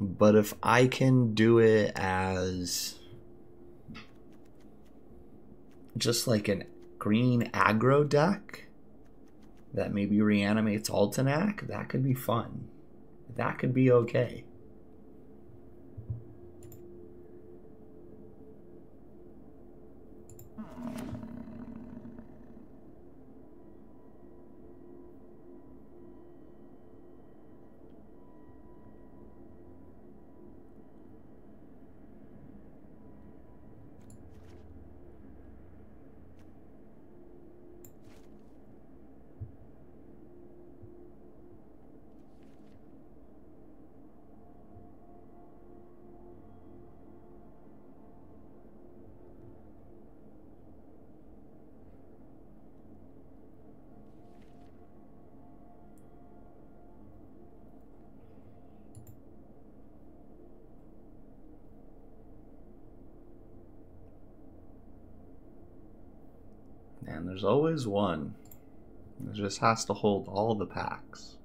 But if I can do it as just like an green aggro deck that maybe reanimates Altanak, that could be fun. That could be okay. There's always one. It just has to hold all the packs.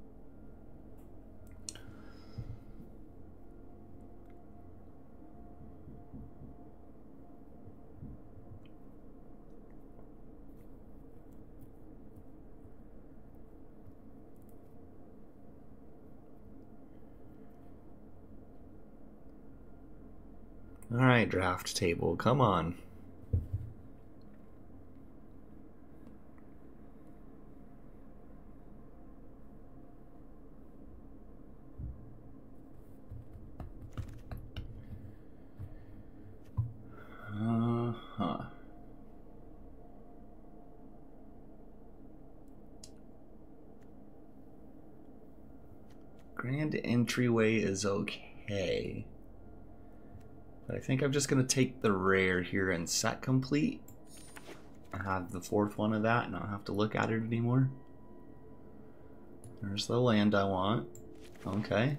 All right, draft table, come on. Grand entryway is okay. But I think I'm just going to take the rare here and set complete. I have the fourth one of that and I don't have to look at it anymore. There's the land I want. Okay.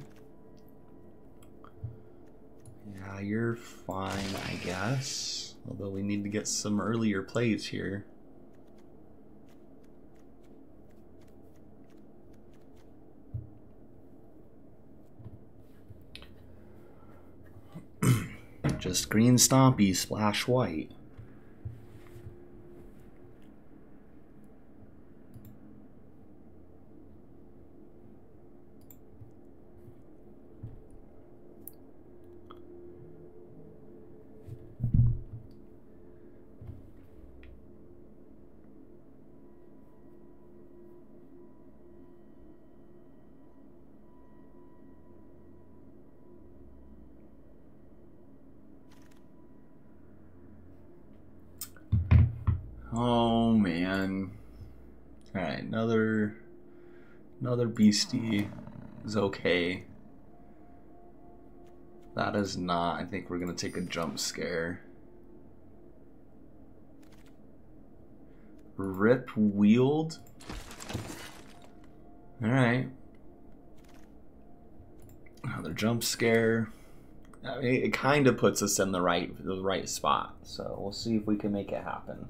Yeah, you're fine, I guess. Although we need to get some earlier plays here. Just green stompy, splash white. Oh man. Alright, another another beastie is okay. That is not. I think we're gonna take a jump scare. Rip wield. Alright. Another jump scare. I mean, it kind of puts us in the right the right spot. So we'll see if we can make it happen.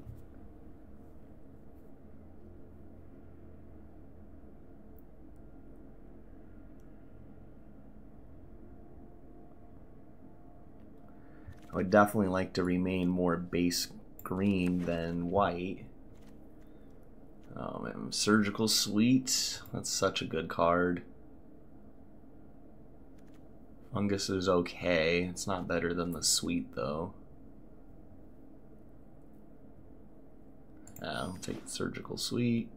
I would definitely like to remain more base green than white. Um, Man, Surgical Suite. That's such a good card. Fungus is okay. It's not better than the Suite though. I'll take the Surgical Suite.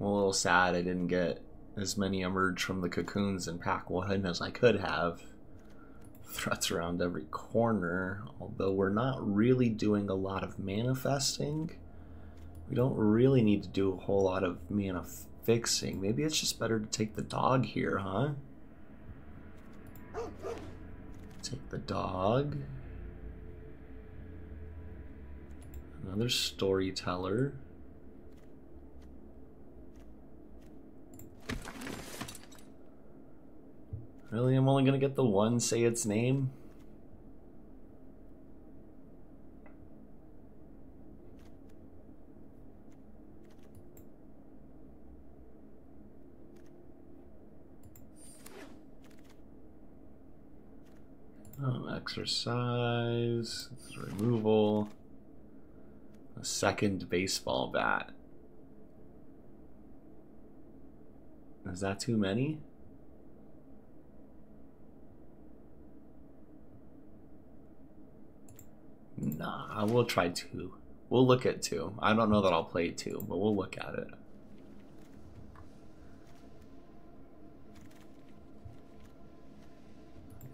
I'm a little sad I didn't get as many emerge from the cocoons in pack one as I could have. Threats around every corner, although we're not really doing a lot of manifesting. We don't really need to do a whole lot of mana fixing. Maybe it's just better to take the dog here, huh? Take the dog. Another storyteller. Really? I'm only gonna get the one say its name? Um, exercise, removal, a second baseball bat. Is that too many? Nah, we'll try two. We'll look at two. I don't know that I'll play two, but we'll look at it.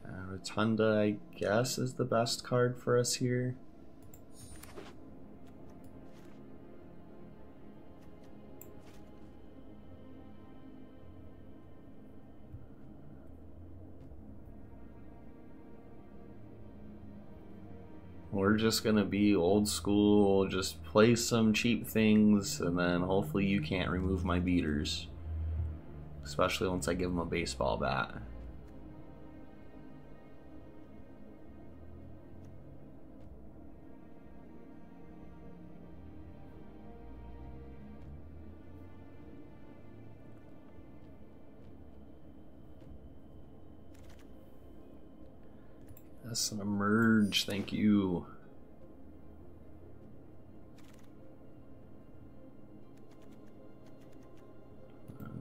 Uh, Rotunda, I guess, is the best card for us here. We're just gonna be old school, just play some cheap things, and then hopefully you can't remove my beaters. Especially once I give them a baseball bat. That's an emerge, thank you.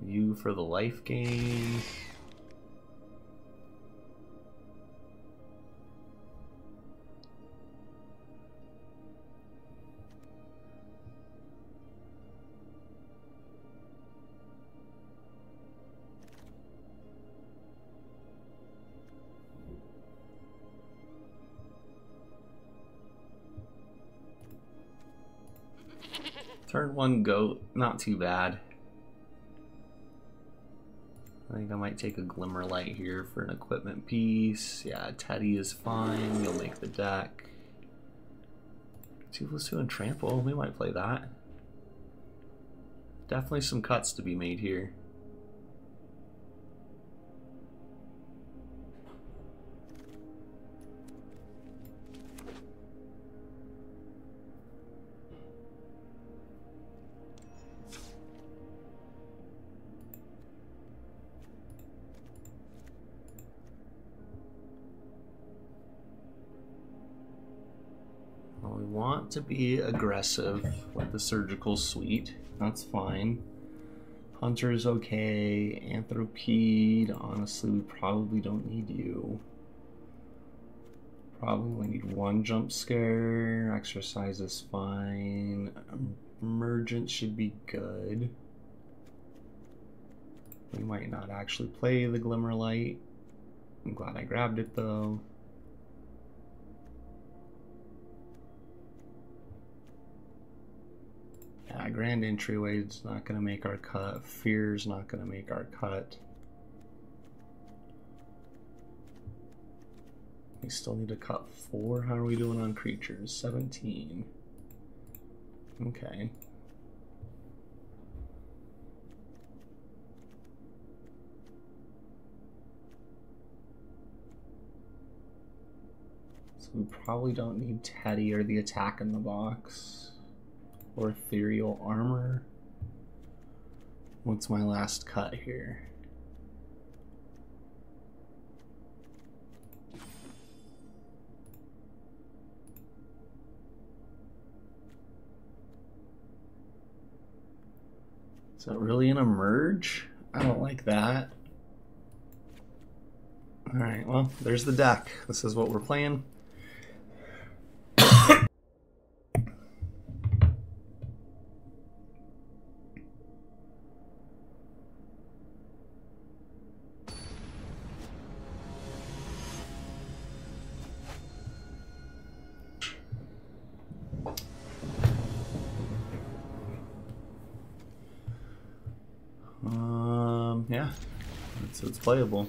You for the life gain. One goat, not too bad. I think I might take a glimmerlight here for an equipment piece. Yeah, Teddy is fine. You'll make the deck. Two plus two and trample. We might play that. Definitely some cuts to be made here. To be aggressive with the surgical suite. That's fine. Hunter is okay. Anthropede, honestly, we probably don't need you. Probably need one jump scare. Exercise is fine. Emergent should be good. We might not actually play the Glimmerlight. I'm glad I grabbed it though. Yeah, Grand Entryway is not going to make our cut. Fear's not going to make our cut. We still need to cut four. How are we doing on creatures? 17. Okay. So we probably don't need Teddy or the attack in the box. Or ethereal armor. What's my last cut here? Is that really an emerge? I don't like that. Alright, well, there's the deck. This is what we're playing. It's,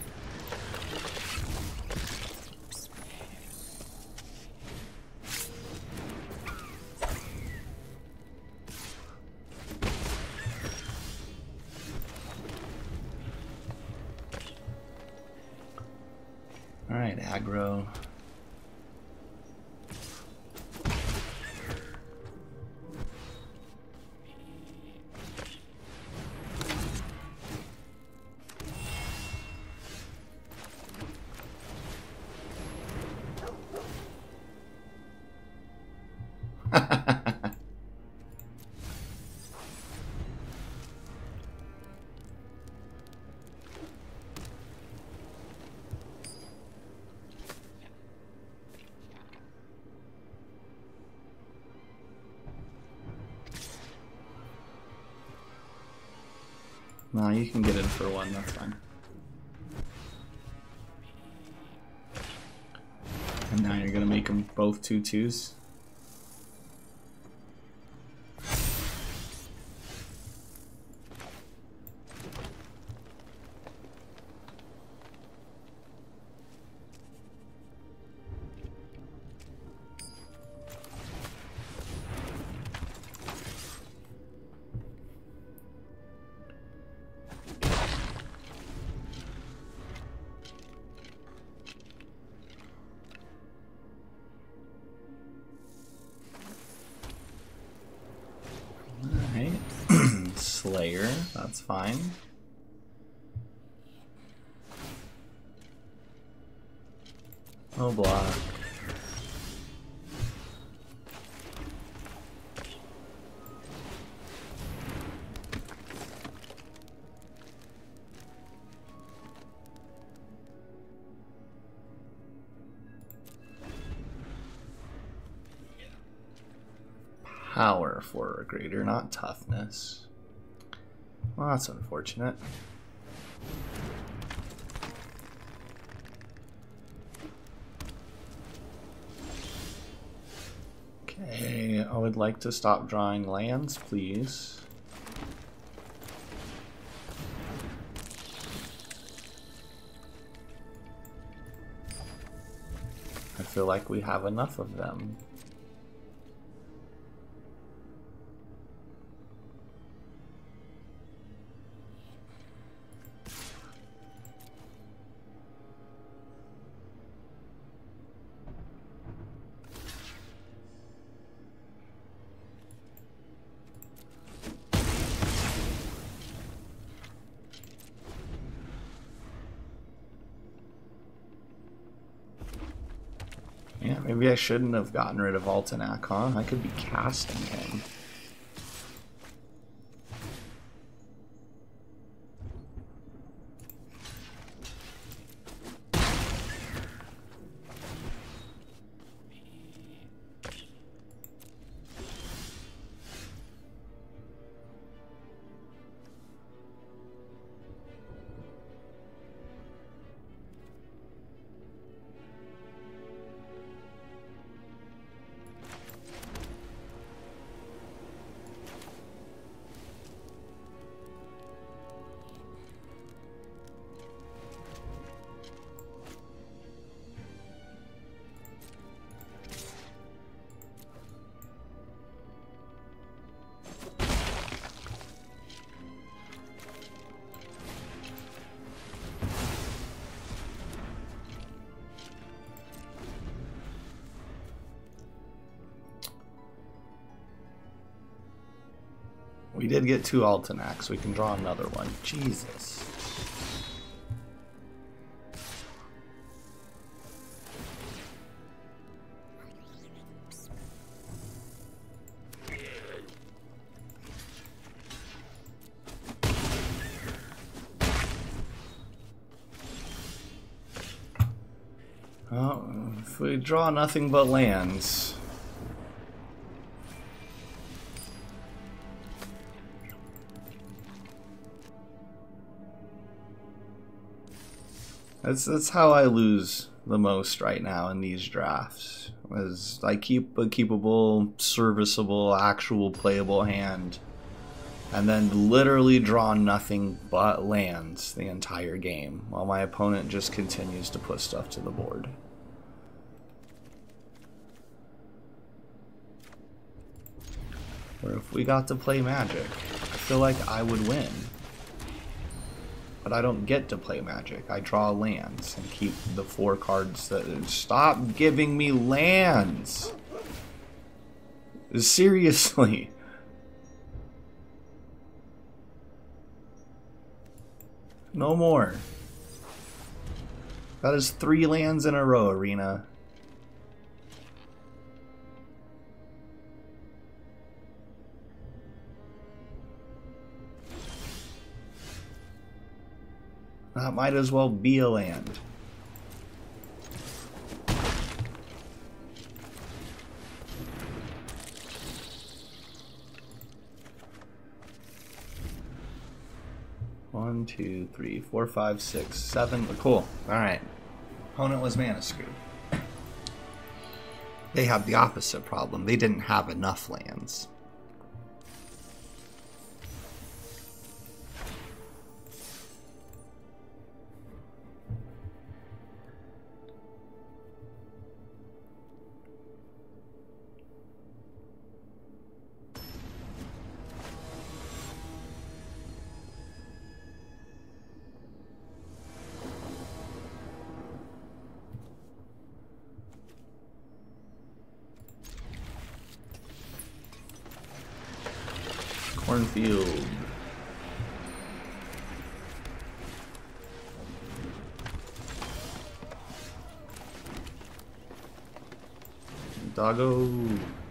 you can get in for one, that's fine. And now you're gonna make them both two twos. That's fine. Oh, block. Power for a greater, not toughness. Well, that's unfortunate. Okay, I would like to stop drawing lands, please. I feel like we have enough of them. I shouldn't have gotten rid of Altanak? I could be casting him. Get two Altanaks. We can draw another one. Jesus. Well, if we draw nothing but lands, That's that's how I lose the most right now in these drafts. Is I keep a keepable, serviceable, actual playable hand, and then literally draw nothing but lands the entire game, while my opponent just continues to put stuff to the board. Or if we got to play Magic, I feel like I would win. But I don't get to play Magic. I draw lands and keep the four cards that... Stop giving me lands! Seriously. No more. That is three lands in a row, Arena. Might as well be a land. One, two, three, four, five, six, seven. Cool. Alright. Opponent was mana screwed. They have the opposite problem. They didn't have enough lands. Doggo.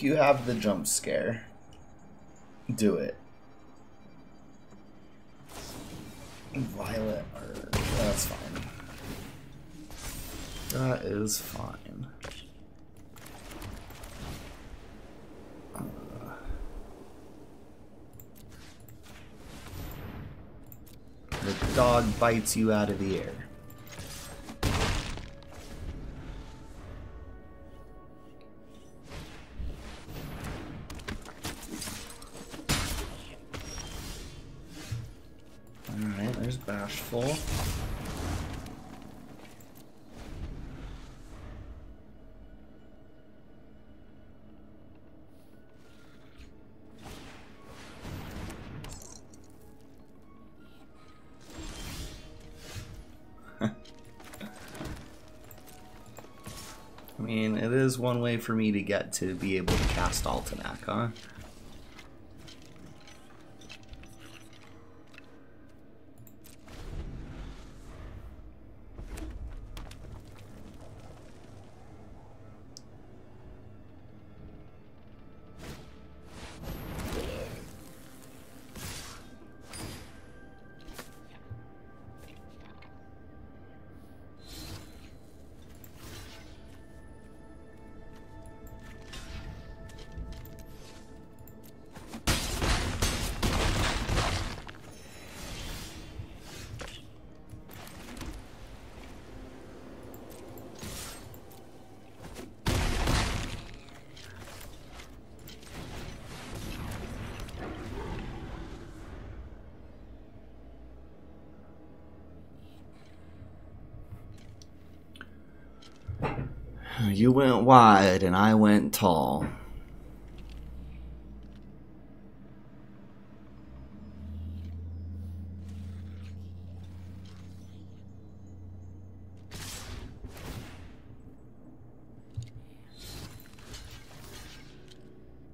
If you have the jump scare, do it. Violet, or, that's fine. That is fine. Uh, the dog bites you out of the air. One way for me to get to be able to cast Altanak, huh? You went wide and I went tall.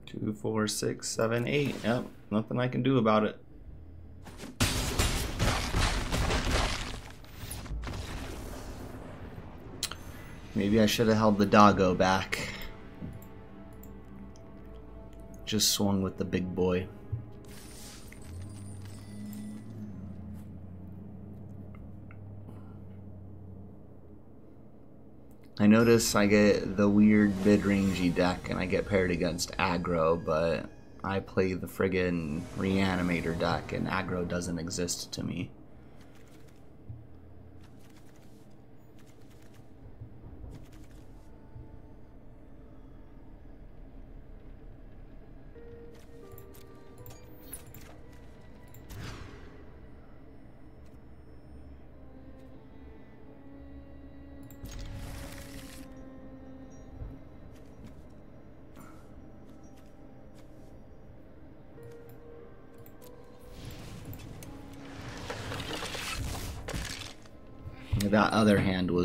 Two, four, six, seven, eight. Yep, nothing I can do about it. Maybe I should have held the doggo back. Just swung with the big boy. I notice I get the weird mid-rangey deck and I get paired against aggro, but I play the friggin' reanimator deck and aggro doesn't exist to me.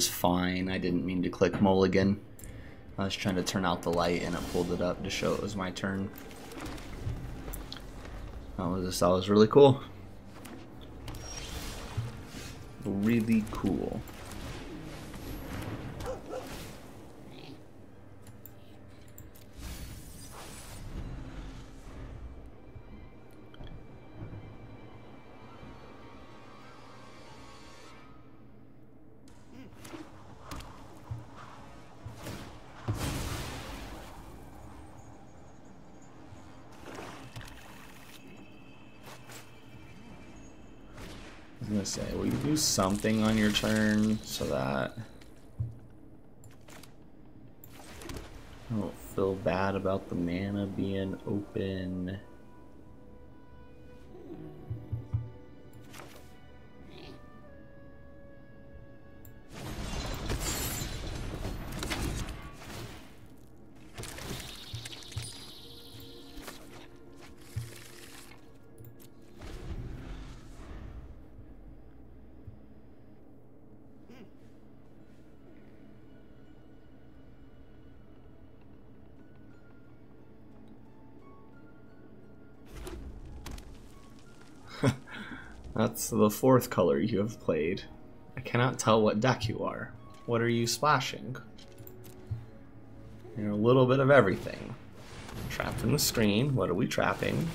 Was fine. I didn't mean to click mulligan. I was trying to turn out the light and it pulled it up to show it was my turn. That was that was really cool. Really cool. Something on your turn so that I don't feel bad about the mana being open? The fourth color you have played. I cannot tell what deck you are. What are you splashing? You're a little bit of everything. Trapped in the screen. What are we trapping?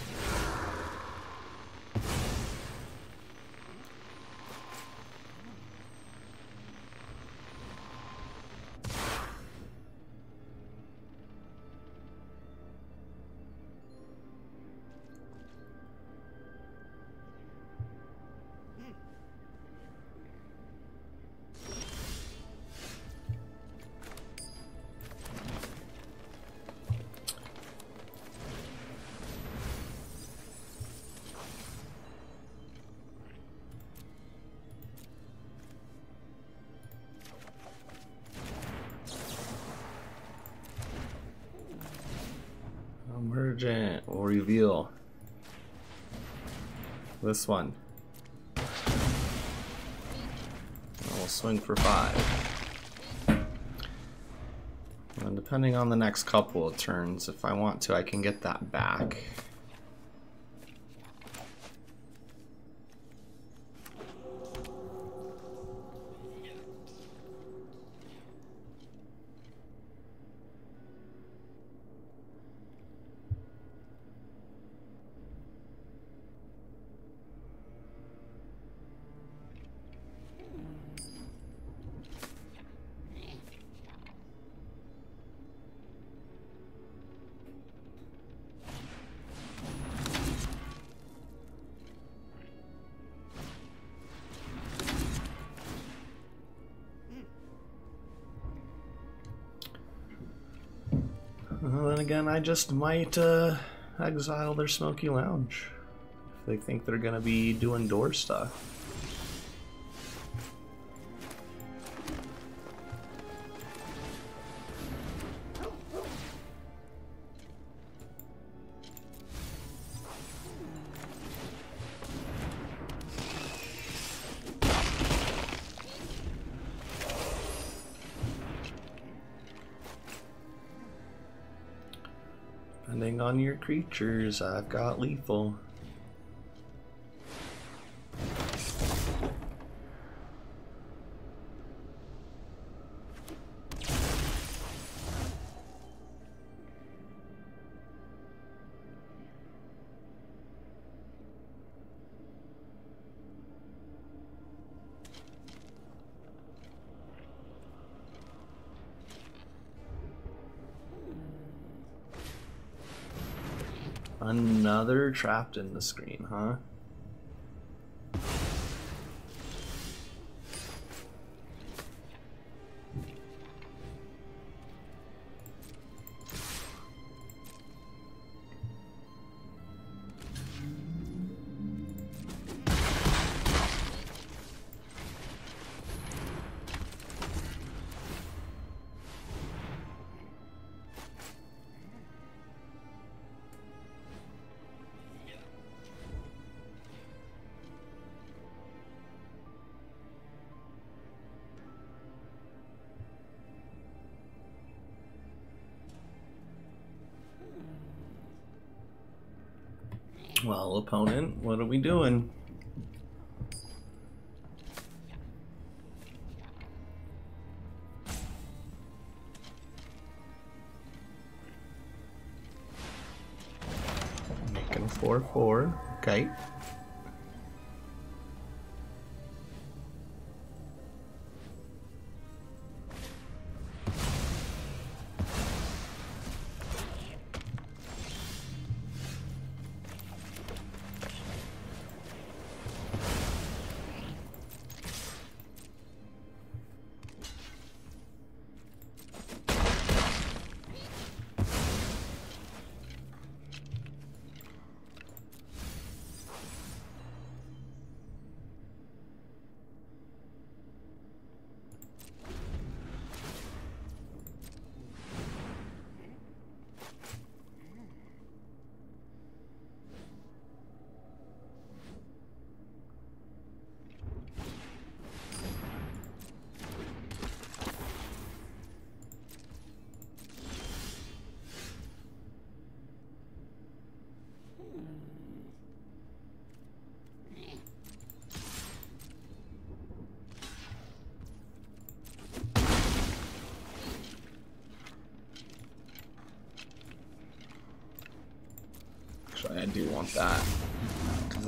This one. I'll swing for five. And depending on the next couple of turns, if I want to, I can get that back. Again, I just might uh, exile their Smoky Lounge if they think they're gonna be doing door stuff. Creatures, I've got lethal. Trapped in the screen, huh? Opponent, what are we doing? Making 4-4. Okay.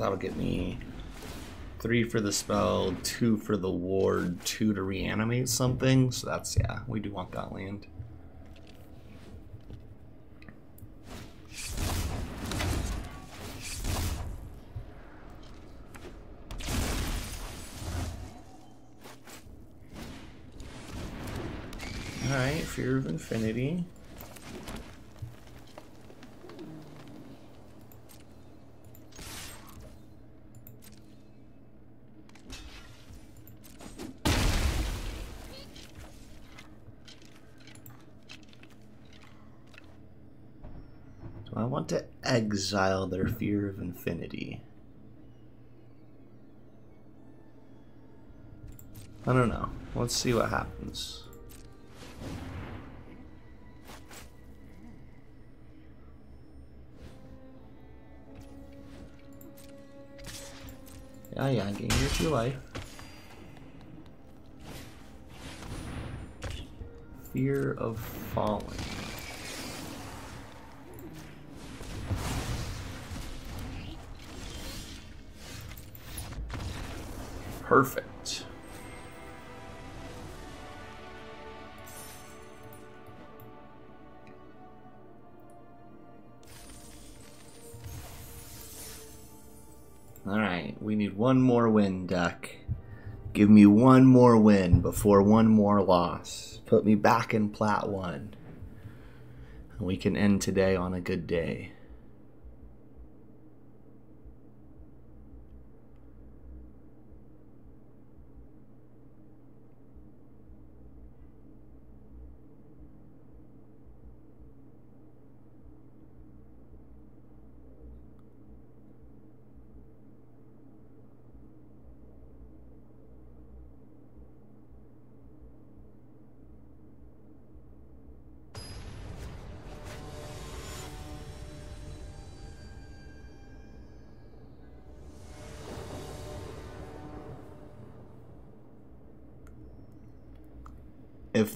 That'll get me three for the spell, two for the ward, two to reanimate something. So that's, yeah, we do want that land. Alright, Fear of Infinity. Do I want to exile their Fear of Infinity? I don't know. Let's see what happens. Yeah, yeah, gain your two life. Fear of falling. Perfect. Alright, we need one more win, Duck. Give me one more win before one more loss. Put me back in plat one. And we can end today on a good day.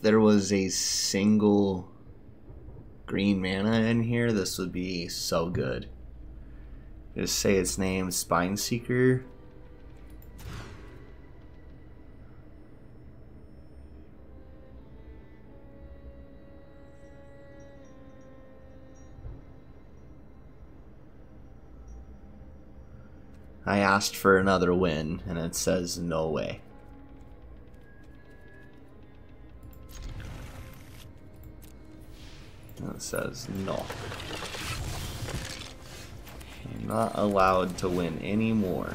There was a single green mana in here, this would be so good. Just say its name, Spineseeker. I asked for another win, and it says no way. And it says no. I'm not allowed to win anymore.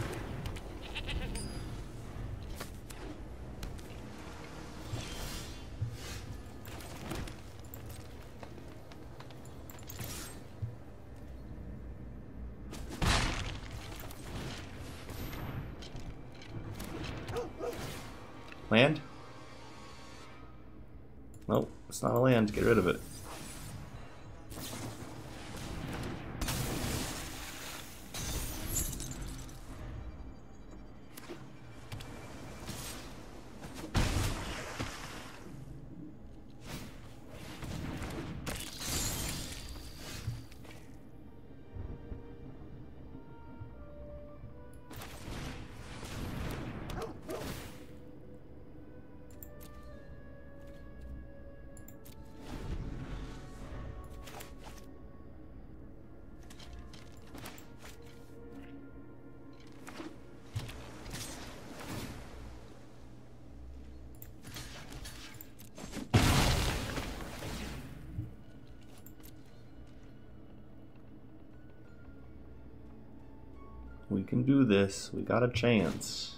Can do this. We got a chance.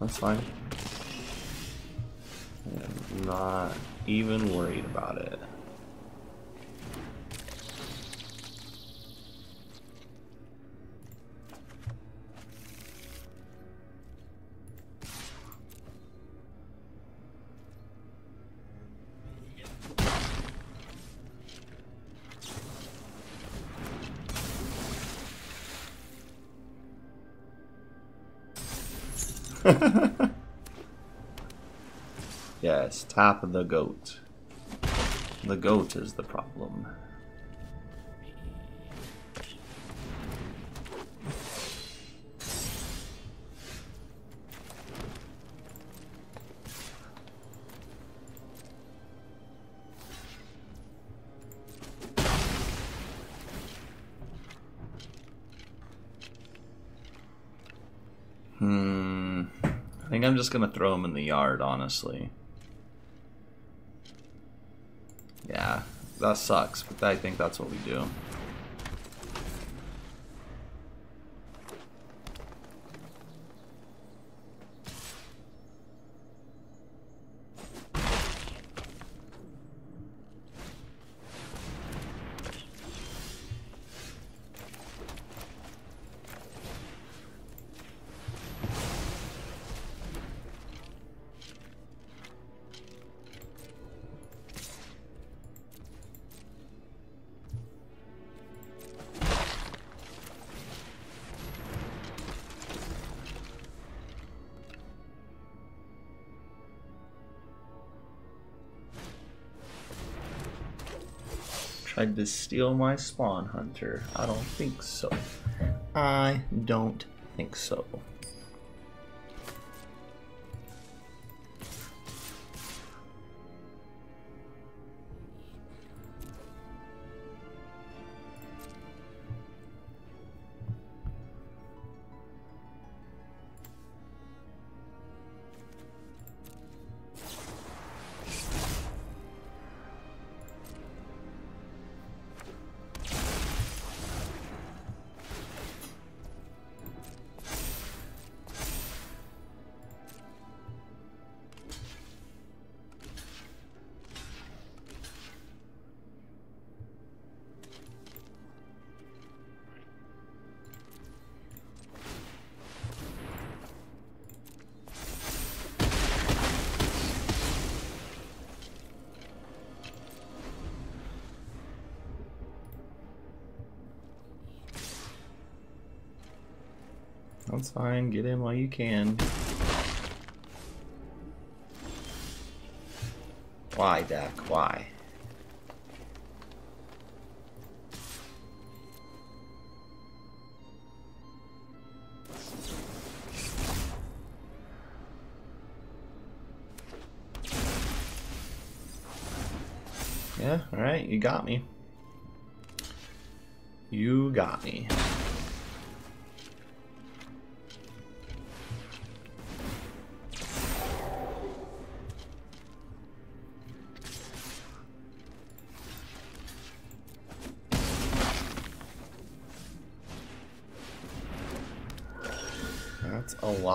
That's fine. I'm not even worried about it. Tap the goat. The goat is the problem. Hmm. I think I'm just gonna throw him in the yard, honestly. Yeah, that sucks, but I think that's what we do. To steal my spawn hunter. I don't think so. I don't think so. Can. Why, Deck? Why? Yeah, alright, you got me. You got me.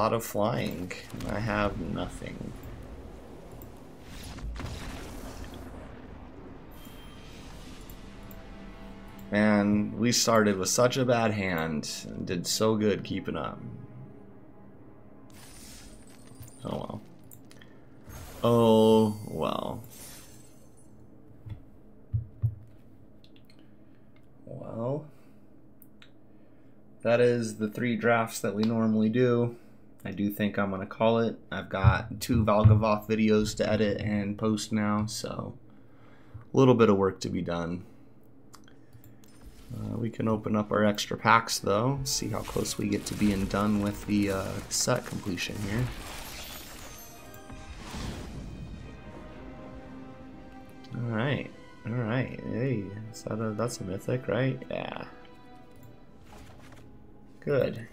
Lot of flying. I have nothing. Man, we started with such a bad hand and did so good keeping up. Oh well. Oh well. Well, that is the three drafts that we normally do. Do think I'm going to call it. I've got two Valgavoth videos to edit and post now, so a little bit of work to be done. Uh, we can open up our extra packs though, see how close we get to being done with the uh, set completion here. Alright, alright, hey, is that a, that's a mythic, right? Yeah. Good.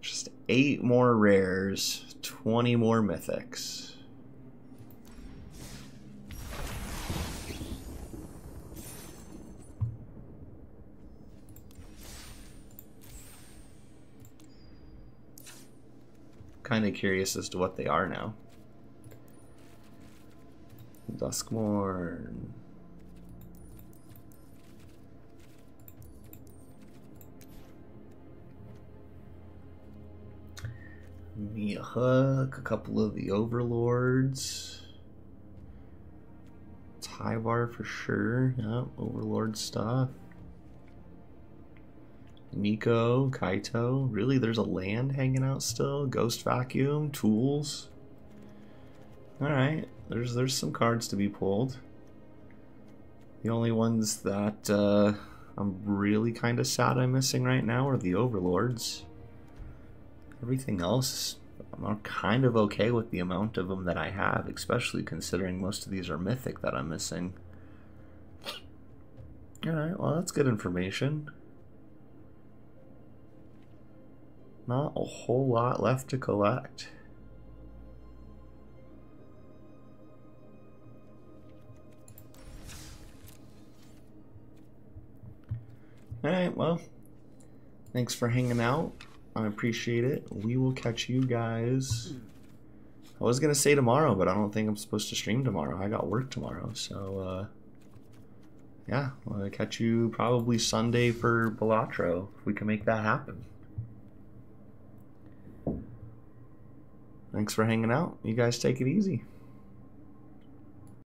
Just eight more rares, 20 more mythics. kind of curious as to what they are now. Duskmourn. Hook, a couple of the Overlords. Tyvar for sure. Yeah, Overlord stuff. Niko, Kaito. Really, there's a land hanging out still. Ghost Vacuum, Tools. All right, there's there's some cards to be pulled. The only ones that uh, I'm really kind of sad I'm missing right now are the Overlords. Everything else, I'm kind of okay with the amount of them that I have, especially considering most of these are mythic that I'm missing. Alright, well that's good information. Not a whole lot left to collect. Alright, well, thanks for hanging out. I appreciate it. We will catch you guys. I was going to say tomorrow, but I don't think I'm supposed to stream tomorrow. I got work tomorrow, so, uh, yeah, I'll catch you probably Sunday for Balatro, if we can make that happen. Thanks for hanging out. You guys take it easy.